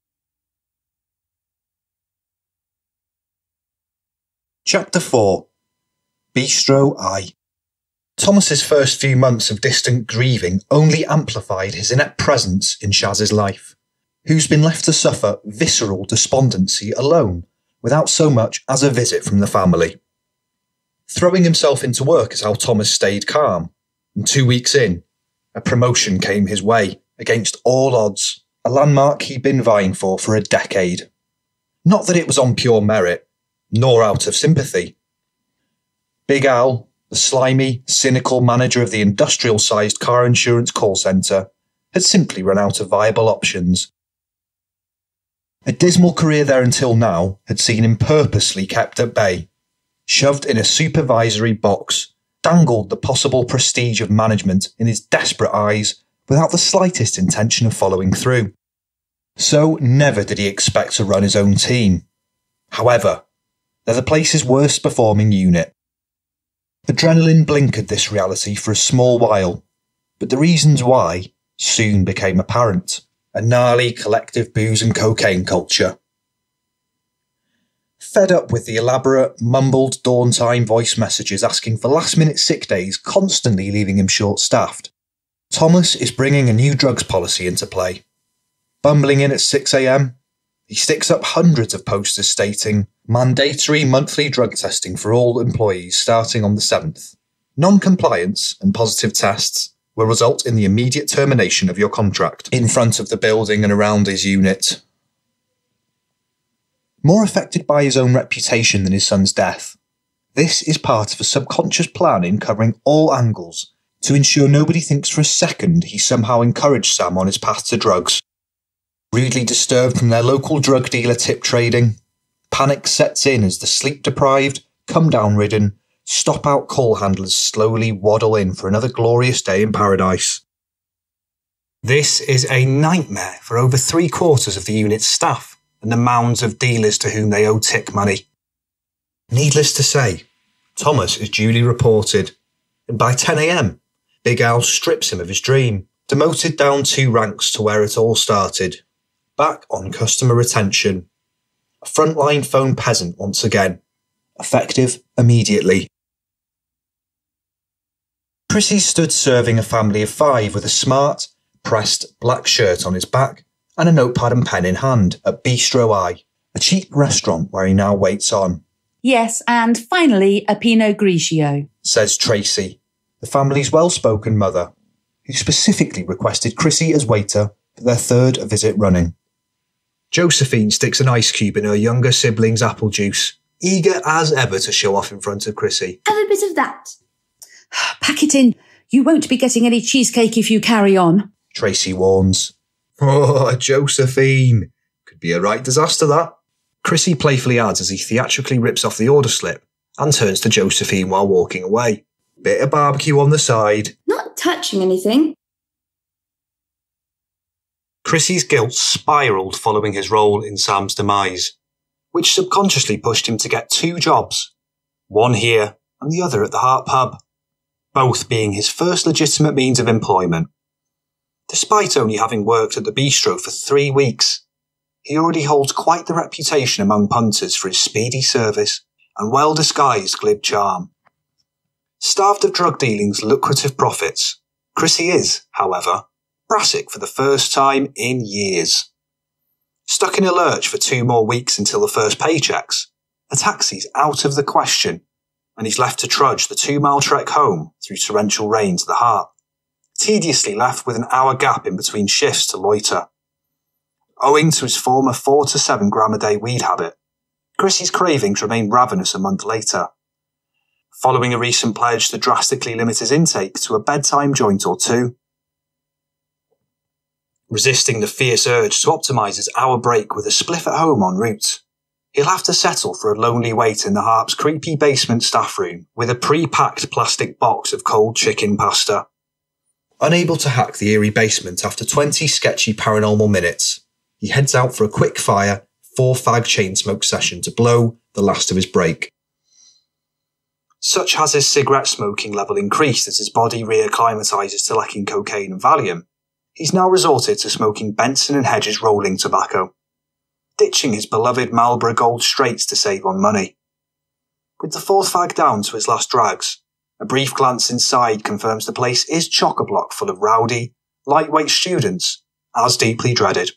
Chapter 4 Bistro I Thomas's first few months of distant grieving only amplified his inept presence in Shaz's life, who's been left to suffer visceral despondency alone, without so much as a visit from the family. Throwing himself into work is how Thomas stayed calm, and two weeks in, a promotion came his way, against all odds, a landmark he'd been vying for for a decade. Not that it was on pure merit, nor out of sympathy. Big Al, the slimy, cynical manager of the industrial sized car insurance call centre, had simply run out of viable options. A dismal career there until now had seen him purposely kept at bay, shoved in a supervisory box, dangled the possible prestige of management in his desperate eyes without the slightest intention of following through. So never did he expect to run his own team. However, they're the place's worst performing unit. Adrenaline blinkered this reality for a small while, but the reasons why soon became apparent. A gnarly collective booze and cocaine culture. Fed up with the elaborate, mumbled dawn time voice messages asking for last minute sick days constantly leaving him short staffed, Thomas is bringing a new drugs policy into play. Bumbling in at 6am, he sticks up hundreds of posters stating mandatory monthly drug testing for all employees starting on the 7th. Non compliance and positive tests will result in the immediate termination of your contract in front of the building and around his unit. More affected by his own reputation than his son's death, this is part of a subconscious planning covering all angles to ensure nobody thinks for a second he somehow encouraged Sam on his path to drugs. Rudely disturbed from their local drug dealer tip trading, panic sets in as the sleep deprived, come down ridden, stop out call handlers slowly waddle in for another glorious day in paradise. This is a nightmare for over three quarters of the unit's staff and the mounds of dealers to whom they owe tick money. Needless to say, Thomas is duly reported, and by 10am, Big Al strips him of his dream, demoted down two ranks to where it all started, back on customer retention. A frontline phone peasant once again, effective immediately. Chrissy stood serving a family of five with a smart, pressed black shirt on his back and a notepad and pen in hand at Bistro I, a cheap restaurant where he now waits on, Yes, and finally, a Pinot Grigio. says Tracy, the family's well spoken mother, who specifically requested Chrissy as waiter for their third visit running. Josephine sticks an ice cube in her younger sibling's apple juice, eager as ever to show off in front of Chrissy. Have a bit of that. Pack it in. You won't be getting any cheesecake if you carry on. Tracy warns. Oh, Josephine. Could be a right disaster, that. Chrissy playfully adds as he theatrically rips off the order slip and turns to Josephine while walking away. Bit of barbecue on the side. Not touching anything. Chrissy's guilt spiraled following his role in Sam's demise, which subconsciously pushed him to get two jobs, one here and the other at the Hart pub, both being his first legitimate means of employment. Despite only having worked at the bistro for three weeks, he already holds quite the reputation among punters for his speedy service and well disguised glib charm. Starved of drug dealing's lucrative profits, Chrissy is, however, brassic for the first time in years. Stuck in a lurch for two more weeks until the first paychecks, a taxi's out of the question, and he's left to trudge the two mile trek home through torrential rain to the heart, tediously left with an hour gap in between shifts to loiter. Owing to his former four to seven gram a day weed habit, Chrissy's cravings remain ravenous a month later. Following a recent pledge to drastically limit his intake to a bedtime joint or two, resisting the fierce urge to optimise his hour break with a spliff at home en route. He'll have to settle for a lonely wait in the Harp's creepy basement staff room with a pre-packed plastic box of cold chicken pasta. Unable to hack the eerie basement after 20 sketchy paranormal minutes, he heads out for a quick fire, four fag chain smoke session to blow the last of his break. Such has his cigarette smoking level increased as his body reacclimatises to lacking cocaine and Valium. He's now resorted to smoking Benson and Hedges rolling tobacco, ditching his beloved Marlboro Gold straights to save on money. With the fourth fag down to its last drags, a brief glance inside confirms the place is chock-a-block full of rowdy, lightweight students, as deeply dreaded.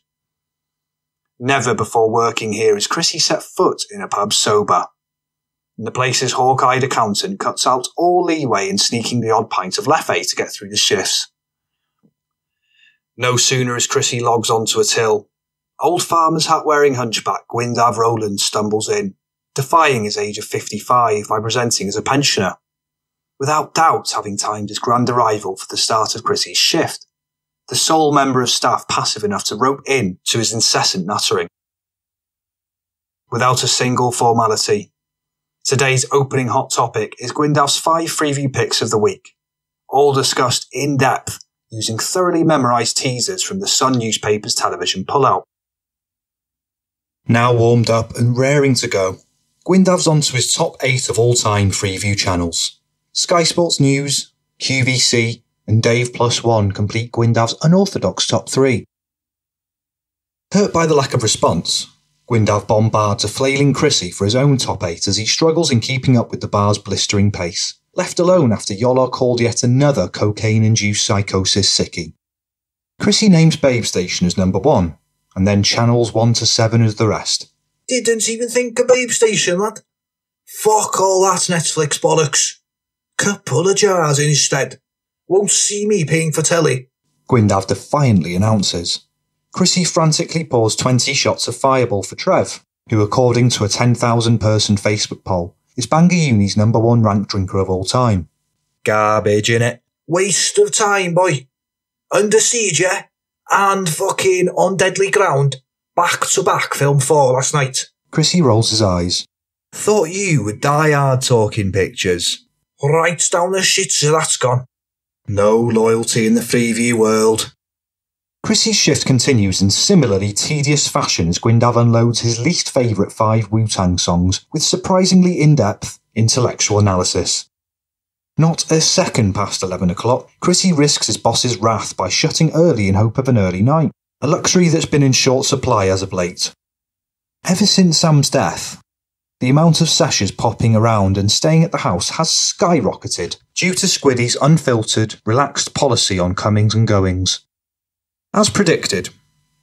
Never before working here has Chrissy set foot in a pub sober. And the place's hawk-eyed accountant cuts out all leeway in sneaking the odd pint of Leffe to get through the shifts. No sooner is Chrissy logs onto a till. Old farmer's hat wearing hunchback Gwyndav Rowland stumbles in, defying his age of 55 by presenting as a pensioner, without doubt having timed his grand arrival for the start of Chrissy's shift, the sole member of staff passive enough to rope in to his incessant nattering. Without a single formality, today's opening hot topic is Gwyndav's five freeview picks of the week, all discussed in depth using thoroughly memorised teasers from the Sun newspaper's television pullout. Now warmed up and raring to go, Gwyndav's on to his top eight of all time Freeview channels. Sky Sports News, QVC, and Dave Plus One complete Gwyndav's unorthodox top three. Hurt by the lack of response, Gwyndav bombards a flailing Chrissy for his own top eight as he struggles in keeping up with the bar's blistering pace, left alone after Yolar called yet another cocaine-induced psychosis sickie. Chrissy names Babe Station as number one, and then channels one to seven as the rest. Didn't even think of Babe Station, lad. Fuck all that Netflix bollocks. Couple of jars instead. Won't see me paying for telly. Gwyndav defiantly announces. Chrissy frantically pours 20 shots of Fireball for Trev, who, according to a 10,000 person Facebook poll, is Bangor Uni's number one ranked drinker of all time. Garbage, innit? Waste of time, boy. Under siege, yeah? And fucking on deadly ground. Back to back film four last night. Chrissy rolls his eyes. Thought you would die hard talking pictures. Right down the shits that's gone. No loyalty in the Freeview world. Chrissy's shift continues in similarly tedious fashion as Gwyndav unloads his least favourite five Wu Tang songs with surprisingly in depth, intellectual analysis. Not a second past 11 o'clock, Chrissy risks his boss's wrath by shutting early in hope of an early night, a luxury that's been in short supply as of late. Ever since Sam's death, the amount of sashes popping around and staying at the house has skyrocketed due to Squiddy's unfiltered, relaxed policy on comings and goings. As predicted,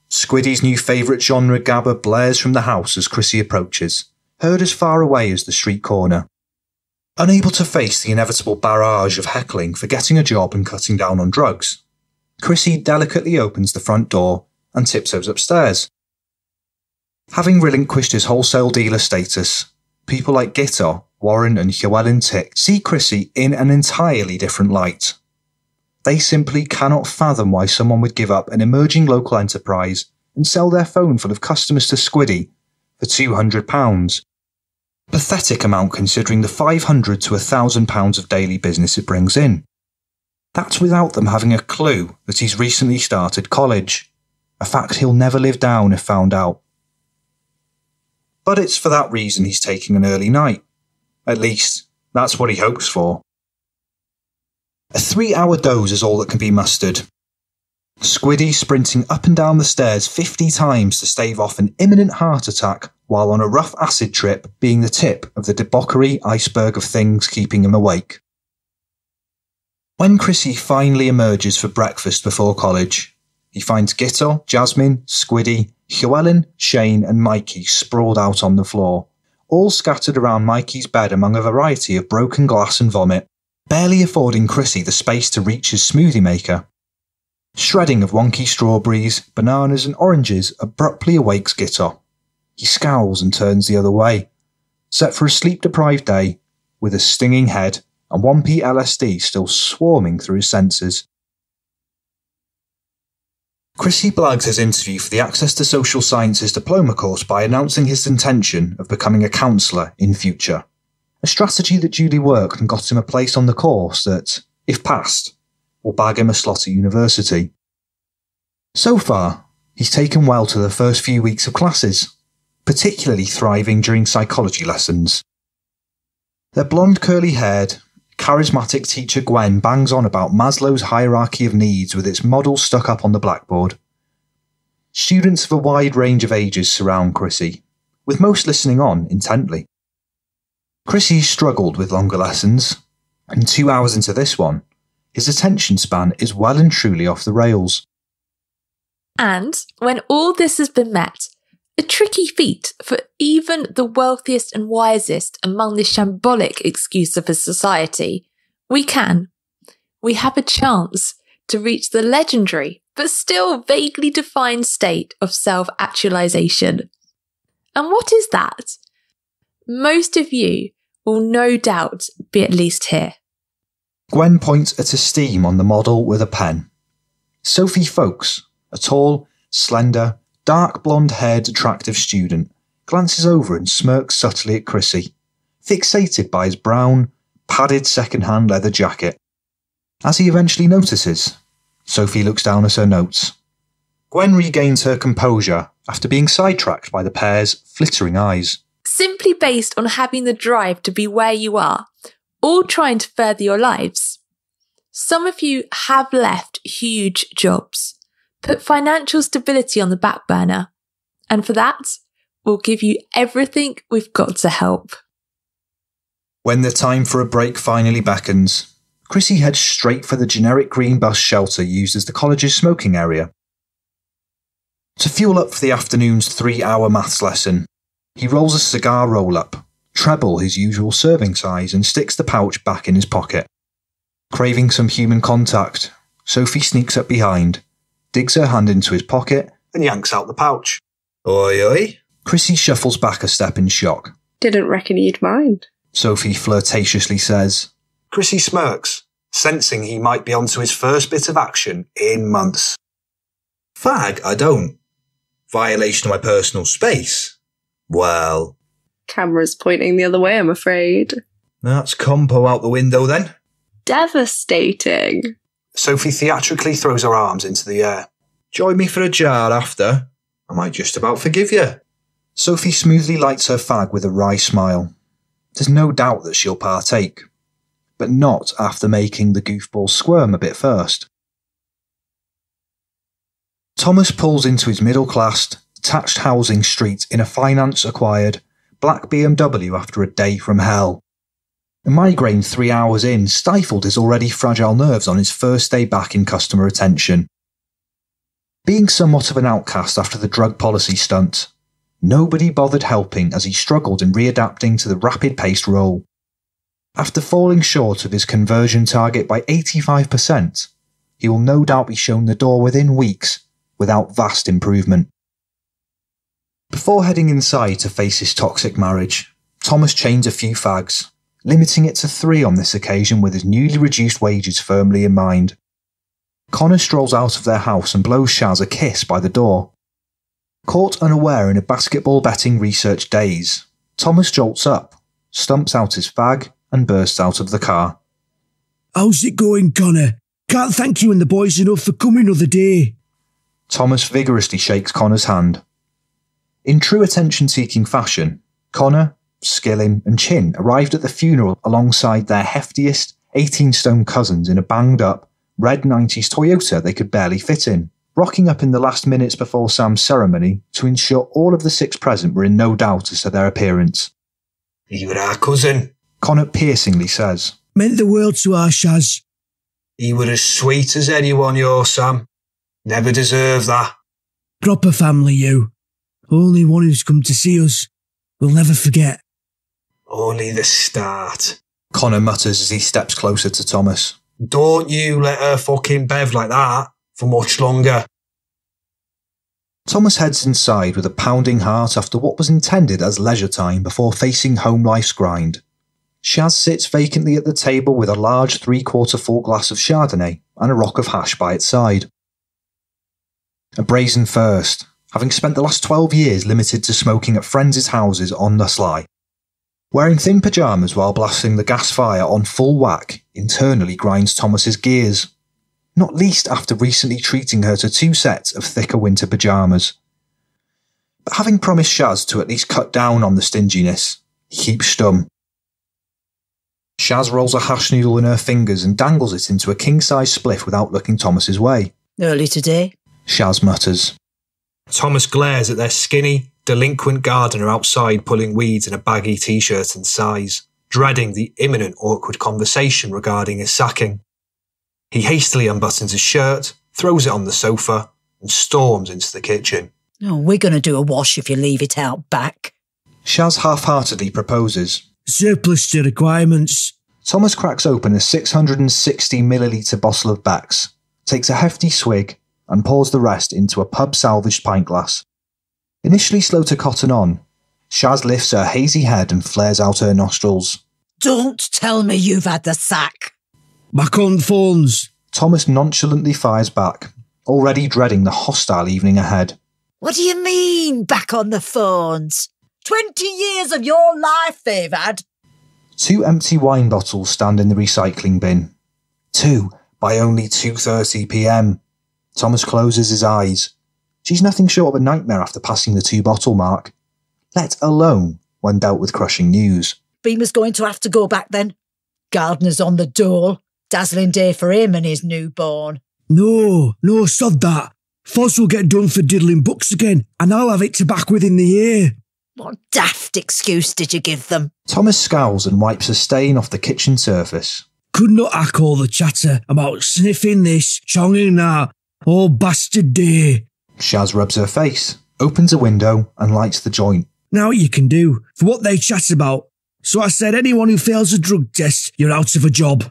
Squiddy's new favourite genre gabber blares from the house as Chrissy approaches, heard as far away as the street corner. Unable to face the inevitable barrage of heckling for getting a job and cutting down on drugs, Chrissy delicately opens the front door and tiptoes upstairs. Having relinquished his wholesale dealer status, people like Gitto, Warren, and Llewellyn Tick see Chrissy in an entirely different light. They simply cannot fathom why someone would give up an emerging local enterprise and sell their phone full of customers to Squiddy for £200. Pathetic amount considering the 500 to £1,000 of daily business it brings in. That's without them having a clue that he's recently started college, a fact he'll never live down if found out. But it's for that reason he's taking an early night. At least, that's what he hopes for. A three hour doze is all that can be mustered. Squiddy sprinting up and down the stairs 50 times to stave off an imminent heart attack while on a rough acid trip being the tip of the debauchery iceberg of things keeping him awake. When Chrissy finally emerges for breakfast before college, he finds Gitto, Jasmine, Squiddy, Llewellyn, Shane, and Mikey sprawled out on the floor, all scattered around Mikey's bed among a variety of broken glass and vomit, barely affording Chrissy the space to reach his smoothie maker. Shredding of wonky strawberries, bananas, and oranges abruptly awakes Gitto. He scowls and turns the other way, set for a sleep deprived day, with a stinging head and 1p LSD still swarming through his senses. Chrissy blags his interview for the Access to Social Sciences diploma course by announcing his intention of becoming a counsellor in future. A strategy that duly worked and got him a place on the course that, if passed, will bag him a slot at university. So far, he's taken well to the first few weeks of classes, particularly thriving during psychology lessons. Their blonde curly haired, charismatic teacher Gwen bangs on about Maslow's hierarchy of needs with its model stuck up on the blackboard. Students of a wide range of ages surround Chrissy, with most listening on intently. Chrissy struggled with longer lessons, and two hours into this one, his attention span is well and truly off the rails. And when all this has been met, a tricky feat for even the wealthiest and wisest among the shambolic excuse of a society. We can. We have a chance to reach the legendary but still vaguely defined state of self actualization. And what is that? Most of you will no doubt be at least here. Gwen points at a steam on the model with a pen. Sophie Folks, a tall, slender, dark blonde haired, attractive student, glances over and smirks subtly at Chrissy, fixated by his brown, padded second hand leather jacket. As he eventually notices, Sophie looks down at her notes. Gwen regains her composure after being sidetracked by the pair's flittering eyes. Simply based on having the drive to be where you are, all trying to further your lives. Some of you have left huge jobs, put financial stability on the back burner, and for that, we'll give you everything we've got to help. When the time for a break finally beckons, Chrissy heads straight for the generic green bus shelter used as the college's smoking area. To fuel up for the afternoon's three hour maths lesson, he rolls a cigar roll up, treble his usual serving size, and sticks the pouch back in his pocket. Craving some human contact, Sophie sneaks up behind, digs her hand into his pocket, and yanks out the pouch. Oi, oi. Chrissy shuffles back a step in shock. Didn't reckon you'd mind. Sophie flirtatiously says. Chrissy smirks, sensing he might be onto his first bit of action in months. Fag, I don't. Violation of my personal space. Well, Camera's pointing the other way, I'm afraid. that's compo out the window then. Devastating. Sophie theatrically throws her arms into the air. Join me for a jar after. I might just about forgive you. Sophie smoothly lights her fag with a wry smile. There's no doubt that she'll partake, but not after making the goofball squirm a bit first. Thomas pulls into his middle class, detached housing street in a finance acquired black BMW after a day from hell. A migraine three hours in stifled his already fragile nerves on his first day back in customer attention. Being somewhat of an outcast after the drug policy stunt, nobody bothered helping as he struggled in readapting to the rapid paced role. After falling short of his conversion target by 85%, he will no doubt be shown the door within weeks without vast improvement. Before heading inside to face his toxic marriage, Thomas chains a few fags, limiting it to three on this occasion with his newly reduced wages firmly in mind. Connor strolls out of their house and blows Shaz a kiss by the door. Caught unaware in a basketball betting research daze, Thomas jolts up, stumps out his fag, and bursts out of the car. How's it going, Connor? Can't thank you and the boys enough for coming other day. Thomas vigorously shakes Connor's hand. In true attention seeking fashion, Connor, Skillin, and Chin arrived at the funeral alongside their heftiest 18 stone cousins in a banged up, red 90s Toyota they could barely fit in, rocking up in the last minutes before Sam's ceremony to ensure all of the six present were in no doubt as to their appearance. You were our cousin. Connor piercingly says, Meant the world to our Shaz. He were as sweet as anyone, your Sam. Never deserved that. Proper family, you. Only one who's come to see us. We'll never forget. Only the start. Connor mutters as he steps closer to Thomas. Don't you let her fucking bev like that for much longer. Thomas heads inside with a pounding heart after what was intended as leisure time before facing home life's grind. Shaz sits vacantly at the table with a large three quarter full glass of Chardonnay and a rock of hash by its side. A brazen first, having spent the last 12 years limited to smoking at friends' houses on the sly. Wearing thin pyjamas while blasting the gas fire on full whack internally grinds Thomas's gears, not least after recently treating her to two sets of thicker winter pyjamas. But having promised Shaz to at least cut down on the stinginess, he keeps stum. Shaz rolls a hash noodle in her fingers and dangles it into a king-size spliff without looking Thomas's way. Early today. Shaz mutters. Thomas glares at their skinny, delinquent gardener outside pulling weeds in a baggy t shirt and size, dreading the imminent awkward conversation regarding his sacking. He hastily unbuttons his shirt, throws it on the sofa, and storms into the kitchen. Oh, we're going to do a wash if you leave it out back. Shaz half heartedly proposes. Surplus to requirements. Thomas cracks open a 660 millilitre bottle of Bax, takes a hefty swig, and pours the rest into a pub salvaged pint glass. Initially slow to cotton on, Shaz lifts her hazy head and flares out her nostrils. Don't tell me you've had the sack. Back on phones. Thomas nonchalantly fires back, already dreading the hostile evening ahead. What do you mean, back on the phones? Twenty years of your life they've had. Two empty wine bottles stand in the recycling bin. Two by only 2:30 p.m. Thomas closes his eyes. She's nothing short of a nightmare after passing the two bottle mark, let alone when dealt with crushing news. Beamer's going to have to go back then. Gardener's on the dole. Dazzling day for him and his newborn. No, no, sod that. Foz will get done for diddling books again, and I'll have it to back within the year. What daft excuse did you give them? Thomas scowls and wipes a stain off the kitchen surface. Could not hack all the chatter about sniffing this, chonging that, all bastard day. Shaz rubs her face, opens a window, and lights the joint. Now you can do, for what they chat about. So I said anyone who fails a drug test, you're out of a job.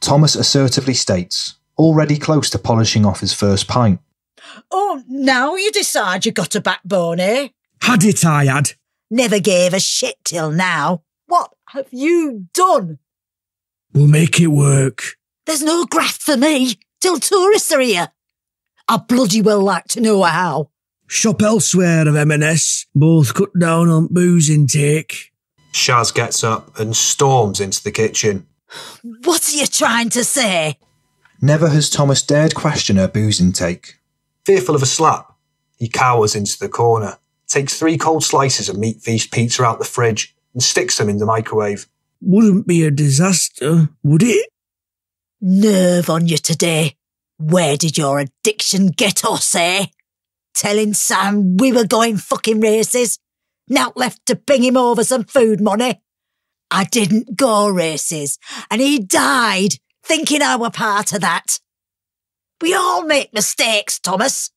Thomas assertively states, already close to polishing off his first pint. Oh, now you decide you got a backbone, eh? Had it I had. Never gave a shit till now. What have you done? We'll make it work. There's no graft for me till tourists are here. I bloody well like to know how. Shop elsewhere of M&S. Both cut down on booze intake. Shaz gets up and storms into the kitchen. What are you trying to say? Never has Thomas dared question her booze intake. Fearful of a slap, he cowers into the corner, takes three cold slices of meat feast pizza out the fridge, and sticks them in the microwave. Wouldn't be a disaster, would it? Nerve on you today. Where did your addiction get us, eh? Telling Sam we were going fucking races? Now left to bring him over some food money? I didn't go races, and he died thinking I were part of that. We all make mistakes, Thomas.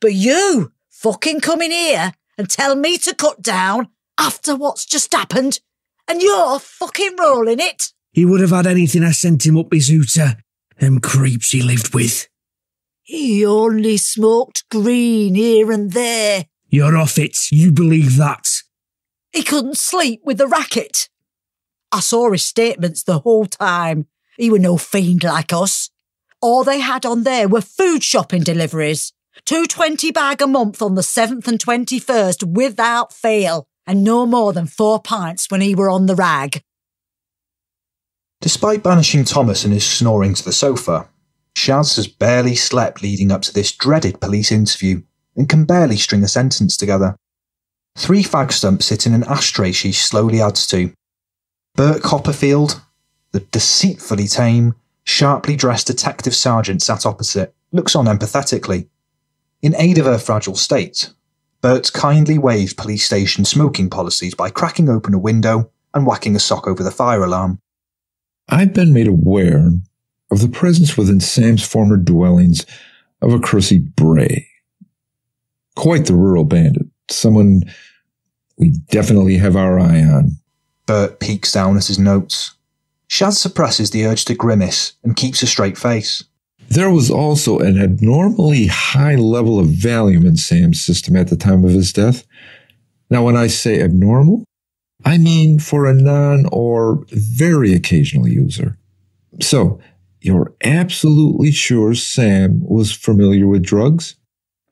But you fucking come in here and tell me to cut down after what's just happened, and you're fucking rolling it. He would have had anything I sent him up his hooter. Them creeps he lived with. He only smoked green here and there. You're off it. You believe that. He couldn't sleep with the racket. I saw his statements the whole time. He were no fiend like us. All they had on there were food shopping deliveries. Two twenty bag a month on the 7th and 21st without fail, and no more than four pints when he were on the rag. Despite banishing Thomas and his snoring to the sofa, Shaz has barely slept leading up to this dreaded police interview and can barely string a sentence together. Three fag stumps sit in an ashtray she slowly adds to. Bert Copperfield, the deceitfully tame, sharply dressed detective sergeant sat opposite, looks on empathetically. In aid of her fragile state, Bert kindly waived police station smoking policies by cracking open a window and whacking a sock over the fire alarm. I've been made aware of the presence within Sam's former dwellings of a Chrissy Bray. Quite the rural bandit, someone we definitely have our eye on. Bert peeks down at his notes. Shaz suppresses the urge to grimace and keeps a straight face. There was also an abnormally high level of Valium in Sam's system at the time of his death. Now, when I say abnormal, I mean for a non or very occasional user. So, you're absolutely sure Sam was familiar with drugs?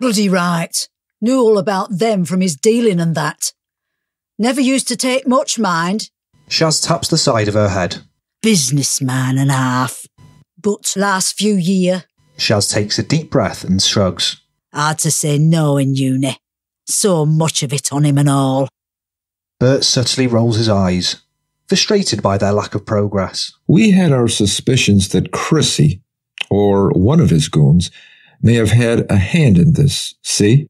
Bloody right. Knew all about them from his dealing and that. Never used to take much mind. Shaz taps the side of her head. Businessman and half. But last few year, Shaz takes a deep breath and shrugs. hard to say no in uni. So much of it on him and all. Bert subtly rolls his eyes, frustrated by their lack of progress. We had our suspicions that Chrissy, or one of his goons, may have had a hand in this, see?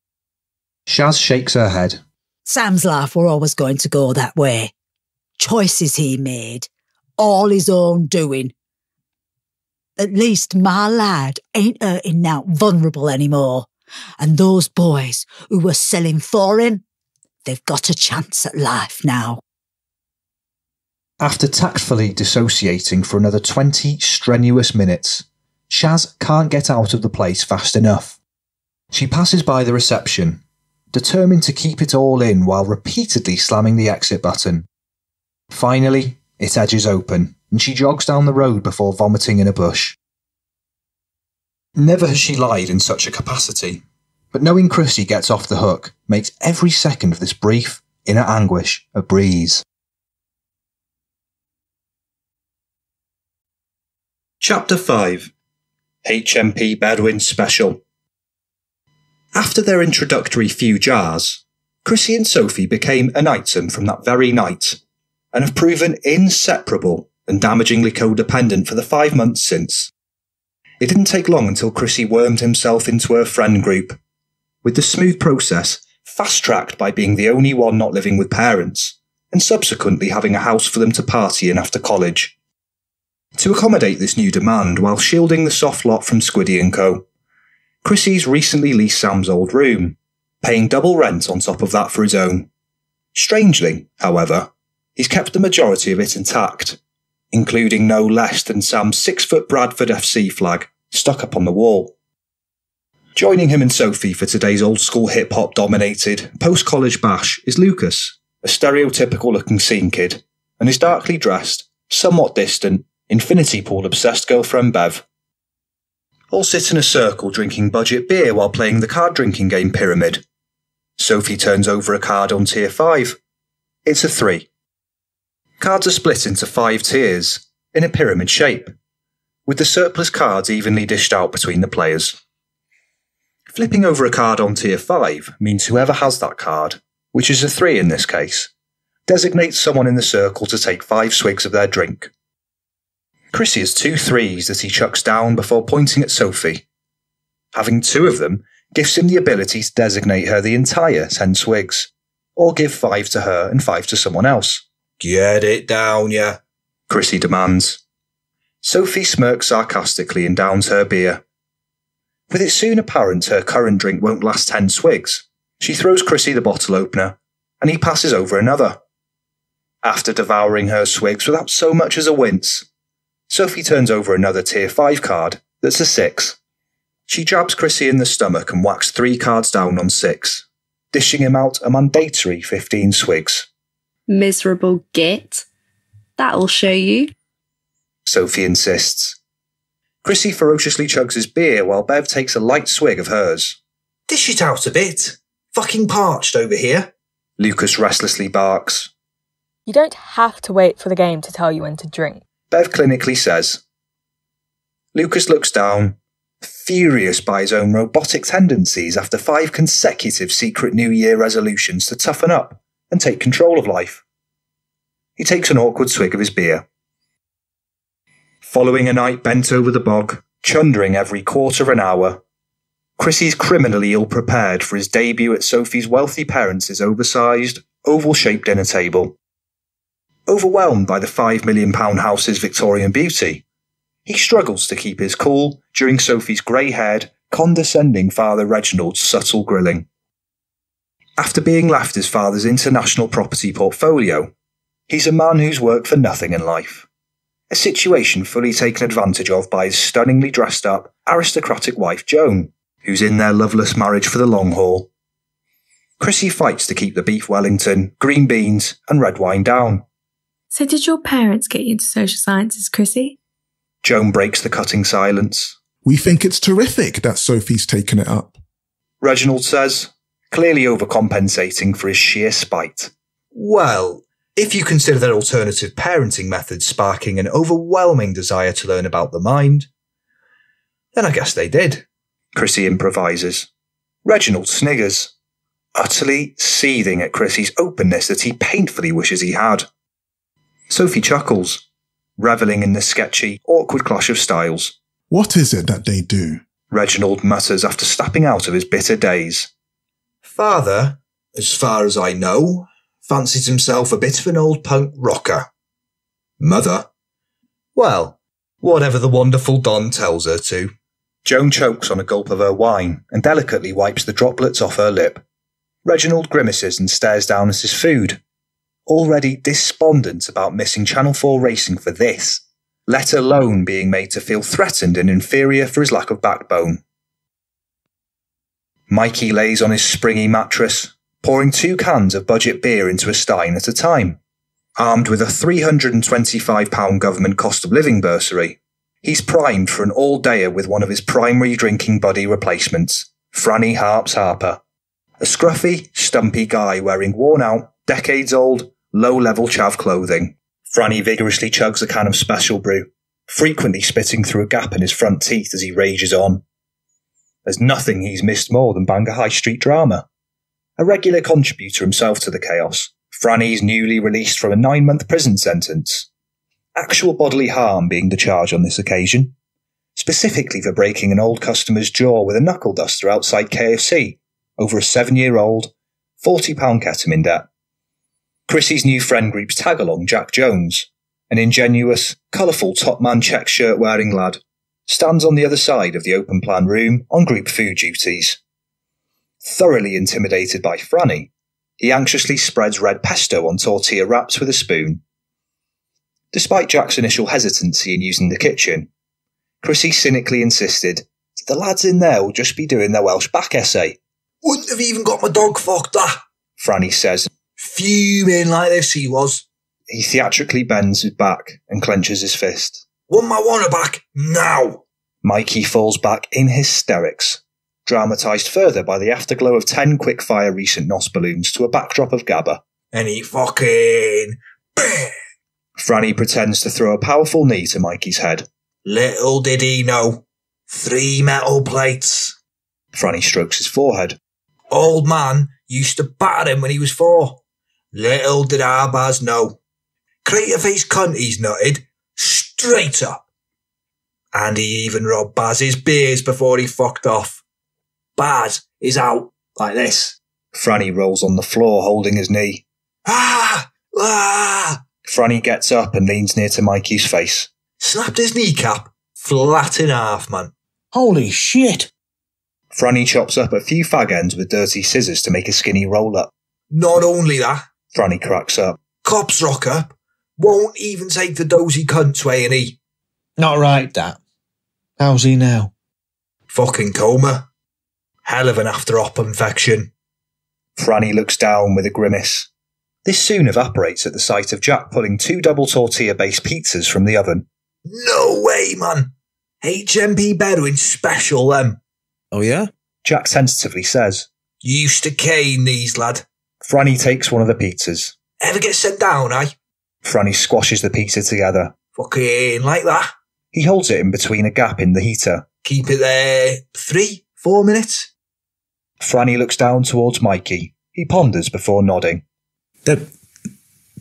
Shaz shakes her head. Sam's life were always going to go that way. Choices he made, all his own doing. At least my lad ain't hurting now vulnerable anymore. And those boys who were selling for him, they've got a chance at life now. After tactfully dissociating for another 20 strenuous minutes, Shaz can't get out of the place fast enough. She passes by the reception, determined to keep it all in while repeatedly slamming the exit button. Finally, it edges open, and she jogs down the road before vomiting in a bush. Never has she lied in such a capacity, but knowing Chrissy gets off the hook makes every second of this brief, inner anguish a breeze. Chapter 5 HMP Berwyn Special After their introductory few jars, Chrissy and Sophie became an item from that very night, and have proven inseparable and damagingly codependent for the five months since. It didn't take long until Chrissy wormed himself into her friend group, with the smooth process fast tracked by being the only one not living with parents, and subsequently having a house for them to party in after college. To accommodate this new demand while shielding the soft lot from Squiddy and Co., Chrissy's recently leased Sam's old room, paying double rent on top of that for his own. Strangely, however, he's kept the majority of it intact, including no less than Sam's six foot Bradford FC flag stuck up on the wall. Joining him and Sophie for today's old school hip hop dominated post college bash is Lucas, a stereotypical looking scene kid, and his darkly dressed, somewhat distant, infinity pool obsessed girlfriend Bev. All sit in a circle drinking budget beer while playing the card drinking game Pyramid. Sophie turns over a card on tier 5. It's a 3. Cards are split into five tiers, in a pyramid shape, with the surplus cards evenly dished out between the players. Flipping over a card on tier 5 means whoever has that card, which is a 3 in this case, designates someone in the circle to take five swigs of their drink. Chrissy has two threes that he chucks down before pointing at Sophie. Having two of them gives him the ability to designate her the entire ten swigs, or give five to her and five to someone else. Get it down, ya, Chrissy demands. Sophie smirks sarcastically and downs her beer. With it soon apparent her current drink won't last ten swigs, she throws Chrissy the bottle opener, and he passes over another. After devouring her swigs without so much as a wince, Sophie turns over another tier 5 card that's a 6. She jabs Chrissy in the stomach and whacks three cards down on 6, dishing him out a mandatory 15 swigs. Miserable git. That'll show you. Sophie insists. Chrissy ferociously chugs his beer while Bev takes a light swig of hers. Dish it out a bit. Fucking parched over here. Lucas restlessly barks. You don't have to wait for the game to tell you when to drink. Bev clinically says. Lucas looks down, furious by his own robotic tendencies after five consecutive secret New Year resolutions to toughen up and take control of life. He takes an awkward swig of his beer. Following a night bent over the bog, chundering every quarter of an hour, Chrissy's criminally ill prepared for his debut at Sophie's wealthy parents' oversized, oval shaped dinner table. Overwhelmed by the £5 million house's Victorian beauty, he struggles to keep his cool during Sophie's grey haired, condescending father Reginald's subtle grilling. After being left his father's international property portfolio, he's a man who's worked for nothing in life. A situation fully taken advantage of by his stunningly dressed up, aristocratic wife Joan, who's in their loveless marriage for the long haul. Chrissy fights to keep the beef Wellington, green beans, and red wine down. So, did your parents get you into social sciences, Chrissy? Joan breaks the cutting silence. We think it's terrific that Sophie's taken it up. Reginald says, clearly overcompensating for his sheer spite. Well, if you consider their alternative parenting methods sparking an overwhelming desire to learn about the mind, then I guess they did. Chrissy improvises. Reginald sniggers, utterly seething at Chrissy's openness that he painfully wishes he had. Sophie chuckles, revelling in the sketchy, awkward clash of styles. What is it that they do? Reginald mutters after snapping out of his bitter daze. Father, as far as I know, fancies himself a bit of an old punk rocker. Mother? Well, whatever the wonderful Don tells her to. Joan chokes on a gulp of her wine and delicately wipes the droplets off her lip. Reginald grimaces and stares down at his food, already despondent about missing Channel 4 racing for this, let alone being made to feel threatened and inferior for his lack of backbone. Mikey lays on his springy mattress, pouring two cans of budget beer into a stein at a time. Armed with a £325 government cost of living bursary, he's primed for an all dayer with one of his primary drinking buddy replacements, Franny Harps Harper. A scruffy, stumpy guy wearing worn out, decades old, low level chav clothing. Franny vigorously chugs a can of special brew, frequently spitting through a gap in his front teeth as he rages on. There's nothing he's missed more than Bangor High Street drama. A regular contributor himself to the chaos, Franny's newly released from a nine month prison sentence. Actual bodily harm being the charge on this occasion, specifically for breaking an old customer's jaw with a knuckle duster outside KFC over a seven year old, £40 ketamine debt. Chrissy's new friend group's tag along Jack Jones, an ingenuous, colourful top man check shirt wearing lad, stands on the other side of the open plan room on group food duties. Thoroughly intimidated by Franny, he anxiously spreads red pesto on tortilla wraps with a spoon. Despite Jack's initial hesitancy in using the kitchen, Chrissy cynically insisted the lads in there will just be doing their Welsh Bac essay. Wouldn't have even got my dog fucked that. Franny says. Fuming like this he was. He theatrically bends his back and clenches his fist. Want my wanna back now. Mikey falls back in hysterics, dramatised further by the afterglow of ten quick-fire recent NOS balloons to a backdrop of Gabba. Any fucking. Franny pretends to throw a powerful knee to Mikey's head. Little did he know. Three metal plates. Franny strokes his forehead. Old man used to batter him when he was four. Little did our Baz know. Crater face cunt he's nutted. Straight up. And he even robbed Baz's beers before he fucked off. Baz is out like this. Franny rolls on the floor holding his knee. Ah! Ah! Franny gets up and leans near to Mikey's face. Snapped his kneecap. Flat in half, man. Holy shit. Franny chops up a few fag ends with dirty scissors to make a skinny roll up. Not only that, Franny cracks up. cops rock up. Won't even take the dozy cunts way and he. Not right, that. How's he now? Fucking coma. Hell of an after op infection. Franny looks down with a grimace. This soon evaporates at the sight of Jack pulling two double tortilla based pizzas from the oven. No way, man. HMP Berwyn special, them. Oh, yeah? Jack tentatively says. You Used to cane these, lad. Franny takes one of the pizzas. Ever get sent down, eh? Franny squashes the pizza together. Fucking like that. He holds it in between a gap in the heater. Keep it there three, four minutes. Franny looks down towards Mikey. He ponders before nodding. They're,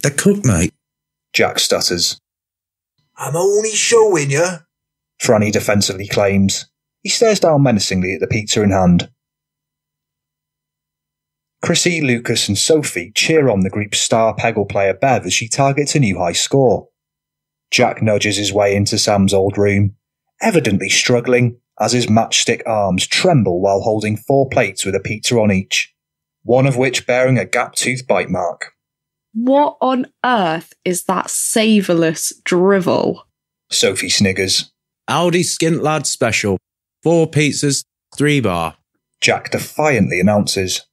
they're cooked, mate. Jack stutters. I'm only showing you. Franny defensively claims. He stares down menacingly at the pizza in hand. Chrissy, Lucas, and Sophie cheer on the group's star Peggle player Bev as she targets a new high score. Jack nudges his way into Sam's old room, evidently struggling as his matchstick arms tremble while holding four plates with a pizza on each, one of which bearing a gap tooth bite mark. What on earth is that savourless drivel? Sophie sniggers. Aldi Skint Lad Special. Four pizzas, three bar. Jack defiantly announces.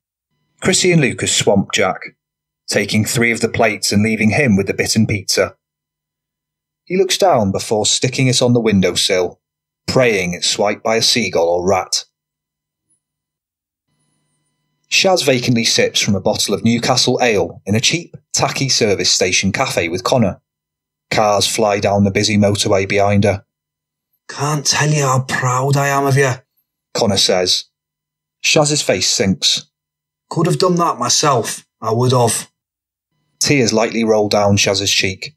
Chrissy and Lucas swamp Jack, taking three of the plates and leaving him with the bitten pizza. He looks down before sticking it on the windowsill, praying it's swiped by a seagull or rat. Shaz vacantly sips from a bottle of Newcastle ale in a cheap, tacky service station cafe with Connor. Cars fly down the busy motorway behind her. Can't tell you how proud I am of you. Connor says. Shaz's face sinks. Could have done that myself. I would have. Tears lightly roll down Shaz's cheek.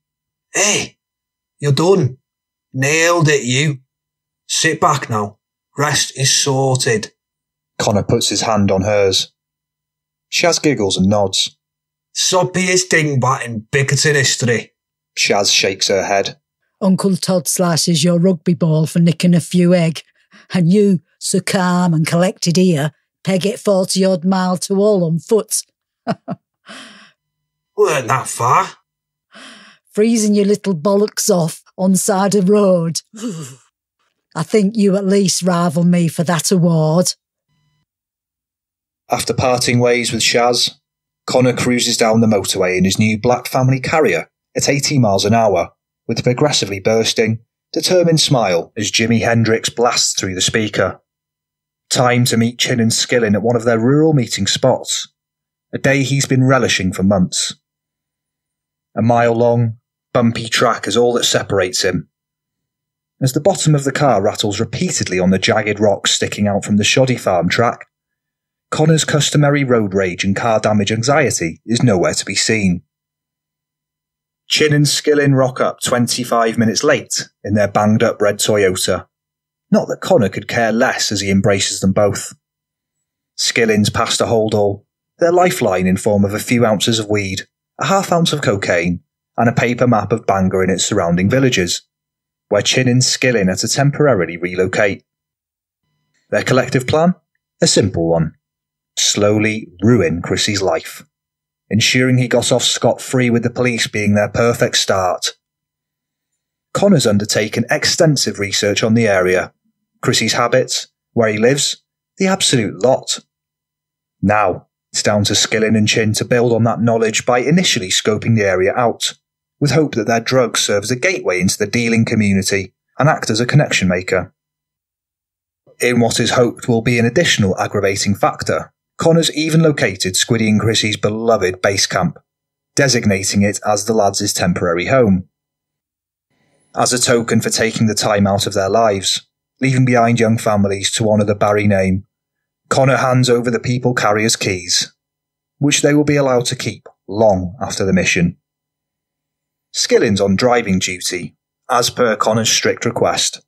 Hey, you're done. Nailed it, you. Sit back now. Rest is sorted. Connor puts his hand on hers. Shaz giggles and nods. Soppiest dingbat in Bickerton history. Shaz shakes her head. Uncle Todd slices your rugby ball for nicking a few egg, and you, so calm and collected here, peg it forty odd mile to all on foot. Weren't that far. Freezing your little bollocks off on side of road. I think you at least rival me for that award. After parting ways with Shaz, Connor cruises down the motorway in his new black family carrier at 80 miles an hour with a progressively bursting, determined smile as Jimi Hendrix blasts through the speaker. Time to meet Chin and Skillin at one of their rural meeting spots, a day he's been relishing for months. A mile long, bumpy track is all that separates him. As the bottom of the car rattles repeatedly on the jagged rocks sticking out from the shoddy farm track, Connor's customary road rage and car damage anxiety is nowhere to be seen. Chin and Skillin rock up 25 minutes late in their banged up red Toyota. Not that Connor could care less as he embraces them both. Skillin's past a holdall, their lifeline in form of a few ounces of weed, a half ounce of cocaine, and a paper map of Bangor and its surrounding villages, where Chin and Skillin are to temporarily relocate. Their collective plan? A simple one. Slowly ruin Chrissy's life, ensuring he got off scot free with the police being their perfect start. Connor's undertaken extensive research on the area, Chrissy's habits, where he lives, the absolute lot. Now, it's down to Skillin and Chin to build on that knowledge by initially scoping the area out, with hope that their drugs serve as a gateway into the dealing community and act as a connection maker. In what is hoped will be an additional aggravating factor, Connors even located Squiddy and Chrissy's beloved base camp, designating it as the lads' temporary home. As a token for taking the time out of their lives, leaving behind young families to honour the Barry name, Connor hands over the people carrier's keys, which they will be allowed to keep long after the mission. Skillin's on driving duty, as per Connor's strict request,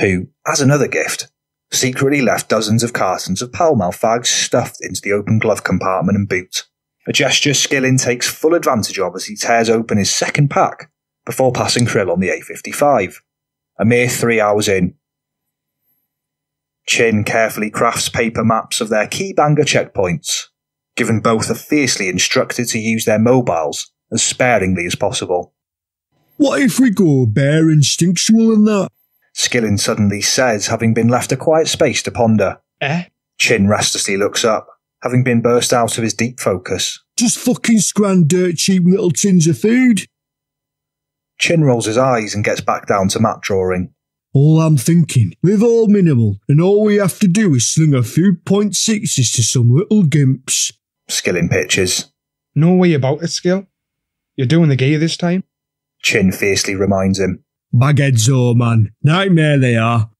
who, as another gift, secretly left dozens of cartons of Pall Mall fags stuffed into the open glove compartment and boot. A gesture Skillin takes full advantage of as he tears open his second pack before passing Krill on the A55. A mere three hours in. Chin carefully crafts paper maps of their key Bangor checkpoints, given both are fiercely instructed to use their mobiles as sparingly as possible. What if we go bare instinctual in that? Skillin suddenly says, having been left a quiet space to ponder. Eh? Chin restlessly looks up, having been burst out of his deep focus. Just fucking scran dirt cheap little tins of food. Chin rolls his eyes and gets back down to map drawing. All I'm thinking, live all minimal, and all we have to do is sling a few point sixes to some little gimps. Skillin pitches. No way about it, Skill. You're doing the gear this time. Chin fiercely reminds him. Bagheads, oh man, nightmare they are.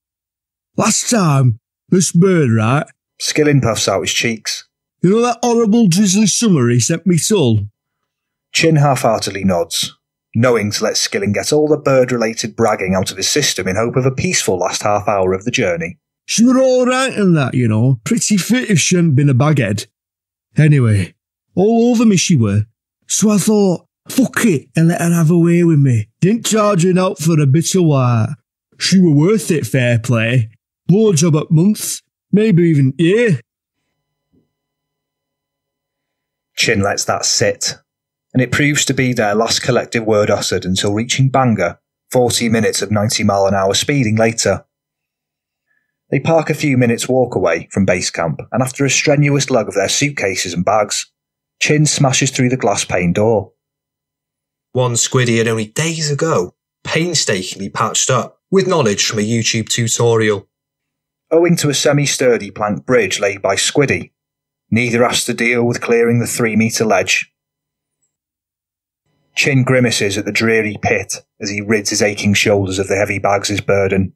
Last time, this bird, right? Skillin puffs out his cheeks. You know that horrible drizzly summer he sent me soul? Chin half-heartedly nods, knowing to let Skillin get all the bird-related bragging out of his system in hope of a peaceful last half hour of the journey. She were all right in that, you know. Pretty fit if she hadn't been a baghead. Anyway, all over me she were. So I thought, fuck it and let her have a way with me. Didn't charge her out for a bit of while. She were worth it, fair play. Blowjob at month, maybe even year. Chin lets that sit, and it proves to be their last collective word uttered until reaching Bangor, 40 minutes of 90 mile an hour speeding later. They park a few minutes walk away from base camp, and after a strenuous lug of their suitcases and bags, Chin smashes through the glass pane door. One Squiddy had only days ago painstakingly patched up with knowledge from a YouTube tutorial. Owing to a semi-sturdy plank bridge laid by Squiddy, neither has to deal with clearing the three metre ledge. Chin grimaces at the dreary pit as he rids his aching shoulders of the heavy bags' burden.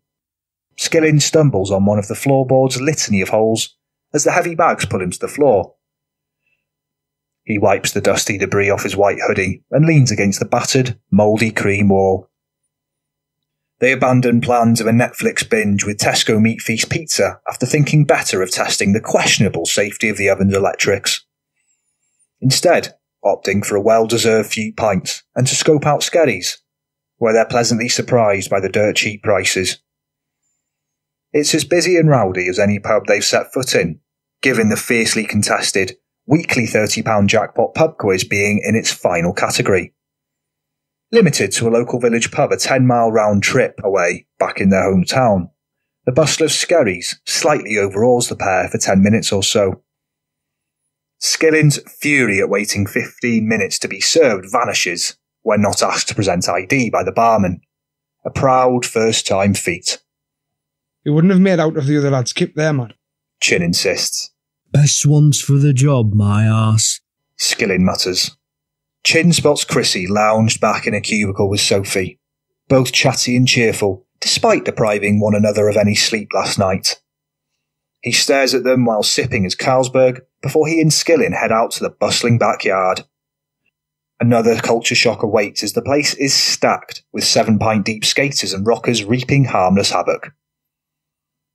Skillin stumbles on one of the floorboard's litany of holes as the heavy bags pull him to the floor. He wipes the dusty debris off his white hoodie and leans against the battered, mouldy cream wall. They abandon plans of a Netflix binge with Tesco Meat Feast pizza after thinking better of testing the questionable safety of the oven's electrics. Instead, opting for a well-deserved few pints and to scope out Skerries, where they're pleasantly surprised by the dirt cheap prices. It's as busy and rowdy as any pub they've set foot in, given the fiercely contested weekly £30 jackpot pub quiz being in its final category. Limited to a local village pub a 10 mile round trip away back in their hometown, the bustle of Skerries slightly overawes the pair for 10 minutes or so. Skillin's fury at waiting 15 minutes to be served vanishes when not asked to present ID by the barman. A proud first time feat. You wouldn't have made out of the other lad's kept there, man. Chin insists. Best ones for the job, my arse. Skillin mutters. Chin spots Chrissy lounged back in a cubicle with Sophie, both chatty and cheerful, despite depriving one another of any sleep last night. He stares at them while sipping his Carlsberg before he and Skillin head out to the bustling backyard. Another culture shock awaits as the place is stacked with seven pint deep skaters and rockers reaping harmless havoc.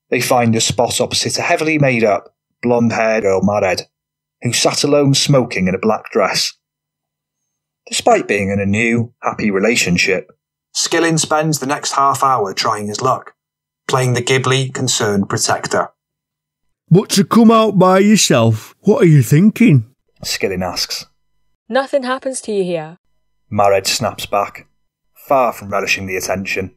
They find a spot opposite a heavily made up, blonde haired girl Mared, who sat alone smoking in a black dress. Despite being in a new, happy relationship, Skillin spends the next half hour trying his luck, playing the Ghibli concerned protector. But to come out by yourself, what are you thinking? Skillin asks. Nothing happens to you here. Mared snaps back, far from relishing the attention.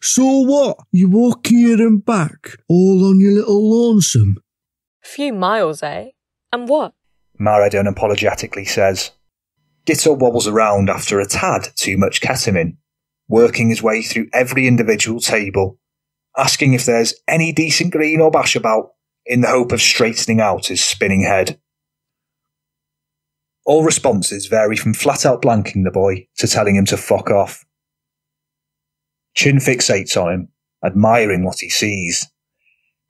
So what? You walk here and back, all on your little lonesome? Few miles, eh? And what? Maradon apologetically says. Gitto wobbles around after a tad too much ketamine, working his way through every individual table, asking if there's any decent green or bash about, in the hope of straightening out his spinning head. All responses vary from flat out blanking the boy to telling him to fuck off. Chin fixates on him, admiring what he sees.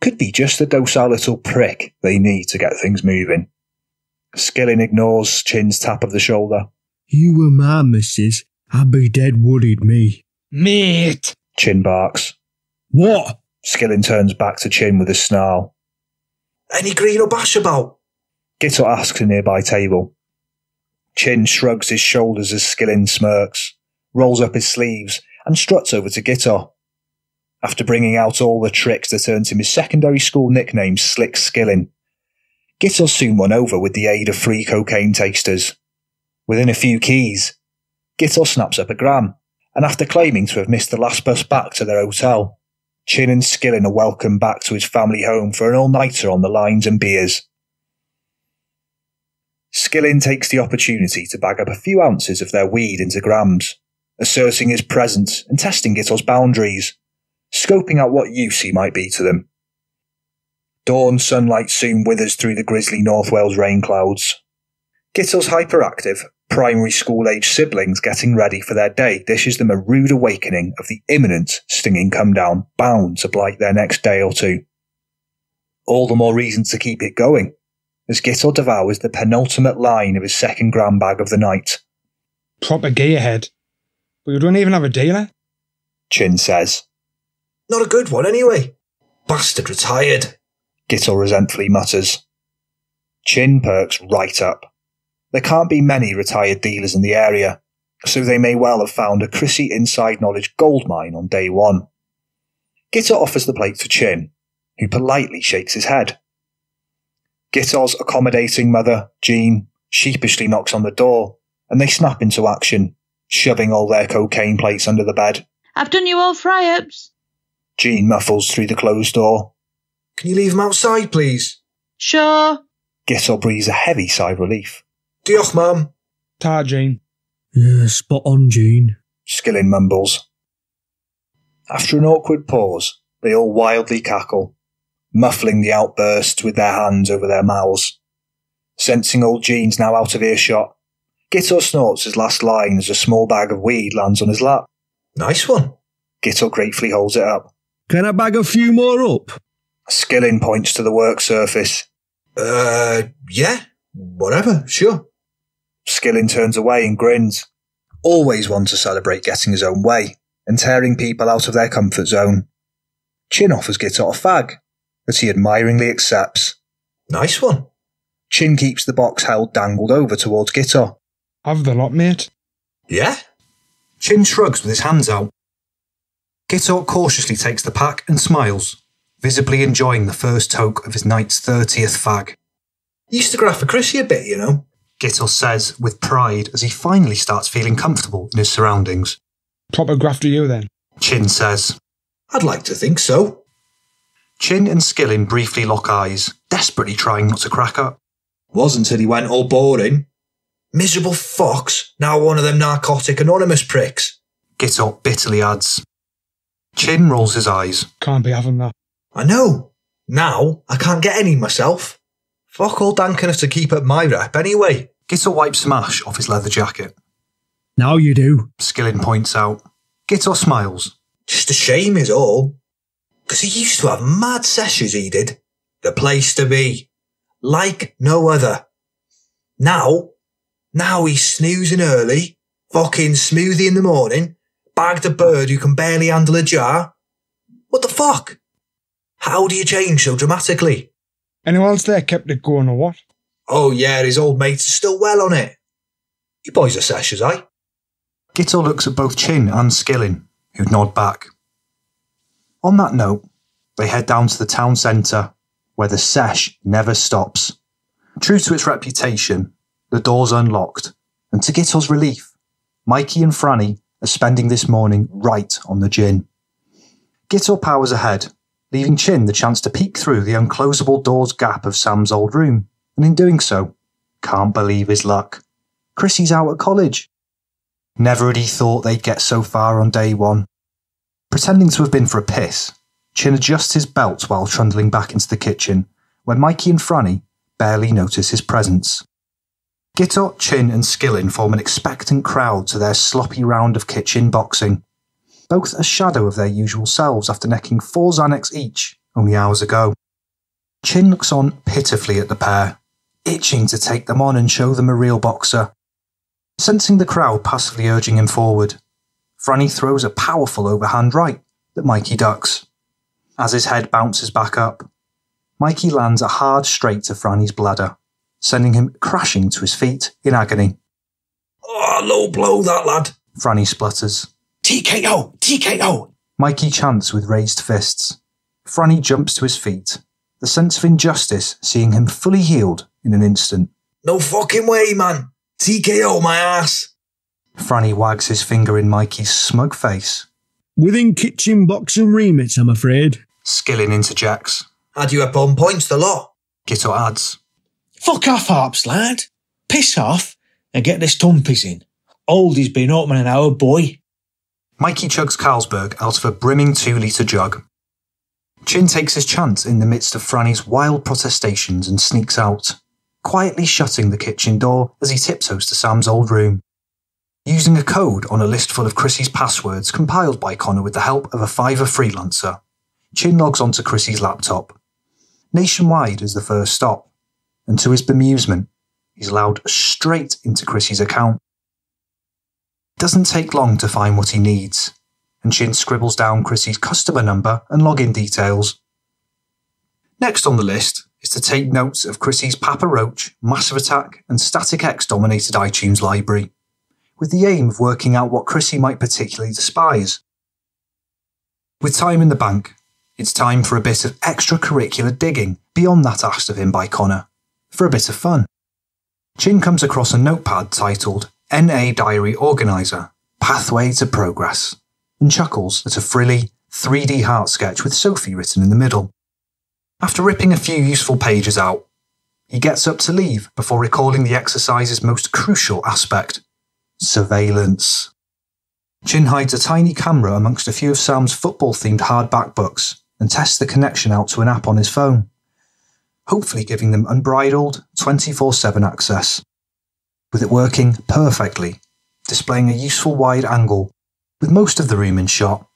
Could be just the docile little prick they need to get things moving. Skillin ignores Chin's tap of the shoulder. You were my missus, I'd be dead worried me. Mate! Chin barks. What? Skillin turns back to Chin with a snarl. Any green or bash about? Gitto asks a nearby table. Chin shrugs his shoulders as Skillin smirks, rolls up his sleeves, and struts over to Gitto. After bringing out all the tricks that earned him his secondary school nickname Slick Skillin, Gitto soon won over with the aid of free cocaine tasters. Within a few keys, Gitto snaps up a gram, and after claiming to have missed the last bus back to their hotel, Chin and Skillin are welcomed back to his family home for an all-nighter on the lines and beers. Skillin takes the opportunity to bag up a few ounces of their weed into grams, asserting his presence and testing Gitto's boundaries, scoping out what use he might be to them. Dawn sunlight soon withers through the grisly North Wales rain clouds. Gitto's hyperactive, primary school age siblings getting ready for their day dishes them a rude awakening of the imminent stinging come down bound to blight their next day or two. All the more reason to keep it going, as Gitto devours the penultimate line of his second gram bag of the night. Proper gearhead. But you don't even have a dealer? Chin says. Not a good one anyway. Bastard retired. Gitto resentfully mutters. Chin perks right up. There can't be many retired dealers in the area, so they may well have found a Chrissy inside knowledge gold mine on day one. Gitto offers the plate to Chin, who politely shakes his head. Gitto's accommodating mother, Jean, sheepishly knocks on the door, and they snap into action, shoving all their cocaine plates under the bed. I've done you all fry ups. Jean muffles through the closed door. Can you leave him outside, please? Sure. Gitto breathes a heavy sigh of relief. Diolch, ma'am. Ta, Jean. Yeah, spot on, Jean. Skillin mumbles. After an awkward pause, they all wildly cackle, muffling the outbursts with their hands over their mouths. Sensing old Jean's now out of earshot, Gitto snorts his last line as a small bag of weed lands on his lap. Nice one. Gitto gratefully holds it up. Can I bag a few more up? Skillin points to the work surface. Uh, yeah, whatever, sure. Skillin turns away and grins. Always one to celebrate getting his own way and tearing people out of their comfort zone. Chin offers Gitto a fag that he admiringly accepts. Nice one. Chin keeps the box held dangled over towards Gitto. Have the lot, mate. Yeah? Chin shrugs with his hands out. Gitto cautiously takes the pack and smiles, visibly enjoying the first toke of his night's 30th fag. Used to graph for Chrissy a bit, you know, Gitto says with pride as he finally starts feeling comfortable in his surroundings. Proper graft to you then. Chin says, I'd like to think so. Chin and Skillin briefly lock eyes, desperately trying not to crack up. Wasn't till he went all boring. Miserable fox, now one of them narcotic anonymous pricks. Gitto bitterly adds. Chin rolls his eyes. Can't be having that. I know. Now I can't get any myself. Fuck all dank enough to keep up my rep anyway. Gitto wipes smash off his leather jacket. Now you do. Skillin points out. Gitto smiles. Just a shame is all. 'Cause he used to have mad sessions he did. The place to be. Like no other. Now, now he's snoozing early, fucking smoothie in the morning, bagged a bird who can barely handle a jar. What the fuck? How do you change so dramatically? Anyone else there kept it going or what? Oh yeah, his old mates are still well on it. You boys are sessions, eh? Gitto looks at both Chin and Skillin, who nod back. On that note, they head down to the town centre, where the sesh never stops. True to its reputation, the door's unlocked, and to Gitto's relief, Mikey and Franny spending this morning right on the gin. Gitto hours ahead, leaving Chin the chance to peek through the unclosable door's gap of Sam's old room, and in doing so, can't believe his luck. Chrissy's out at college. Never had he thought they'd get so far on day one. Pretending to have been for a piss, Chin adjusts his belt while trundling back into the kitchen, where Mikey and Franny barely notice his presence. Gitto, Chin, and Skillin form an expectant crowd to their sloppy round of kitchen boxing, both a shadow of their usual selves after necking four Xanax each only hours ago. Chin looks on pitifully at the pair, itching to take them on and show them a real boxer. Sensing the crowd passively urging him forward, Franny throws a powerful overhand right that Mikey ducks. As his head bounces back up, Mikey lands a hard straight to Franny's bladder, sending him crashing to his feet in agony. Oh, low blow that lad. Franny splutters. TKO! TKO! Mikey chants with raised fists. Franny jumps to his feet, the sense of injustice seeing him fully healed in an instant. No fucking way, man. TKO my ass. Franny wags his finger in Mikey's smug face. Within kitchen boxing remits, I'm afraid. Skillin interjects. Had you up on points the lot. Gitto adds. Fuck off, Harps, lad. Piss off and get this tumpies in. Oldie's been open an hour, boy. Mikey chugs Carlsberg out of a brimming two litre jug. Chin takes his chance in the midst of Franny's wild protestations and sneaks out, quietly shutting the kitchen door as he tiptoes to Sam's old room. Using a code on a list full of Chrissy's passwords compiled by Connor with the help of a Fiverr freelancer, Chin logs onto Chrissy's laptop. Nationwide is the first stop, and to his bemusement, he's allowed straight into Chrissy's account. It doesn't take long to find what he needs, and Chin scribbles down Chrissy's customer number and login details. Next on the list is to take notes of Chrissy's Papa Roach, Massive Attack, and Static X dominated iTunes library, with the aim of working out what Chrissy might particularly despise. With time in the bank, it's time for a bit of extracurricular digging beyond that asked of him by Connor, for a bit of fun. Chin comes across a notepad titled NA Diary Organizer Pathway to Progress and chuckles at a frilly 3D heart sketch with Sophie written in the middle. After ripping a few useful pages out, he gets up to leave before recalling the exercise's most crucial aspect surveillance. Chin hides a tiny camera amongst a few of Sam's football themed hardback books and tests the connection out to an app on his phone, hopefully giving them unbridled 24 7 access. With it working perfectly, displaying a useful wide angle, with most of the room in shot,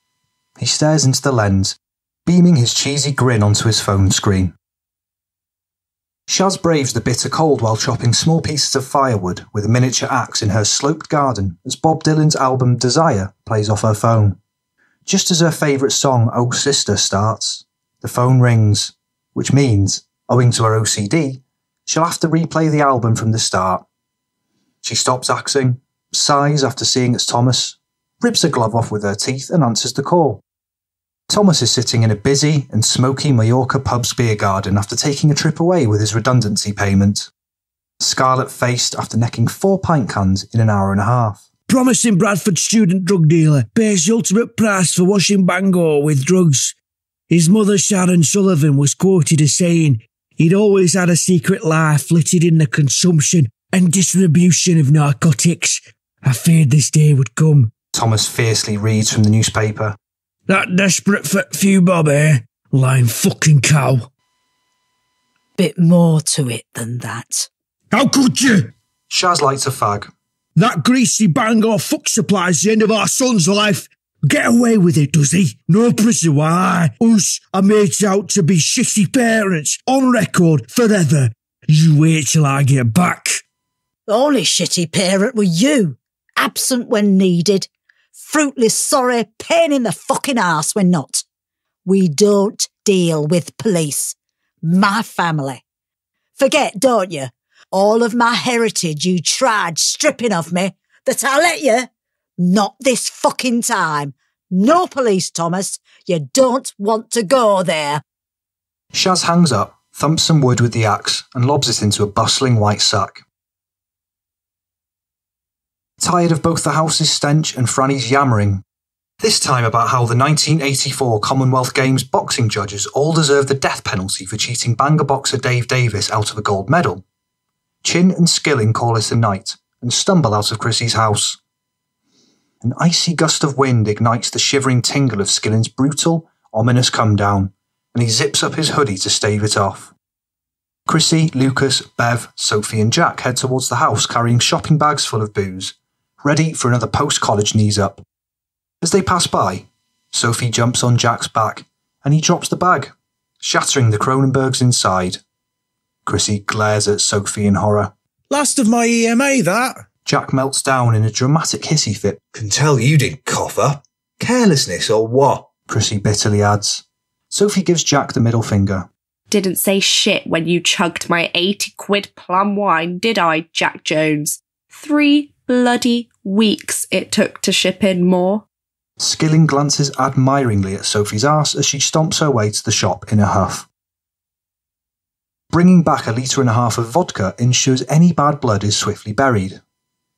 he stares into the lens, beaming his cheesy grin onto his phone screen. Shaz braves the bitter cold while chopping small pieces of firewood with a miniature axe in her sloped garden as Bob Dylan's album Desire plays off her phone. Just as her favourite song Oh Sister starts, the phone rings, which means, owing to her OCD, she'll have to replay the album from the start. She stops axing, sighs after seeing it's Thomas, rips a glove off with her teeth and answers the call. Thomas is sitting in a busy and smoky Mallorca pub's beer garden after taking a trip away with his redundancy payment. Scarlet faced after necking four pint cans in an hour and a half. Promising Bradford student drug dealer pays the ultimate price for washing Bangor with drugs. His mother, Sharon Sullivan, was quoted as saying, He'd always had a secret life littered in the consumption and distribution of narcotics. I feared this day would come. Thomas fiercely reads from the newspaper. That desperate for few bob, eh? Lying fucking cow. Bit more to it than that. How could you? Shaz lights a fag. That greasy Bangor fuck supplies the end of our son's life. Get away with it, does he? No prison. Why? Us are made out to be shitty parents on record forever. You wait till I get back. The only shitty parent were you. Absent when needed. Fruitless, sorry, pain in the fucking arse when not. We don't deal with police. My family. Forget, don't you? All of my heritage you tried stripping of me that I let you. Not this fucking time. No police, Thomas. You don't want to go there. Shaz hangs up, thumps some wood with the axe, and lobs it into a bustling white sack. Tired of both the house's stench and Franny's yammering, this time about how the 1984 Commonwealth Games boxing judges all deserve the death penalty for cheating Bangor boxer Dave Davis out of a gold medal. Chin and Skillin call it a night and stumble out of Chrissy's house. An icy gust of wind ignites the shivering tingle of Skillin's brutal, ominous come down, and he zips up his hoodie to stave it off. Chrissy, Lucas, Bev, Sophie, and Jack head towards the house carrying shopping bags full of booze, ready for another post college knees up. As they pass by, Sophie jumps on Jack's back and he drops the bag, shattering the Kronenbourgs inside. Chrissy glares at Sophie in horror. Last of my EMA, that. Jack melts down in a dramatic hissy fit. Can tell you didn't cough up. Carelessness or what? Chrissy bitterly adds. Sophie gives Jack the middle finger. Didn't say shit when you chugged my 80 quid plum wine, did I, Jack Jones? Three bloody weeks it took to ship in more. Skillin glances admiringly at Sophie's arse as she stomps her way to the shop in a huff. Bringing back a litre and a half of vodka ensures any bad blood is swiftly buried,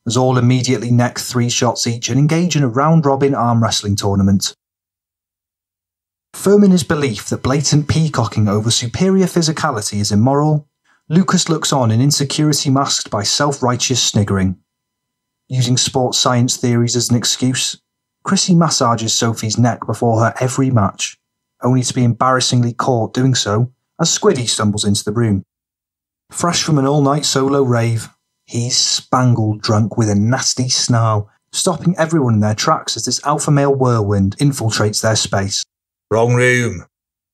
as all immediately neck three shots each and engage in a round robin arm wrestling tournament. Firm in his belief that blatant peacocking over superior physicality is immoral, Lucas looks on in insecurity masked by self righteous sniggering. Using sports science theories as an excuse, Chrissy massages Sophie's neck before her every match, only to be embarrassingly caught doing so as Squiddy stumbles into the room. Fresh from an all night solo rave, he's spangled drunk with a nasty snarl, stopping everyone in their tracks as this alpha male whirlwind infiltrates their space. Wrong room.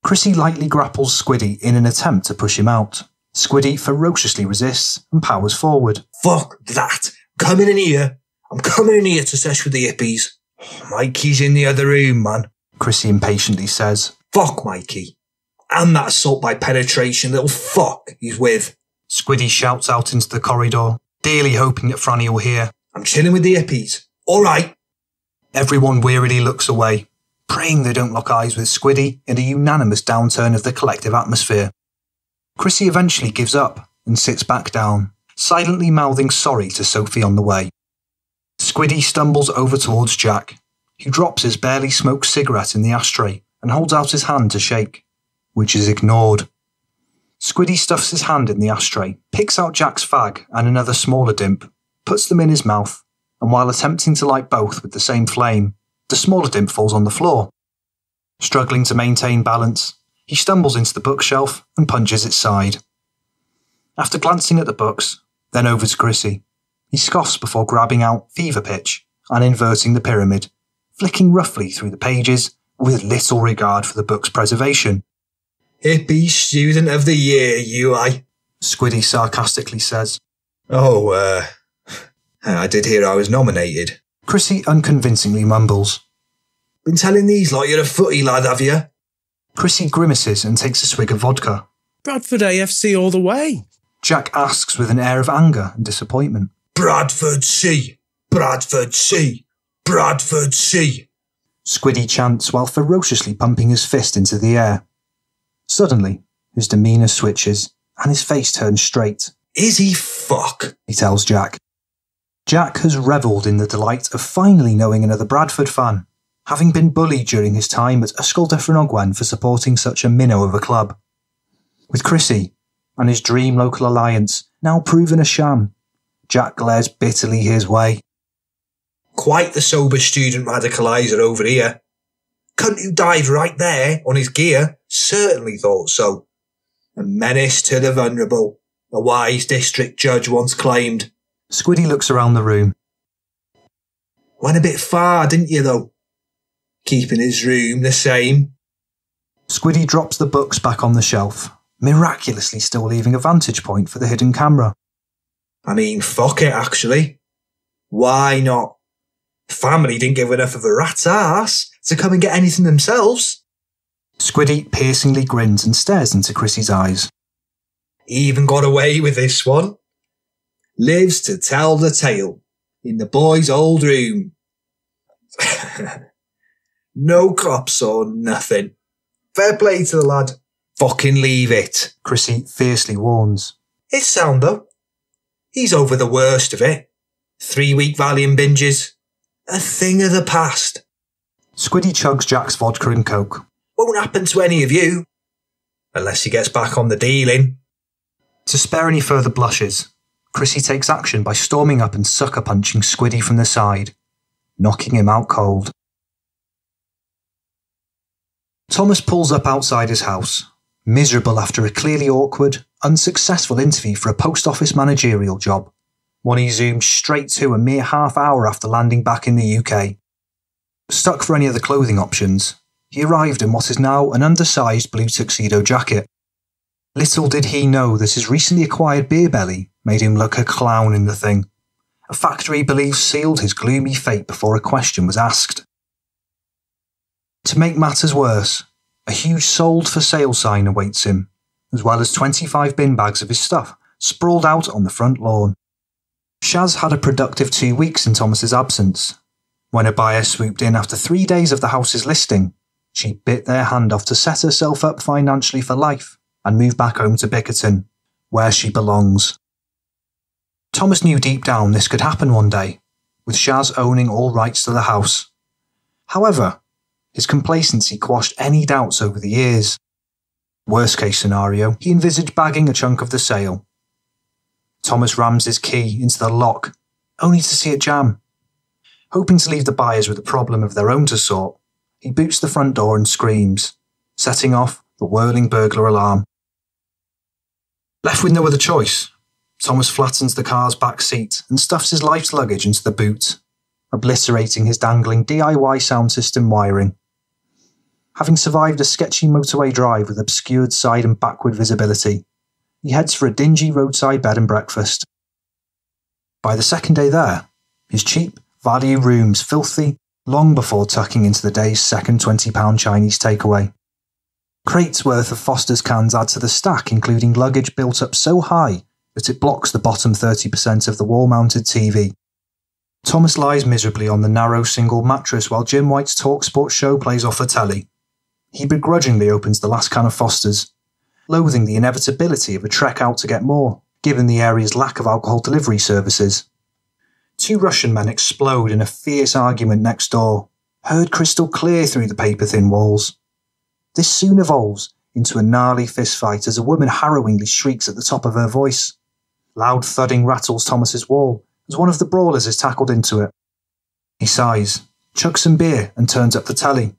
Chrissy lightly grapples Squiddy in an attempt to push him out. Squiddy ferociously resists and powers forward. Fuck that. Coming in here. I'm coming in here to sesh with the hippies. Mikey's in the other room, man. Chrissy impatiently says. Fuck Mikey. And that assault by penetration little fuck he's with. Squiddy shouts out into the corridor, dearly hoping that Franny will hear. I'm chilling with the hippies. All right. Everyone wearily looks away, praying they don't lock eyes with Squiddy in a unanimous downturn of the collective atmosphere. Chrissy eventually gives up and sits back down, silently mouthing sorry to Sophie on the way. Squiddy stumbles over towards Jack, who drops his barely smoked cigarette in the ashtray and holds out his hand to shake, which is ignored. Squiddy stuffs his hand in the ashtray, picks out Jack's fag and another smaller dimp, puts them in his mouth, and while attempting to light both with the same flame, the smaller dimp falls on the floor. Struggling to maintain balance, he stumbles into the bookshelf and punches its side. After glancing at the books, then over to Chrissy, he scoffs before grabbing out Fever Pitch and inverting the pyramid, flicking roughly through the pages with little regard for the book's preservation. Hippie Student of the Year, you I. Squiddy sarcastically says. Oh, uh, I did hear I was nominated. Chrissy unconvincingly mumbles. Been telling these like you're a footy lad, have you? Chrissy grimaces and takes a swig of vodka. Bradford AFC all the way. Jack asks with an air of anger and disappointment. Bradford C. Bradford C. Bradford C. Squiddy chants while ferociously pumping his fist into the air. Suddenly, his demeanour switches and his face turns straight. Is he fuck? He tells Jack. Jack has revelled in the delight of finally knowing another Bradford fan, having been bullied during his time at Ysgol Dyffryn Ogwen for supporting such a minnow of a club. With Chrissy, and his dream local alliance now proven a sham. Jack glares bitterly his way. Quite the sober student radicaliser over here. Cunt you dive right there on his gear certainly thought so. A menace to the vulnerable, a wise district judge once claimed. Squiddy looks around the room. Went a bit far, didn't you, though? Keeping his room the same. Squiddy drops the books back on the shelf, miraculously still leaving a vantage point for the hidden camera. I mean, fuck it, actually. Why not? Family didn't give enough of a rat's ass to come and get anything themselves. Squiddy piercingly grins and stares into Chrissy's eyes. Even got away with this one. Lives to tell the tale in the boy's old room. no cops or nothing. Fair play to the lad. Fucking leave it, Chrissy fiercely warns. It's sound though. He's over the worst of it. Three week Valium binges. A thing of the past. Squiddy chugs Jack's vodka and coke. Won't happen to any of you. Unless he gets back on the dealing. To spare any further blushes, Chrissy takes action by storming up and sucker punching Squiddy from the side, knocking him out cold. Thomas pulls up outside his house, miserable after a clearly awkward, unsuccessful interview for a post office managerial job, one he zoomed straight to a mere half hour after landing back in the UK. Stuck for any other clothing options, he arrived in what is now an undersized blue tuxedo jacket. Little did he know that his recently acquired beer belly made him look a clown in the thing, a fact he sealed his gloomy fate before a question was asked. To make matters worse, a huge sold for sale sign awaits him, as well as 25 bin bags of his stuff sprawled out on the front lawn. Shaz had a productive two weeks in Thomas's absence. When a buyer swooped in after three days of the house's listing, she bit their hand off to set herself up financially for life and move back home to Bickerton, where she belongs. Thomas knew deep down this could happen one day, with Shaz owning all rights to the house. However, his complacency quashed any doubts over the years. Worst case scenario, he envisaged bagging a chunk of the sale. Thomas rams his key into the lock, only to see it jam. Hoping to leave the buyers with a problem of their own to sort, he boots the front door and screams, setting off the whirling burglar alarm. Left with no other choice, Thomas flattens the car's back seat and stuffs his life's luggage into the boot, obliterating his dangling DIY sound system wiring. Having survived a sketchy motorway drive with obscured side and backward visibility, he heads for a dingy roadside bed and breakfast. By the second day there, his cheap, value rooms filthy long before tucking into the day's second £20 Chinese takeaway. Crates worth of Foster's cans add to the stack, including luggage built up so high that it blocks the bottom 30% of the wall mounted TV. Thomas lies miserably on the narrow single mattress while Jim White's Talksport show plays off the telly. He begrudgingly opens the last can of Foster's, loathing the inevitability of a trek out to get more, given the area's lack of alcohol delivery services. Two Russian men explode in a fierce argument next door, heard crystal clear through the paper thin walls. This soon evolves into a gnarly fistfight as a woman harrowingly shrieks at the top of her voice. Loud thudding rattles Thomas's wall as one of the brawlers is tackled into it. He sighs, chugs some beer, and turns up the telly,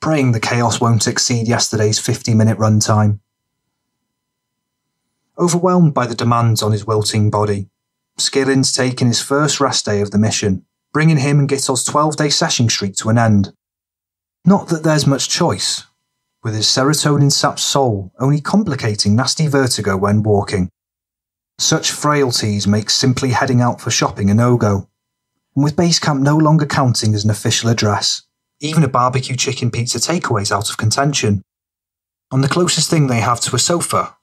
praying the chaos won't exceed yesterday's 50 minute runtime. Overwhelmed by the demands on his wilting body, Skillin's taking his first rest day of the mission, bringing him and Gitto's 12 day session streak to an end. Not that there's much choice, with his serotonin sapped soul only complicating nasty vertigo when walking. Such frailties make simply heading out for shopping a no go. And with base camp no longer counting as an official address, even a barbecue chicken pizza takeaway's out of contention. On the closest thing they have to a sofa,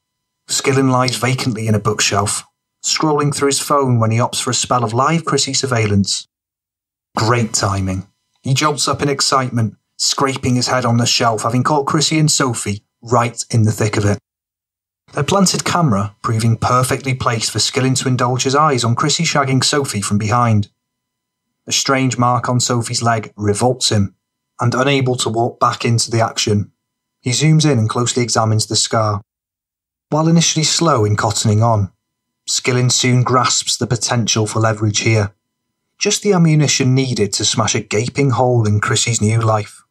Skillin lies vacantly in a bookshelf, scrolling through his phone when he opts for a spell of live Chrissy surveillance. Great timing. He jolts up in excitement, scraping his head on the shelf, having caught Chrissy and Sophie right in the thick of it. Their planted camera proving perfectly placed for Skillin to indulge his eyes on Chrissy shagging Sophie from behind. A strange mark on Sophie's leg revolts him, and unable to walk back into the action, he zooms in and closely examines the scar. While initially slow in cottoning on, Skillin soon grasps the potential for leverage here. Just the ammunition needed to smash a gaping hole in Chrissy's new life.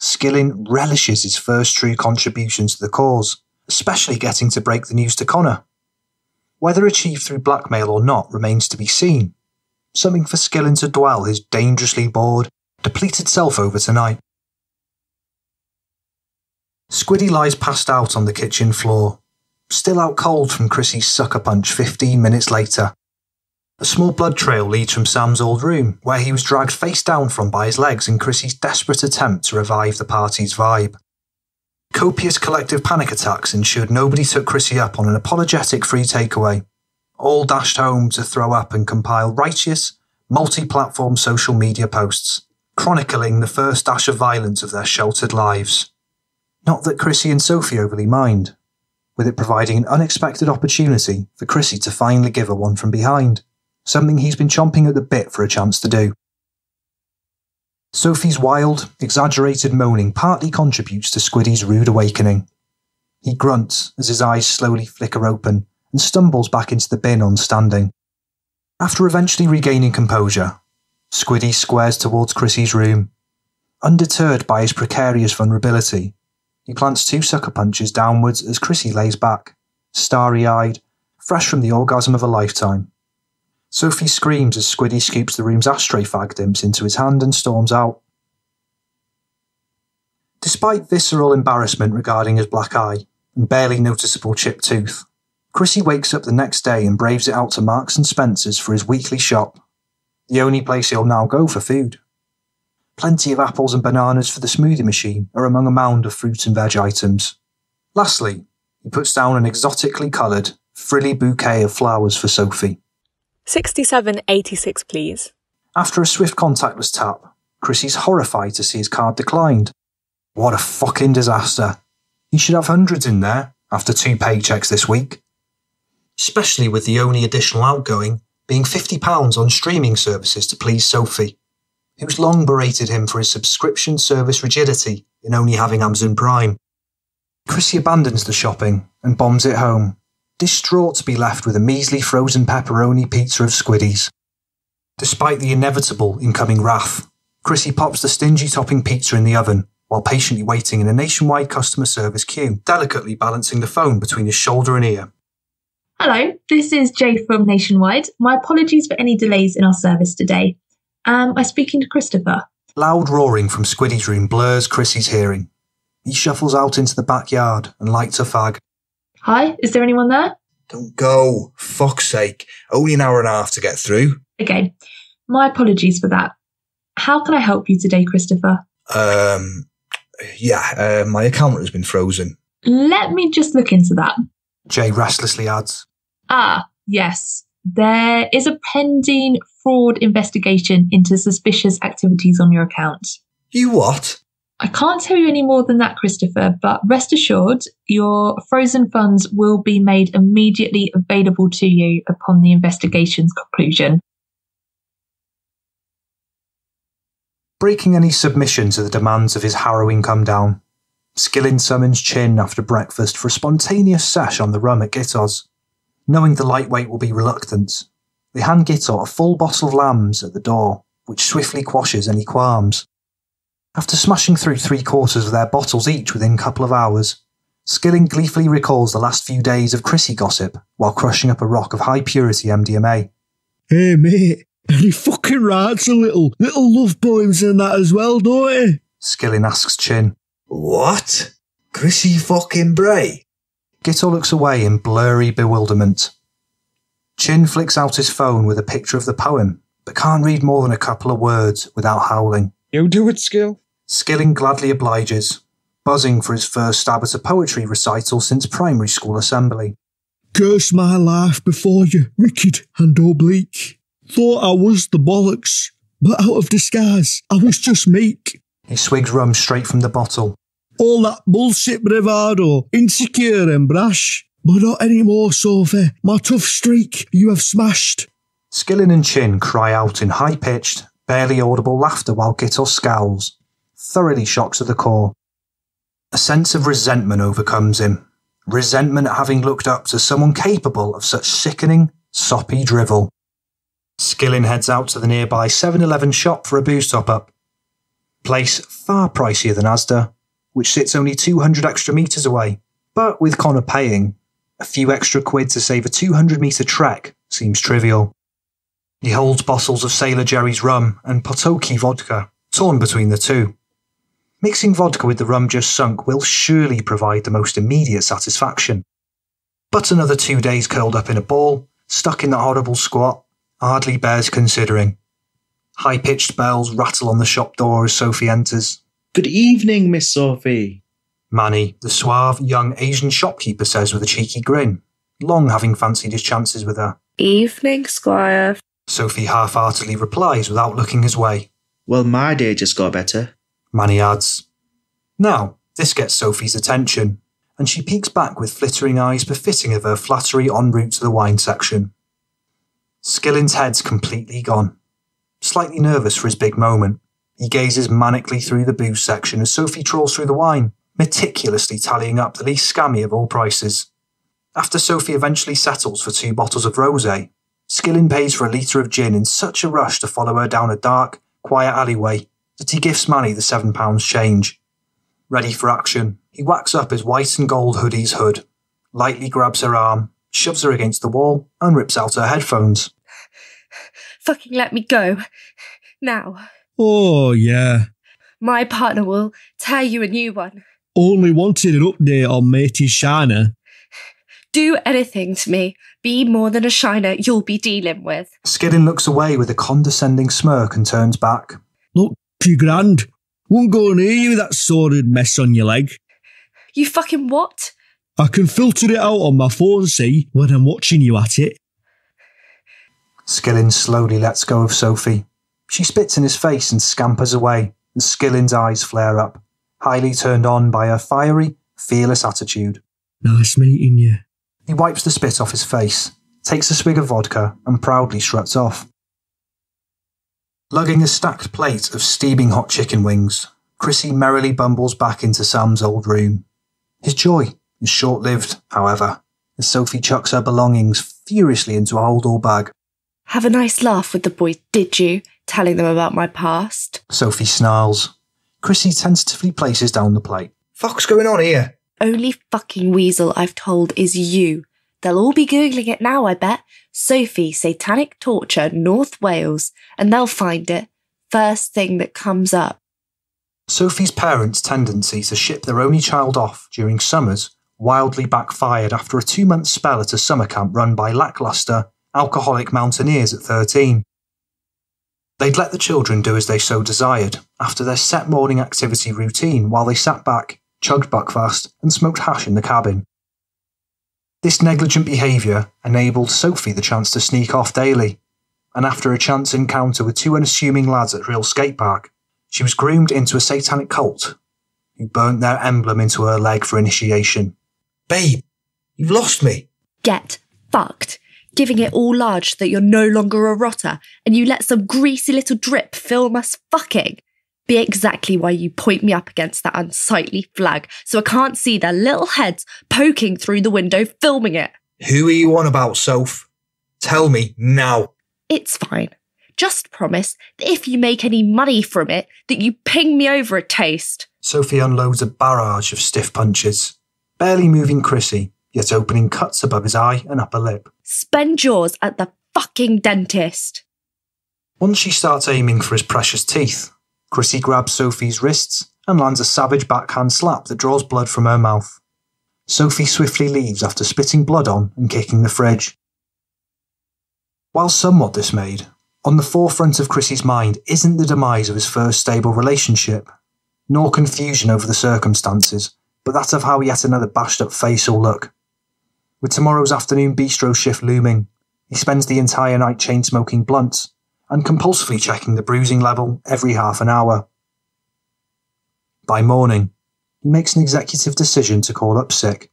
Skillin relishes his first true contribution to the cause, especially getting to break the news to Connor. Whether achieved through blackmail or not remains to be seen. Something for Skillin to dwell his dangerously bored, depleted self over tonight. Squiddy lies passed out on the kitchen floor, still out cold from Chrissy's sucker punch 15 minutes later. A small blood trail leads from Sam's old room, where he was dragged face down from by his legs in Chrissy's desperate attempt to revive the party's vibe. Copious collective panic attacks ensured nobody took Chrissy up on an apologetic free takeaway. All dashed home to throw up and compile righteous, multi platform social media posts, chronicling the first dash of violence of their sheltered lives. Not that Chrissy and Sophie overly mind, with it providing an unexpected opportunity for Chrissy to finally give her one from behind, something he's been chomping at the bit for a chance to do. Sophie's wild, exaggerated moaning partly contributes to Squiddy's rude awakening. He grunts as his eyes slowly flicker open and stumbles back into the bin on standing. After eventually regaining composure, Squiddy squares towards Chrissy's room. Undeterred by his precarious vulnerability, he plants two sucker punches downwards as Chrissy lays back, starry eyed, fresh from the orgasm of a lifetime. Sophie screams as Squiddy scoops the room's ashtray fag dimps into his hand and storms out. Despite visceral embarrassment regarding his black eye and barely noticeable chipped tooth, Chrissy wakes up the next day and braves it out to Marks and Spencer's for his weekly shop, the only place he'll now go for food. Plenty of apples and bananas for the smoothie machine are among a mound of fruit and veg items. Lastly, he puts down an exotically coloured, frilly bouquet of flowers for Sophie. 6786, please. After a swift contactless tap, Chrissy's horrified to see his card declined. What a fucking disaster. He should have hundreds in there after two paychecks this week. Especially with the only additional outgoing being £50 on streaming services to please Sophie, who's long berated him for his subscription service rigidity in only having Amazon Prime. Chrissy abandons the shopping and bombs it home, distraught to be left with a measly frozen pepperoni pizza of Squiddies. Despite the inevitable incoming wrath, Chrissy pops the stingy topping pizza in the oven while patiently waiting in a nationwide customer service queue, delicately balancing the phone between his shoulder and ear. Hello, this is Jay from Nationwide. My apologies for any delays in our service today. Am I speaking to Christopher? Loud roaring from Squiddy's room blurs Chrissy's hearing. He shuffles out into the backyard and lights a fag. Hi, is there anyone there? Don't go. Fuck's sake. Only an hour and a half to get through. Okay, my apologies for that. How can I help you today, Christopher? Um, yeah, uh, my account has been frozen. Let me just look into that. Jay restlessly adds. Ah, yes. There is a pending fraud investigation into suspicious activities on your account. You what? I can't tell you any more than that, Christopher, but rest assured, your frozen funds will be made immediately available to you upon the investigation's conclusion. Breaking any submission to the demands of his harrowing come down, Skillin summons Chin after breakfast for a spontaneous sesh on the rum at Gitto's. Knowing the lightweight will be reluctant, they hand Gitto a full bottle of lambs at the door, which swiftly quashes any qualms. After smashing through three quarters of their bottles each within a couple of hours, Skillin gleefully recalls the last few days of Chrissy gossip while crushing up a rock of high purity MDMA. Hey, mate, and he fucking writes a little, little love poems in that as well, don't he? Skillin asks Chin. What? Chrissy fucking Bray? Gitto looks away in blurry bewilderment. Chin flicks out his phone with a picture of the poem, but can't read more than a couple of words without howling. You do it, Skill. Skillin gladly obliges, buzzing for his first stab at a poetry recital since primary school assembly. Curse my life before you, wicked and oblique. Thought I was the bollocks, but out of disguise, I was just meek. He swigs rum straight from the bottle. All that bullshit bravado, insecure and brash. But not anymore, Sophie. My tough streak you have smashed. Skillin and Chin cry out in high pitched, barely audible laughter while Gitto scowls, thoroughly shocked to the core. A sense of resentment overcomes him, resentment at having looked up to someone capable of such sickening, soppy drivel. Skillin heads out to the nearby 7 Eleven shop for a booze top up. Place far pricier than Asda, which sits only 200 extra metres away, but with Connor paying, a few extra quid to save a 200 metre trek seems trivial. He holds bottles of Sailor Jerry's rum and Potoki vodka, torn between the two. Mixing vodka with the rum just sunk will surely provide the most immediate satisfaction. But another two days curled up in a ball, stuck in that horrible squat, hardly bears considering. High pitched bells rattle on the shop door as Sophie enters. Good evening, Miss Sophie. Manny, the suave young Asian shopkeeper, says with a cheeky grin, long having fancied his chances with her. Evening, Squire. Sophie half heartedly replies without looking his way. Well, my day just got better. Manny adds. Now, this gets Sophie's attention, and she peeks back with flittering eyes befitting of her flattery en route to the wine section. Skillin's head's completely gone. Slightly nervous for his big moment, he gazes manically through the booze section as Sophie trawls through the wine, meticulously tallying up the least scammy of all prices. After Sophie eventually settles for two bottles of rosé, Skillin pays for a litre of gin in such a rush to follow her down a dark, quiet alleyway that he gifts Manny the seven pounds change. Ready for action, he whacks up his white and gold hoodie's hood, lightly grabs her arm, shoves her against the wall, and rips out her headphones. Fucking let me go. Now. Oh, yeah. My partner will tear you a new one. Only wanted an update on matey Shiner. Do anything to me. Be more than a shiner you'll be dealing with. Skillin looks away with a condescending smirk and turns back. Look, you grand. Won't go near you with that sordid mess on your leg. You fucking what? I can filter it out on my phone, see, when I'm watching you at it. Skillin slowly lets go of Sophie. She spits in his face and scampers away, and Skillin's eyes flare up, highly turned on by her fiery, fearless attitude. Nice meeting you. He wipes the spit off his face, takes a swig of vodka, and proudly struts off. Lugging a stacked plate of steaming hot chicken wings, Chrissy merrily bumbles back into Sam's old room. His joy is short lived, however, as Sophie chucks her belongings furiously into a hold-all bag. Have a nice laugh with the boys, did you? Telling them about my past. Sophie snarls. Chrissy tentatively places down the plate. Fuck's going on here? Only fucking weasel I've told is you. They'll all be Googling it now, I bet. Sophie, Satanic Torture, North Wales, and they'll find it. First thing that comes up. Sophie's parents' tendency to ship their only child off during summers wildly backfired after a two month spell at a summer camp run by lackluster, alcoholic mountaineers at 13. They'd let the children do as they so desired after their set morning activity routine while they sat back, chugged buckfast, and smoked hash in the cabin. This negligent behaviour enabled Sophie the chance to sneak off daily, and after a chance encounter with two unassuming lads at Rhyl Skate Park, she was groomed into a satanic cult who burnt their emblem into her leg for initiation. Babe, you've lost me. Get fucked. Giving it all large that you're no longer a rotter and you let some greasy little drip film us fucking. Be exactly why you point me up against that unsightly flag so I can't see their little heads poking through the window filming it. Who are you on about, Soph? Tell me now. It's fine. Just promise that if you make any money from it, that you ping me over a taste. Sophie unloads a barrage of stiff punches, barely moving Chrissy, yet opening cuts above his eye and upper lip. Spend yours at the fucking dentist. Once she starts aiming for his precious teeth, Chrissy grabs Sophie's wrists and lands a savage backhand slap that draws blood from her mouth. Sophie swiftly leaves after spitting blood on and kicking the fridge. While somewhat dismayed, on the forefront of Chrissy's mind isn't the demise of his first stable relationship, nor confusion over the circumstances, but that of how yet another bashed up face will look. With tomorrow's afternoon bistro shift looming, he spends the entire night chain smoking blunts and compulsively checking the bruising level every half an hour. By morning, he makes an executive decision to call up sick.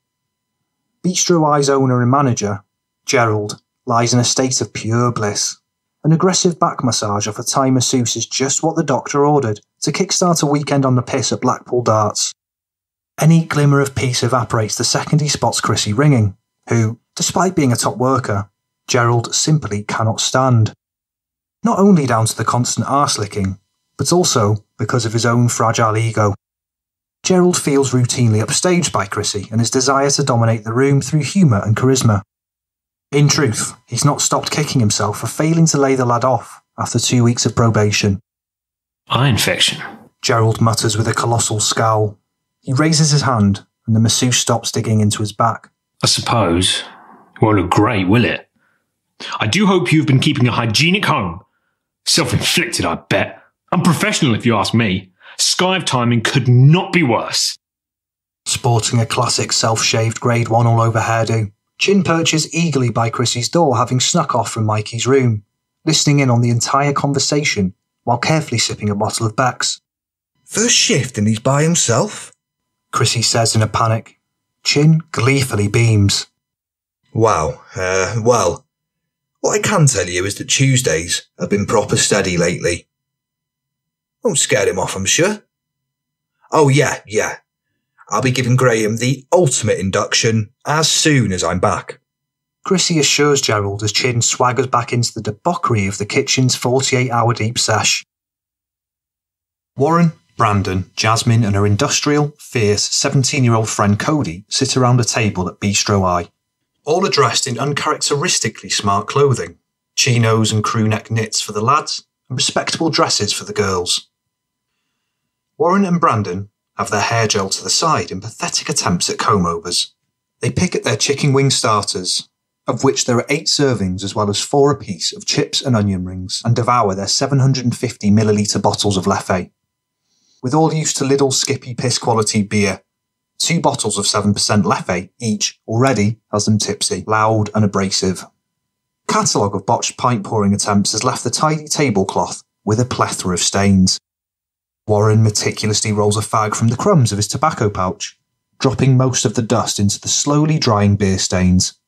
Bistro Eye's owner and manager, Gerald, lies in a state of pure bliss. An aggressive back massage off a Thai masseuse is just what the doctor ordered to kickstart a weekend on the piss at Blackpool Darts. Any glimmer of peace evaporates the second he spots Chrissy ringing, who, despite being a top worker, Gerald simply cannot stand. Not only down to the constant arse licking, but also because of his own fragile ego. Gerald feels routinely upstaged by Chrissy and his desire to dominate the room through humour and charisma. In truth, he's not stopped kicking himself for failing to lay the lad off after two weeks of probation. Eye infection. Gerald mutters with a colossal scowl. He raises his hand, and the masseuse stops digging into his back. I suppose. It won't look great, will it? I do hope you've been keeping a hygienic home. Self inflicted, I bet. Unprofessional, if you ask me. Skive timing could not be worse. Sporting a classic self shaved grade one all over hairdo, Chin perches eagerly by Chrissy's door, having snuck off from Mikey's room, listening in on the entire conversation while carefully sipping a bottle of Beck's. First shift and he's by himself? Chrissy says in a panic. Chin gleefully beams. Wow, uh, well, what I can tell you is that Tuesdays have been proper steady lately. Won't scare him off, I'm sure. Oh yeah, yeah. I'll be giving Graham the ultimate induction as soon as I'm back. Chrissy assures Gerald as Chin swaggers back into the debauchery of the kitchen's 48 hour deep sash. Warren, Brandon, Jasmine, and her industrial, fierce 17 year old friend Cody sit around a table at Bistro I. All are dressed in uncharacteristically smart clothing chinos and crew neck knits for the lads, and respectable dresses for the girls. Warren and Brandon have their hair gel to the side in pathetic attempts at comb overs. They pick at their chicken wing starters, of which there are eight servings as well as four apiece of chips and onion rings, and devour their 750 milliliter bottles of Leffe. With all used to Lidl Skippy piss quality beer, two bottles of 7% Leffe each already has them tipsy, loud and abrasive. Catalogue of botched pint pouring attempts has left the tidy tablecloth with a plethora of stains. Warren meticulously rolls a fag from the crumbs of his tobacco pouch, dropping most of the dust into the slowly drying beer stains.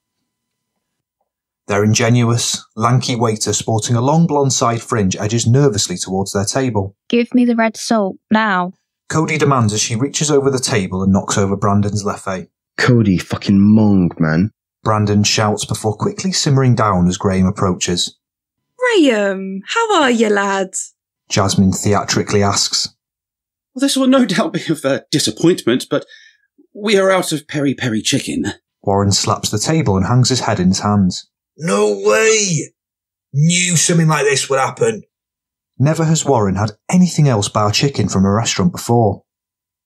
Their ingenuous, lanky waiter sporting a long blonde side fringe edges nervously towards their table. Give me the red salt, now. Cody demands as she reaches over the table and knocks over Brandon's Leffe. Cody, fucking mong, man. Brandon shouts before quickly simmering down as Graham approaches. Graham, how are you, lad? Jasmine theatrically asks. Well, this will no doubt be of uh, disappointment, but we are out of peri peri chicken. Warren slaps the table and hangs his head in his hands. No way! Knew something like this would happen. Never has Warren had anything else bar chicken from a restaurant before.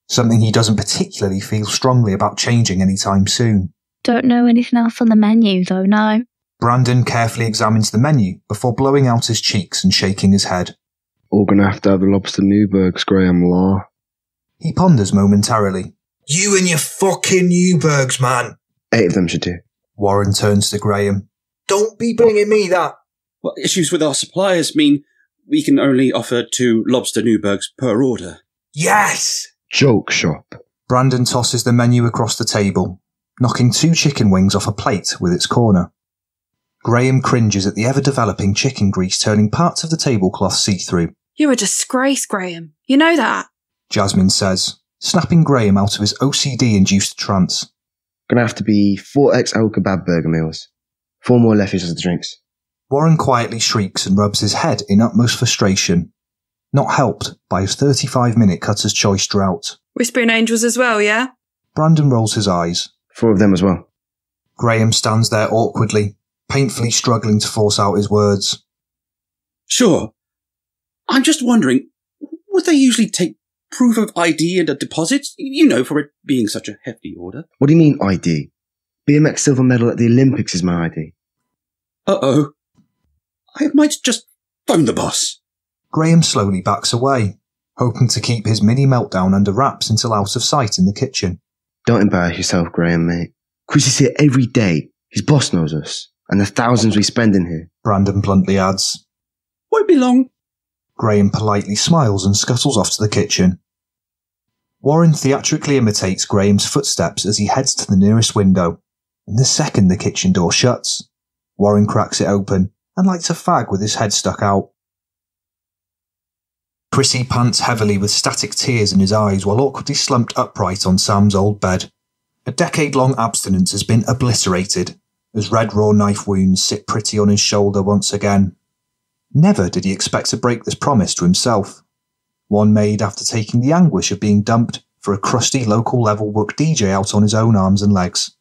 Something he doesn't particularly feel strongly about changing anytime soon. Don't know anything else on the menu, though, no. Brandon carefully examines the menu before blowing out his cheeks and shaking his head. All gonna have to have the lobster Newburgs, Graham Law. He ponders momentarily. You and your fucking Newburgs, man. Eight of them should do. Warren turns to Graham. Don't be bringing me that. Well, issues with our suppliers mean we can only offer two lobster Newburgs per order. Yes! Joke shop. Brandon tosses the menu across the table, knocking two chicken wings off a plate with its corner. Graham cringes at the ever developing chicken grease turning parts of the tablecloth see through. You're a disgrace, Graham. You know that? Jasmine says, snapping Graham out of his OCD induced trance. Gonna have to be four XL kebab burger meals. Four more leffies as the drinks. Warren quietly shrieks and rubs his head in utmost frustration, not helped by his 35 minute cutter's choice drought. Whispering Angels as well, yeah? Brandon rolls his eyes. Four of them as well. Graham stands there awkwardly, painfully struggling to force out his words. Sure. I'm just wondering, would they usually take proof of ID and a deposit? You know, for it being such a hefty order. What do you mean ID? BMX silver medal at the Olympics is my ID. Uh oh. I might just phone the boss. Graham slowly backs away, hoping to keep his mini meltdown under wraps until out of sight in the kitchen. Don't embarrass yourself, Graham, mate. Chris is here every day. His boss knows us. And the thousands we spend in here. Brandon bluntly adds. Won't be long. Graham politely smiles and scuttles off to the kitchen. Warren theatrically imitates Graham's footsteps as he heads to the nearest window, and the second the kitchen door shuts, Warren cracks it open and lights a fag with his head stuck out. Chrissy pants heavily with static tears in his eyes while awkwardly slumped upright on Sam's old bed. A decade long abstinence has been obliterated as red raw knife wounds sit pretty on his shoulder once again. Never did he expect to break this promise to himself, one made after taking the anguish of being dumped for a crusty local level book DJ out on his own arms and legs.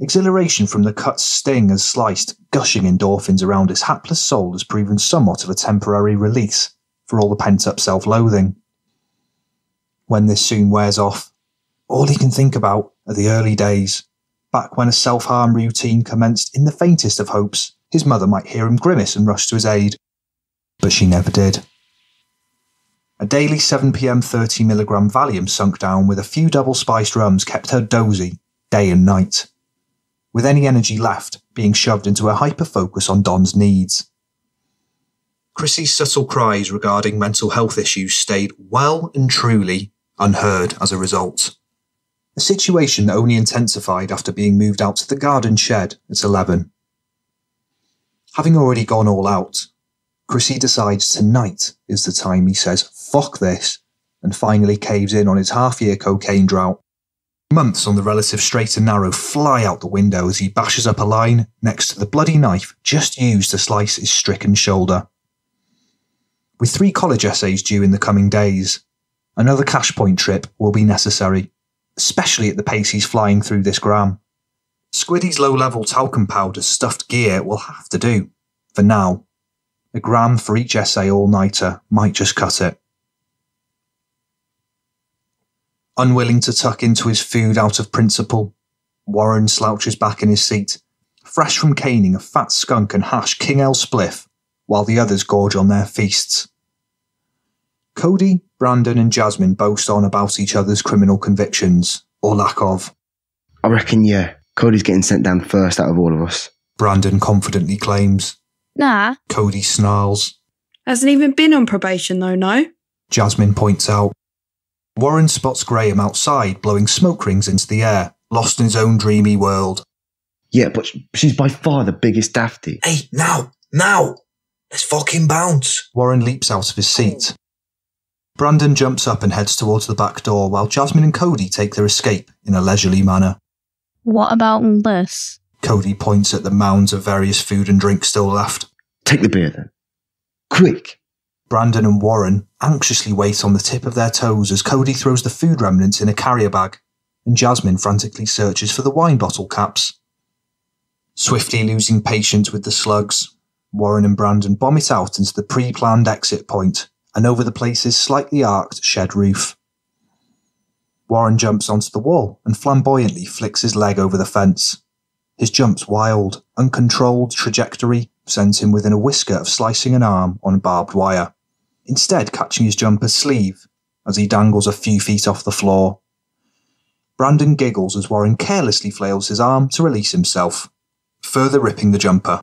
Exhilaration from the cut's sting as sliced, gushing endorphins around his hapless soul has proven somewhat of a temporary release for all the pent up self loathing. When this soon wears off, all he can think about are the early days, back when a self harm routine commenced in the faintest of hopes his mother might hear him grimace and rush to his aid. But she never did. A daily 7pm 30mg Valium sunk down with a few double spiced rums kept her dozy, day and night, with any energy left being shoved into a hyper focus on Don's needs. Chrissy's subtle cries regarding mental health issues stayed well and truly unheard as a result. A situation that only intensified after being moved out to the garden shed at 11. Having already gone all out, Chrissy decides tonight is the time he says, fuck this, and finally caves in on his half year cocaine drought. Months on the relative straight and narrow fly out the window as he bashes up a line next to the bloody knife just used to slice his stricken shoulder. With three college essays due in the coming days, another cash point trip will be necessary, especially at the pace he's flying through this gram. Squiddy's low level talcum powder stuffed gear will have to do, for now. A gram for each essay all nighter might just cut it. Unwilling to tuck into his food out of principle, Warren slouches back in his seat, fresh from caning a fat skunk and hash King L spliff, while the others gorge on their feasts. Cody, Brandon, and Jasmine boast on about each other's criminal convictions, or lack of. I reckon, yeah, Cody's getting sent down first out of all of us. Brandon confidently claims. Nah. Cody snarls. Hasn't even been on probation though, no? Jasmine points out. Warren spots Graham outside, blowing smoke rings into the air, lost in his own dreamy world. Yeah, but she's by far the biggest dafty. Hey, now, now! Let's fucking bounce! Warren leaps out of his seat. Brandon jumps up and heads towards the back door while Jasmine and Cody take their escape in a leisurely manner. What about this? Cody points at the mounds of various food and drink still left. Take the beer then. Quick! Brandon and Warren anxiously wait on the tip of their toes as Cody throws the food remnants in a carrier bag, and Jasmine frantically searches for the wine bottle caps. Swiftly losing patience with the slugs, Warren and Brandon bomb it out into the pre planned exit point and over the place's slightly arced shed roof. Warren jumps onto the wall and flamboyantly flicks his leg over the fence. His jump's wild, uncontrolled trajectory sends him within a whisker of slicing an arm on barbed wire, instead catching his jumper's sleeve as he dangles a few feet off the floor. Brandon giggles as Warren carelessly flails his arm to release himself, further ripping the jumper.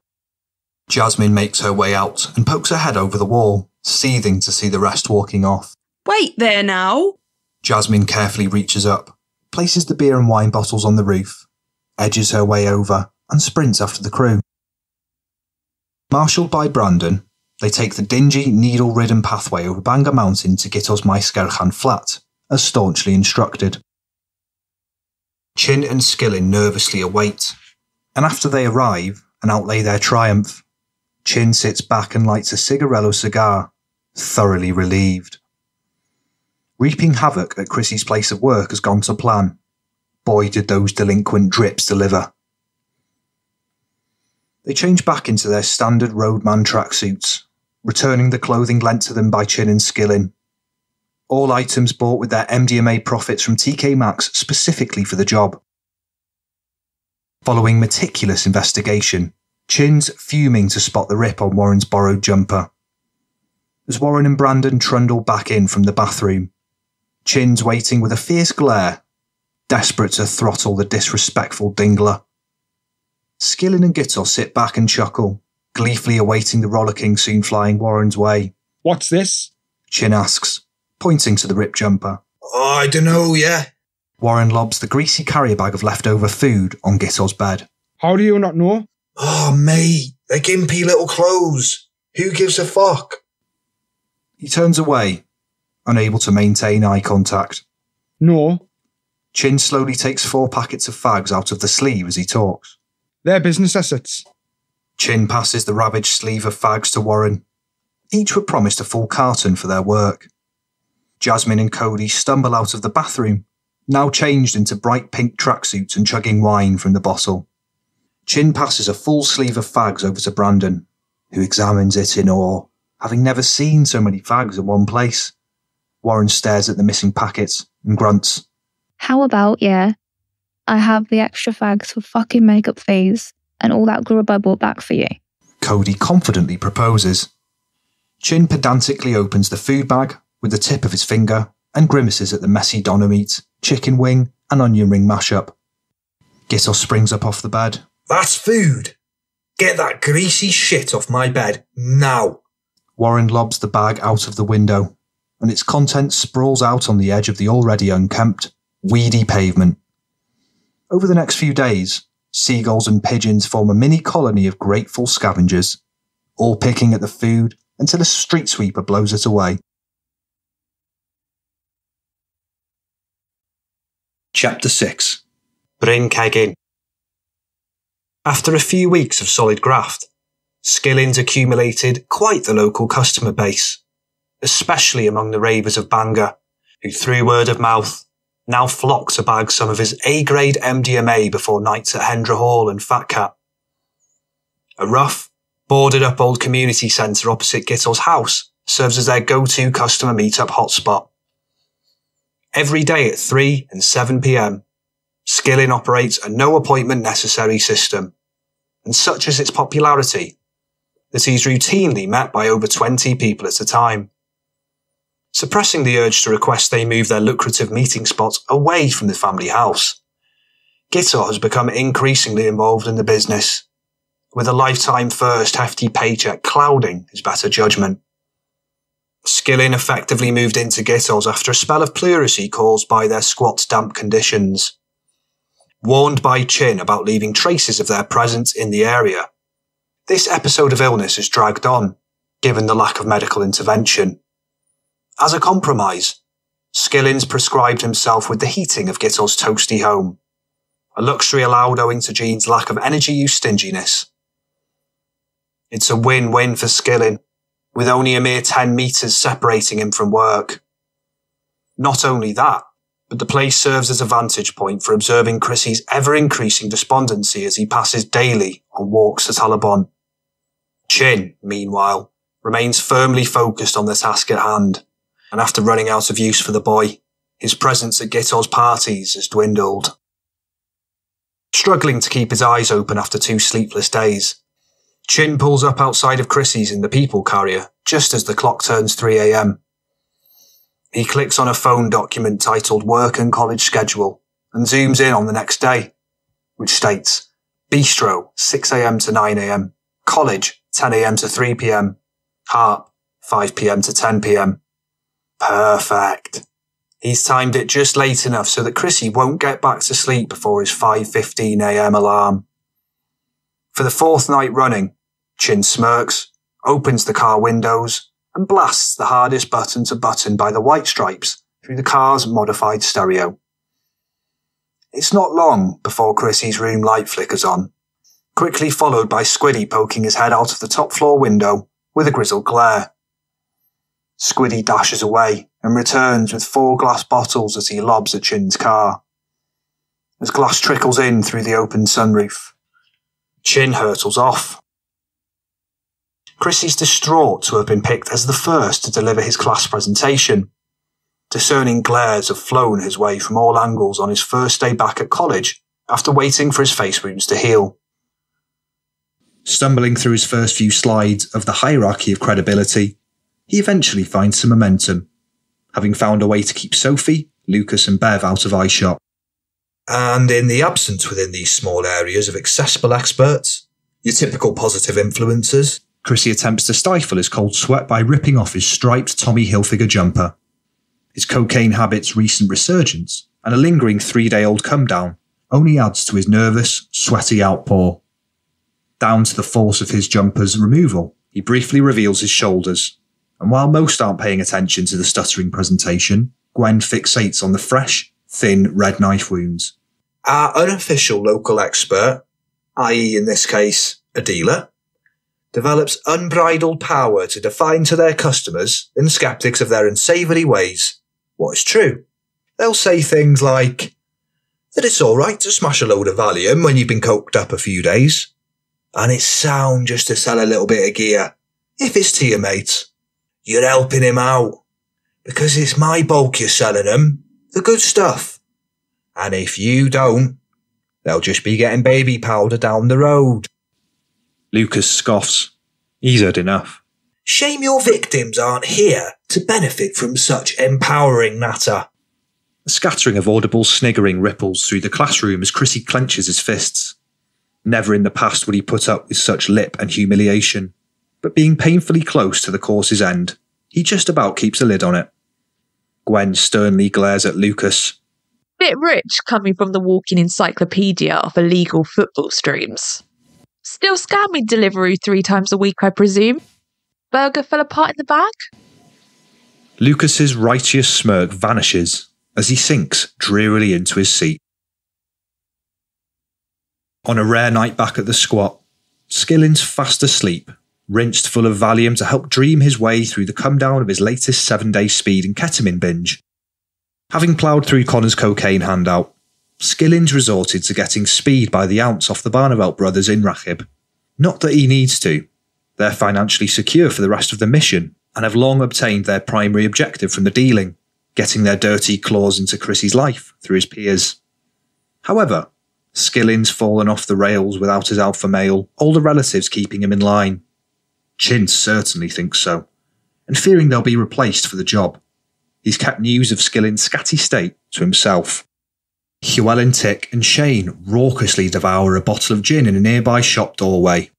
Jasmine makes her way out and pokes her head over the wall, seething to see the rest walking off. Wait there now. Jasmine carefully reaches up, places the beer and wine bottles on the roof, edges her way over, and sprints after the crew. Marshalled by Brandon, they take the dingy, needle ridden pathway over Bangor Mountain to get Gitto's Maesgeirchen Flat, as staunchly instructed. Chin and Skillin nervously await, and after they arrive and outlay their triumph, Chin sits back and lights a cigarello cigar, thoroughly relieved. Reaping havoc at Chrissy's place of work has gone to plan. Boy, did those delinquent drips deliver. They change back into their standard roadman tracksuits, returning the clothing lent to them by Chin and Skillin. All items bought with their MDMA profits from TK Maxx specifically for the job. Following meticulous investigation, Chin's fuming to spot the rip on Warren's borrowed jumper. As Warren and Brandon trundle back in from the bathroom, Chin's waiting with a fierce glare, desperate to throttle the disrespectful dingler. Skillin and Gitto sit back and chuckle, gleefully awaiting the rollicking soon flying Warren's way. What's this? Chin asks, pointing to the rip jumper. Oh, I dunno, yeah. Warren lobs the greasy carrier bag of leftover food on Gitto's bed. How do you not know? Oh, mate, they're gimpy little clothes. Who gives a fuck? He turns away, unable to maintain eye contact. No, Chin slowly takes four packets of fags out of the sleeve as he talks. they're business assets. Chin passes the ravaged sleeve of fags to Warren. Each were promised a full carton for their work. Jasmine and Cody stumble out of the bathroom, now changed into bright pink tracksuits and chugging wine from the bottle. Chin passes a full sleeve of fags over to Brandon, who examines it in awe, having never seen so many fags in one place. Warren stares at the missing packets and grunts. How about, yeah, I have the extra fags for fucking makeup fees and all that grub I bought back for you. Cody confidently proposes. Chin pedantically opens the food bag with the tip of his finger and grimaces at the messy doner meat, chicken wing, and onion ring mashup. Gittos springs up off the bed. That's food. Get that greasy shit off my bed now. Warren lobs the bag out of the window, and its contents sprawls out on the edge of the already unkempt, weedy pavement. Over the next few days, seagulls and pigeons form a mini colony of grateful scavengers, all picking at the food until a street sweeper blows it away. Chapter 6 Bring Keg in. After a few weeks of solid graft, Skillin's accumulated quite the local customer base, especially among the ravers of Bangor, who through word of mouth now flock to bag some of his A-grade MDMA before nights at Hendre Hall and Fat Cat. A rough, boarded up old community centre opposite Gitto's house serves as their go-to customer meet-up hotspot. Every day at 3 and 7 pm, Skillin operates a no appointment necessary system, and such is its popularity that he's routinely met by over 20 people at a time. Suppressing the urge to request they move their lucrative meeting spot away from the family house, Gitto has become increasingly involved in the business, with a lifetime first hefty paycheck clouding his better judgment. Skillin effectively moved into Gitto's after a spell of pleurisy caused by their squat's damp conditions. Warned by Chin about leaving traces of their presence in the area, this episode of illness has dragged on, given the lack of medical intervention. As a compromise, Skillin's prescribed himself with the heating of Gitto's toasty home, a luxury allowed owing to Jean's lack of energy use stinginess. It's a win-win for Skillin, with only a mere 10 metres separating him from work. Not only that, but the place serves as a vantage point for observing Chrissy's ever-increasing despondency as he passes daily on walks to Talabon. Chin, meanwhile, remains firmly focused on the task at hand, and after running out of use for the boy, his presence at Gitto's parties has dwindled. Struggling to keep his eyes open after two sleepless days, Chin pulls up outside of Chrissy's in the people carrier just as the clock turns 3am. He clicks on a phone document titled Work and College Schedule and zooms in on the next day, which states Bistro 6am to 9am, College 10am to 3pm, Harp 5pm to 10pm. Perfect. He's timed it just late enough so that Chrissy won't get back to sleep before his 5.15am alarm. For the fourth night running, Chin smirks, opens the car windows, and blasts the hardest button to button by the white stripes through the car's modified stereo. It's not long before Chrissy's room light flickers on, quickly followed by Squiddy poking his head out of the top floor window with a grizzled glare. Squiddy dashes away and returns with four glass bottles as he lobs at Chin's car. As glass trickles in through the open sunroof, Chin hurtles off. Chrissy's distraught to have been picked as the first to deliver his class presentation. Discerning glares have flown his way from all angles on his first day back at college after waiting for his face wounds to heal. Stumbling through his first few slides of the hierarchy of credibility, he eventually finds some momentum, having found a way to keep Sophie, Lucas, and Bev out of eyeshot. And in the absence within these small areas of accessible experts, your typical positive influencers, Chrissy attempts to stifle his cold sweat by ripping off his striped Tommy Hilfiger jumper. His cocaine habit's recent resurgence and a lingering three day old come down only adds to his nervous, sweaty outpour. Down to the force of his jumper's removal, he briefly reveals his shoulders, And while most aren't paying attention to the stuttering presentation, Gwen fixates on the fresh, thin red knife wounds. Our unofficial local expert, i.e., in this case, a dealer, develops unbridled power to define to their customers and skeptics of their unsavoury ways what is true. They'll say things like that it's alright to smash a load of Valium when you've been coked up a few days, and it's sound just to sell a little bit of gear, if it's to your mate. You're helping him out, because it's my bulk you're selling him, the good stuff. And if you don't, they'll just be getting baby powder down the road. Lucas scoffs. He's heard enough. Shame your victims aren't here to benefit from such empowering natter. A scattering of audible sniggering ripples through the classroom as Chrissy clenches his fists. Never in the past would he put up with such lip and humiliation, but being painfully close to the course's end, he just about keeps a lid on it. Gwen sternly glares at Lucas. Bit rich coming from the walking encyclopedia of illegal football streams. Still scamming delivery three times a week, I presume. Burger fell apart in the bag? Lucas's righteous smirk vanishes as he sinks drearily into his seat. On a rare night back at the squat, Skillin's fast asleep, rinsed full of Valium to help dream his way through the come down of his latest seven day speed and ketamine binge. Having ploughed through Connor's cocaine handout, Skillin's resorted to getting speed by the ounce off the Barnevelt brothers in Rachub. Not that he needs to. They're financially secure for the rest of the mission and have long obtained their primary objective from the dealing, getting their dirty claws into Chrissy's life through his peers. However, Skillin's fallen off the rails without his alpha male, older relatives keeping him in line. Chin certainly thinks so, and fearing they'll be replaced for the job. He's kept news of Skillin's scatty state to himself. Llewellyn Tick and Shane raucously devour a bottle of gin in a nearby shop doorway.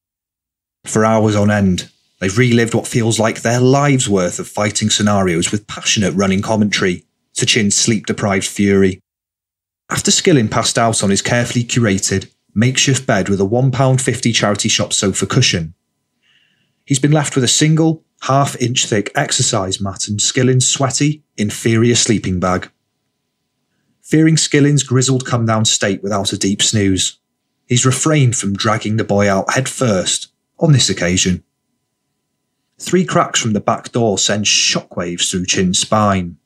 For hours on end, they've relived what feels like their lives' worth of fighting scenarios with passionate running commentary to Chin's sleep deprived fury. After Skillin passed out on his carefully curated, makeshift bed with a £1.50 charity shop sofa cushion, he's been left with a single, half inch thick exercise mat and Skillin's sweaty, inferior sleeping bag. Fearing Skillin's grizzled come down state without a deep snooze, he's refrained from dragging the boy out head first on this occasion. Three cracks from the back door send shockwaves through Chin's spine.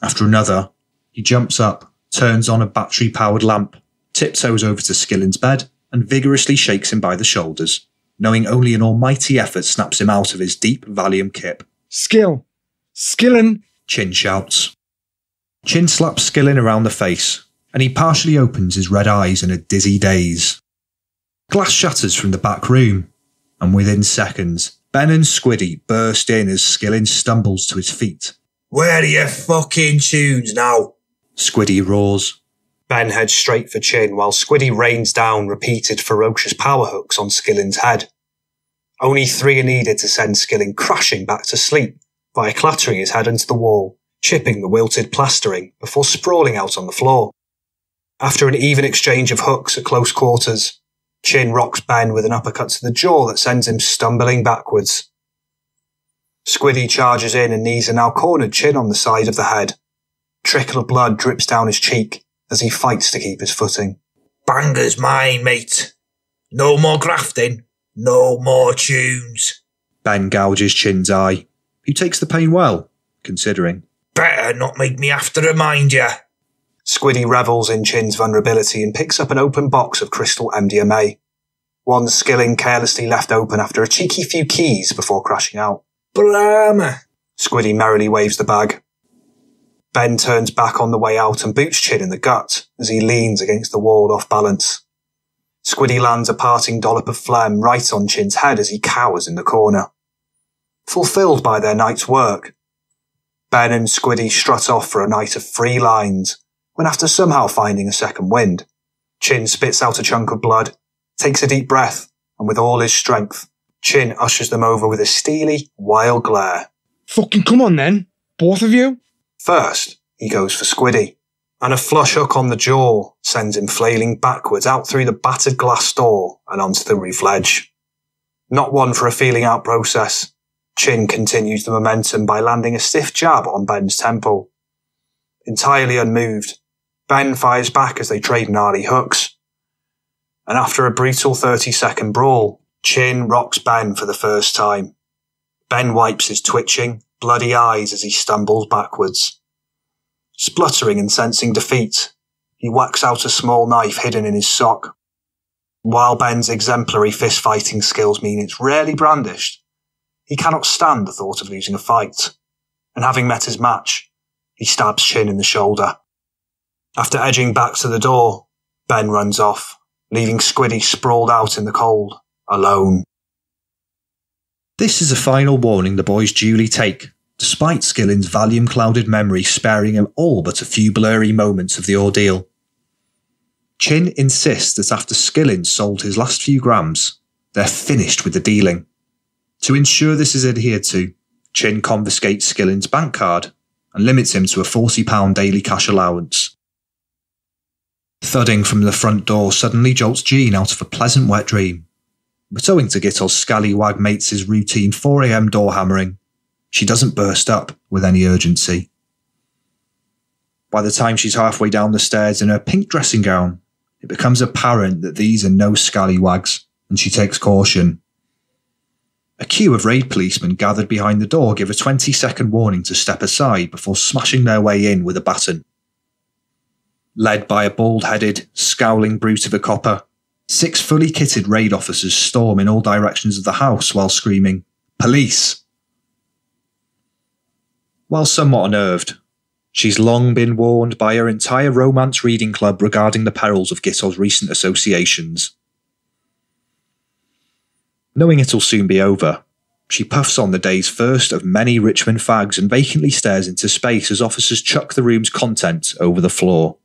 After another, he jumps up, turns on a battery powered lamp, tiptoes over to Skillin's bed, and vigorously shakes him by the shoulders, knowing only an almighty effort snaps him out of his deep Valium kip. Skill! Skillin! Chin shouts. Chin slaps Skillin around the face, and he partially opens his red eyes in a dizzy daze. Glass shatters from the back room, and within seconds, Ben and Squiddy burst in as Skillin stumbles to his feet. Where are your fucking tunes now? Squiddy roars. Ben heads straight for Chin while Squiddy rains down repeated ferocious power hooks on Skillin's head. Only three are needed to send Skillin crashing back to sleep by clattering his head into the wall, chipping the wilted plastering before sprawling out on the floor. After an even exchange of hooks at close quarters, Chin rocks Ben with an uppercut to the jaw that sends him stumbling backwards. Squiddy charges in and knees a now cornered Chin on the side of the head. Trickle of blood drips down his cheek as he fights to keep his footing. Bangor's mine, mate. No more grafting. No more tunes. Ben gouges Chin's eye. He takes the pain well, considering. Better not make me have to remind you. Squiddy revels in Chin's vulnerability and picks up an open box of crystal MDMA. One Skillin carelessly left open after a cheeky few keys before crashing out. Blammer! Squiddy merrily waves the bag. Ben turns back on the way out and boots Chin in the gut as he leans against the wall off balance. Squiddy lands a parting dollop of phlegm right on Chin's head as he cowers in the corner. Fulfilled by their night's work, Ben and Squiddy strut off for a night of free lines when after somehow finding a second wind, Chin spits out a chunk of blood, takes a deep breath, and with all his strength, Chin ushers them over with a steely, wild glare. Fucking come on then, both of you. First, he goes for Squiddy, and a flush hook on the jaw sends him flailing backwards out through the battered glass door and onto the roof ledge. Not one for a feeling out process. Chin continues the momentum by landing a stiff jab on Ben's temple. Entirely unmoved, Ben fires back as they trade gnarly hooks. And after a brutal 30 second brawl, Chin rocks Ben for the first time. Ben wipes his twitching, bloody eyes as he stumbles backwards. Spluttering and sensing defeat, he whacks out a small knife hidden in his sock. While Ben's exemplary fist fighting skills mean it's rarely brandished, he cannot stand the thought of losing a fight. And having met his match, he stabs Chin in the shoulder. After edging back to the door, Ben runs off, leaving Squiddy sprawled out in the cold, alone. This is a final warning the boys duly take, despite Skillin's Valium clouded memory sparing him all but a few blurry moments of the ordeal. Chin insists that after Skillin sold his last few grams, they're finished with the dealing. To ensure this is adhered to, Chin confiscates Skillin's bank card and limits him to a £40 daily cash allowance. Thudding from the front door suddenly jolts Jean out of a pleasant wet dream. But owing to Gitto's scallywag mates' routine 4am door hammering, she doesn't burst up with any urgency. By the time she's halfway down the stairs in her pink dressing gown, it becomes apparent that these are no scallywags, and she takes caution. A queue of raid policemen gathered behind the door give a 20 second warning to step aside before smashing their way in with a baton. Led by a bald headed, scowling brute of a copper, six fully kitted raid officers storm in all directions of the house while screaming, Police! While somewhat unnerved, she's long been warned by her entire romance reading club regarding the perils of Gitto's recent associations. Knowing it'll soon be over, she puffs on the day's first of many Richmond fags and vacantly stares into space as officers chuck the room's contents over the floor.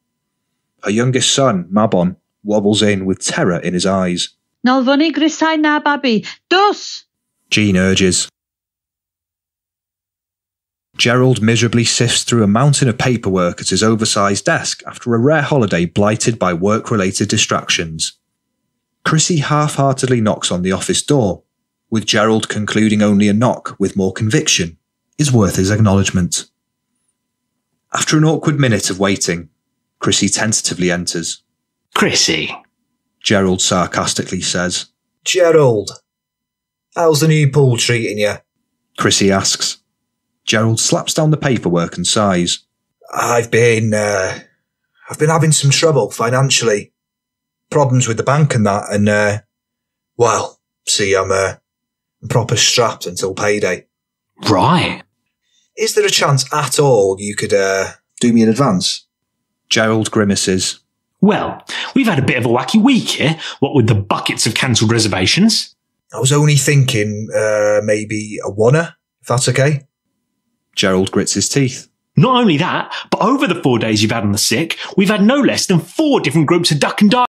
Her youngest son, Mabon, wobbles in with terror in his eyes. Nolfoni grisau na babi. Dos! Jean urges. Gerald miserably sifts through a mountain of paperwork at his oversized desk after a rare holiday blighted by work related distractions. Chrissy half heartedly knocks on the office door, with Gerald concluding only a knock with more conviction is worth his acknowledgement. After an awkward minute of waiting, Chrissy tentatively enters. Chrissy, Gerald sarcastically says. Gerald, how's the new pool treating you? Chrissy asks. Gerald slaps down the paperwork and sighs. I've been, uh, I've been having some trouble financially. Problems with the bank and that, and, uh, well, see, I'm, uh, I'm proper strapped until payday. Right. Is there a chance at all you could, uh, do me in advance? Gerald grimaces. Well, we've had a bit of a wacky week here, what with the buckets of cancelled reservations. I was only thinking, uh, maybe a wanna, if that's okay. Gerald grits his teeth. Not only that, but over the four days you've had on the sick, we've had no less than four different groups of duck and dive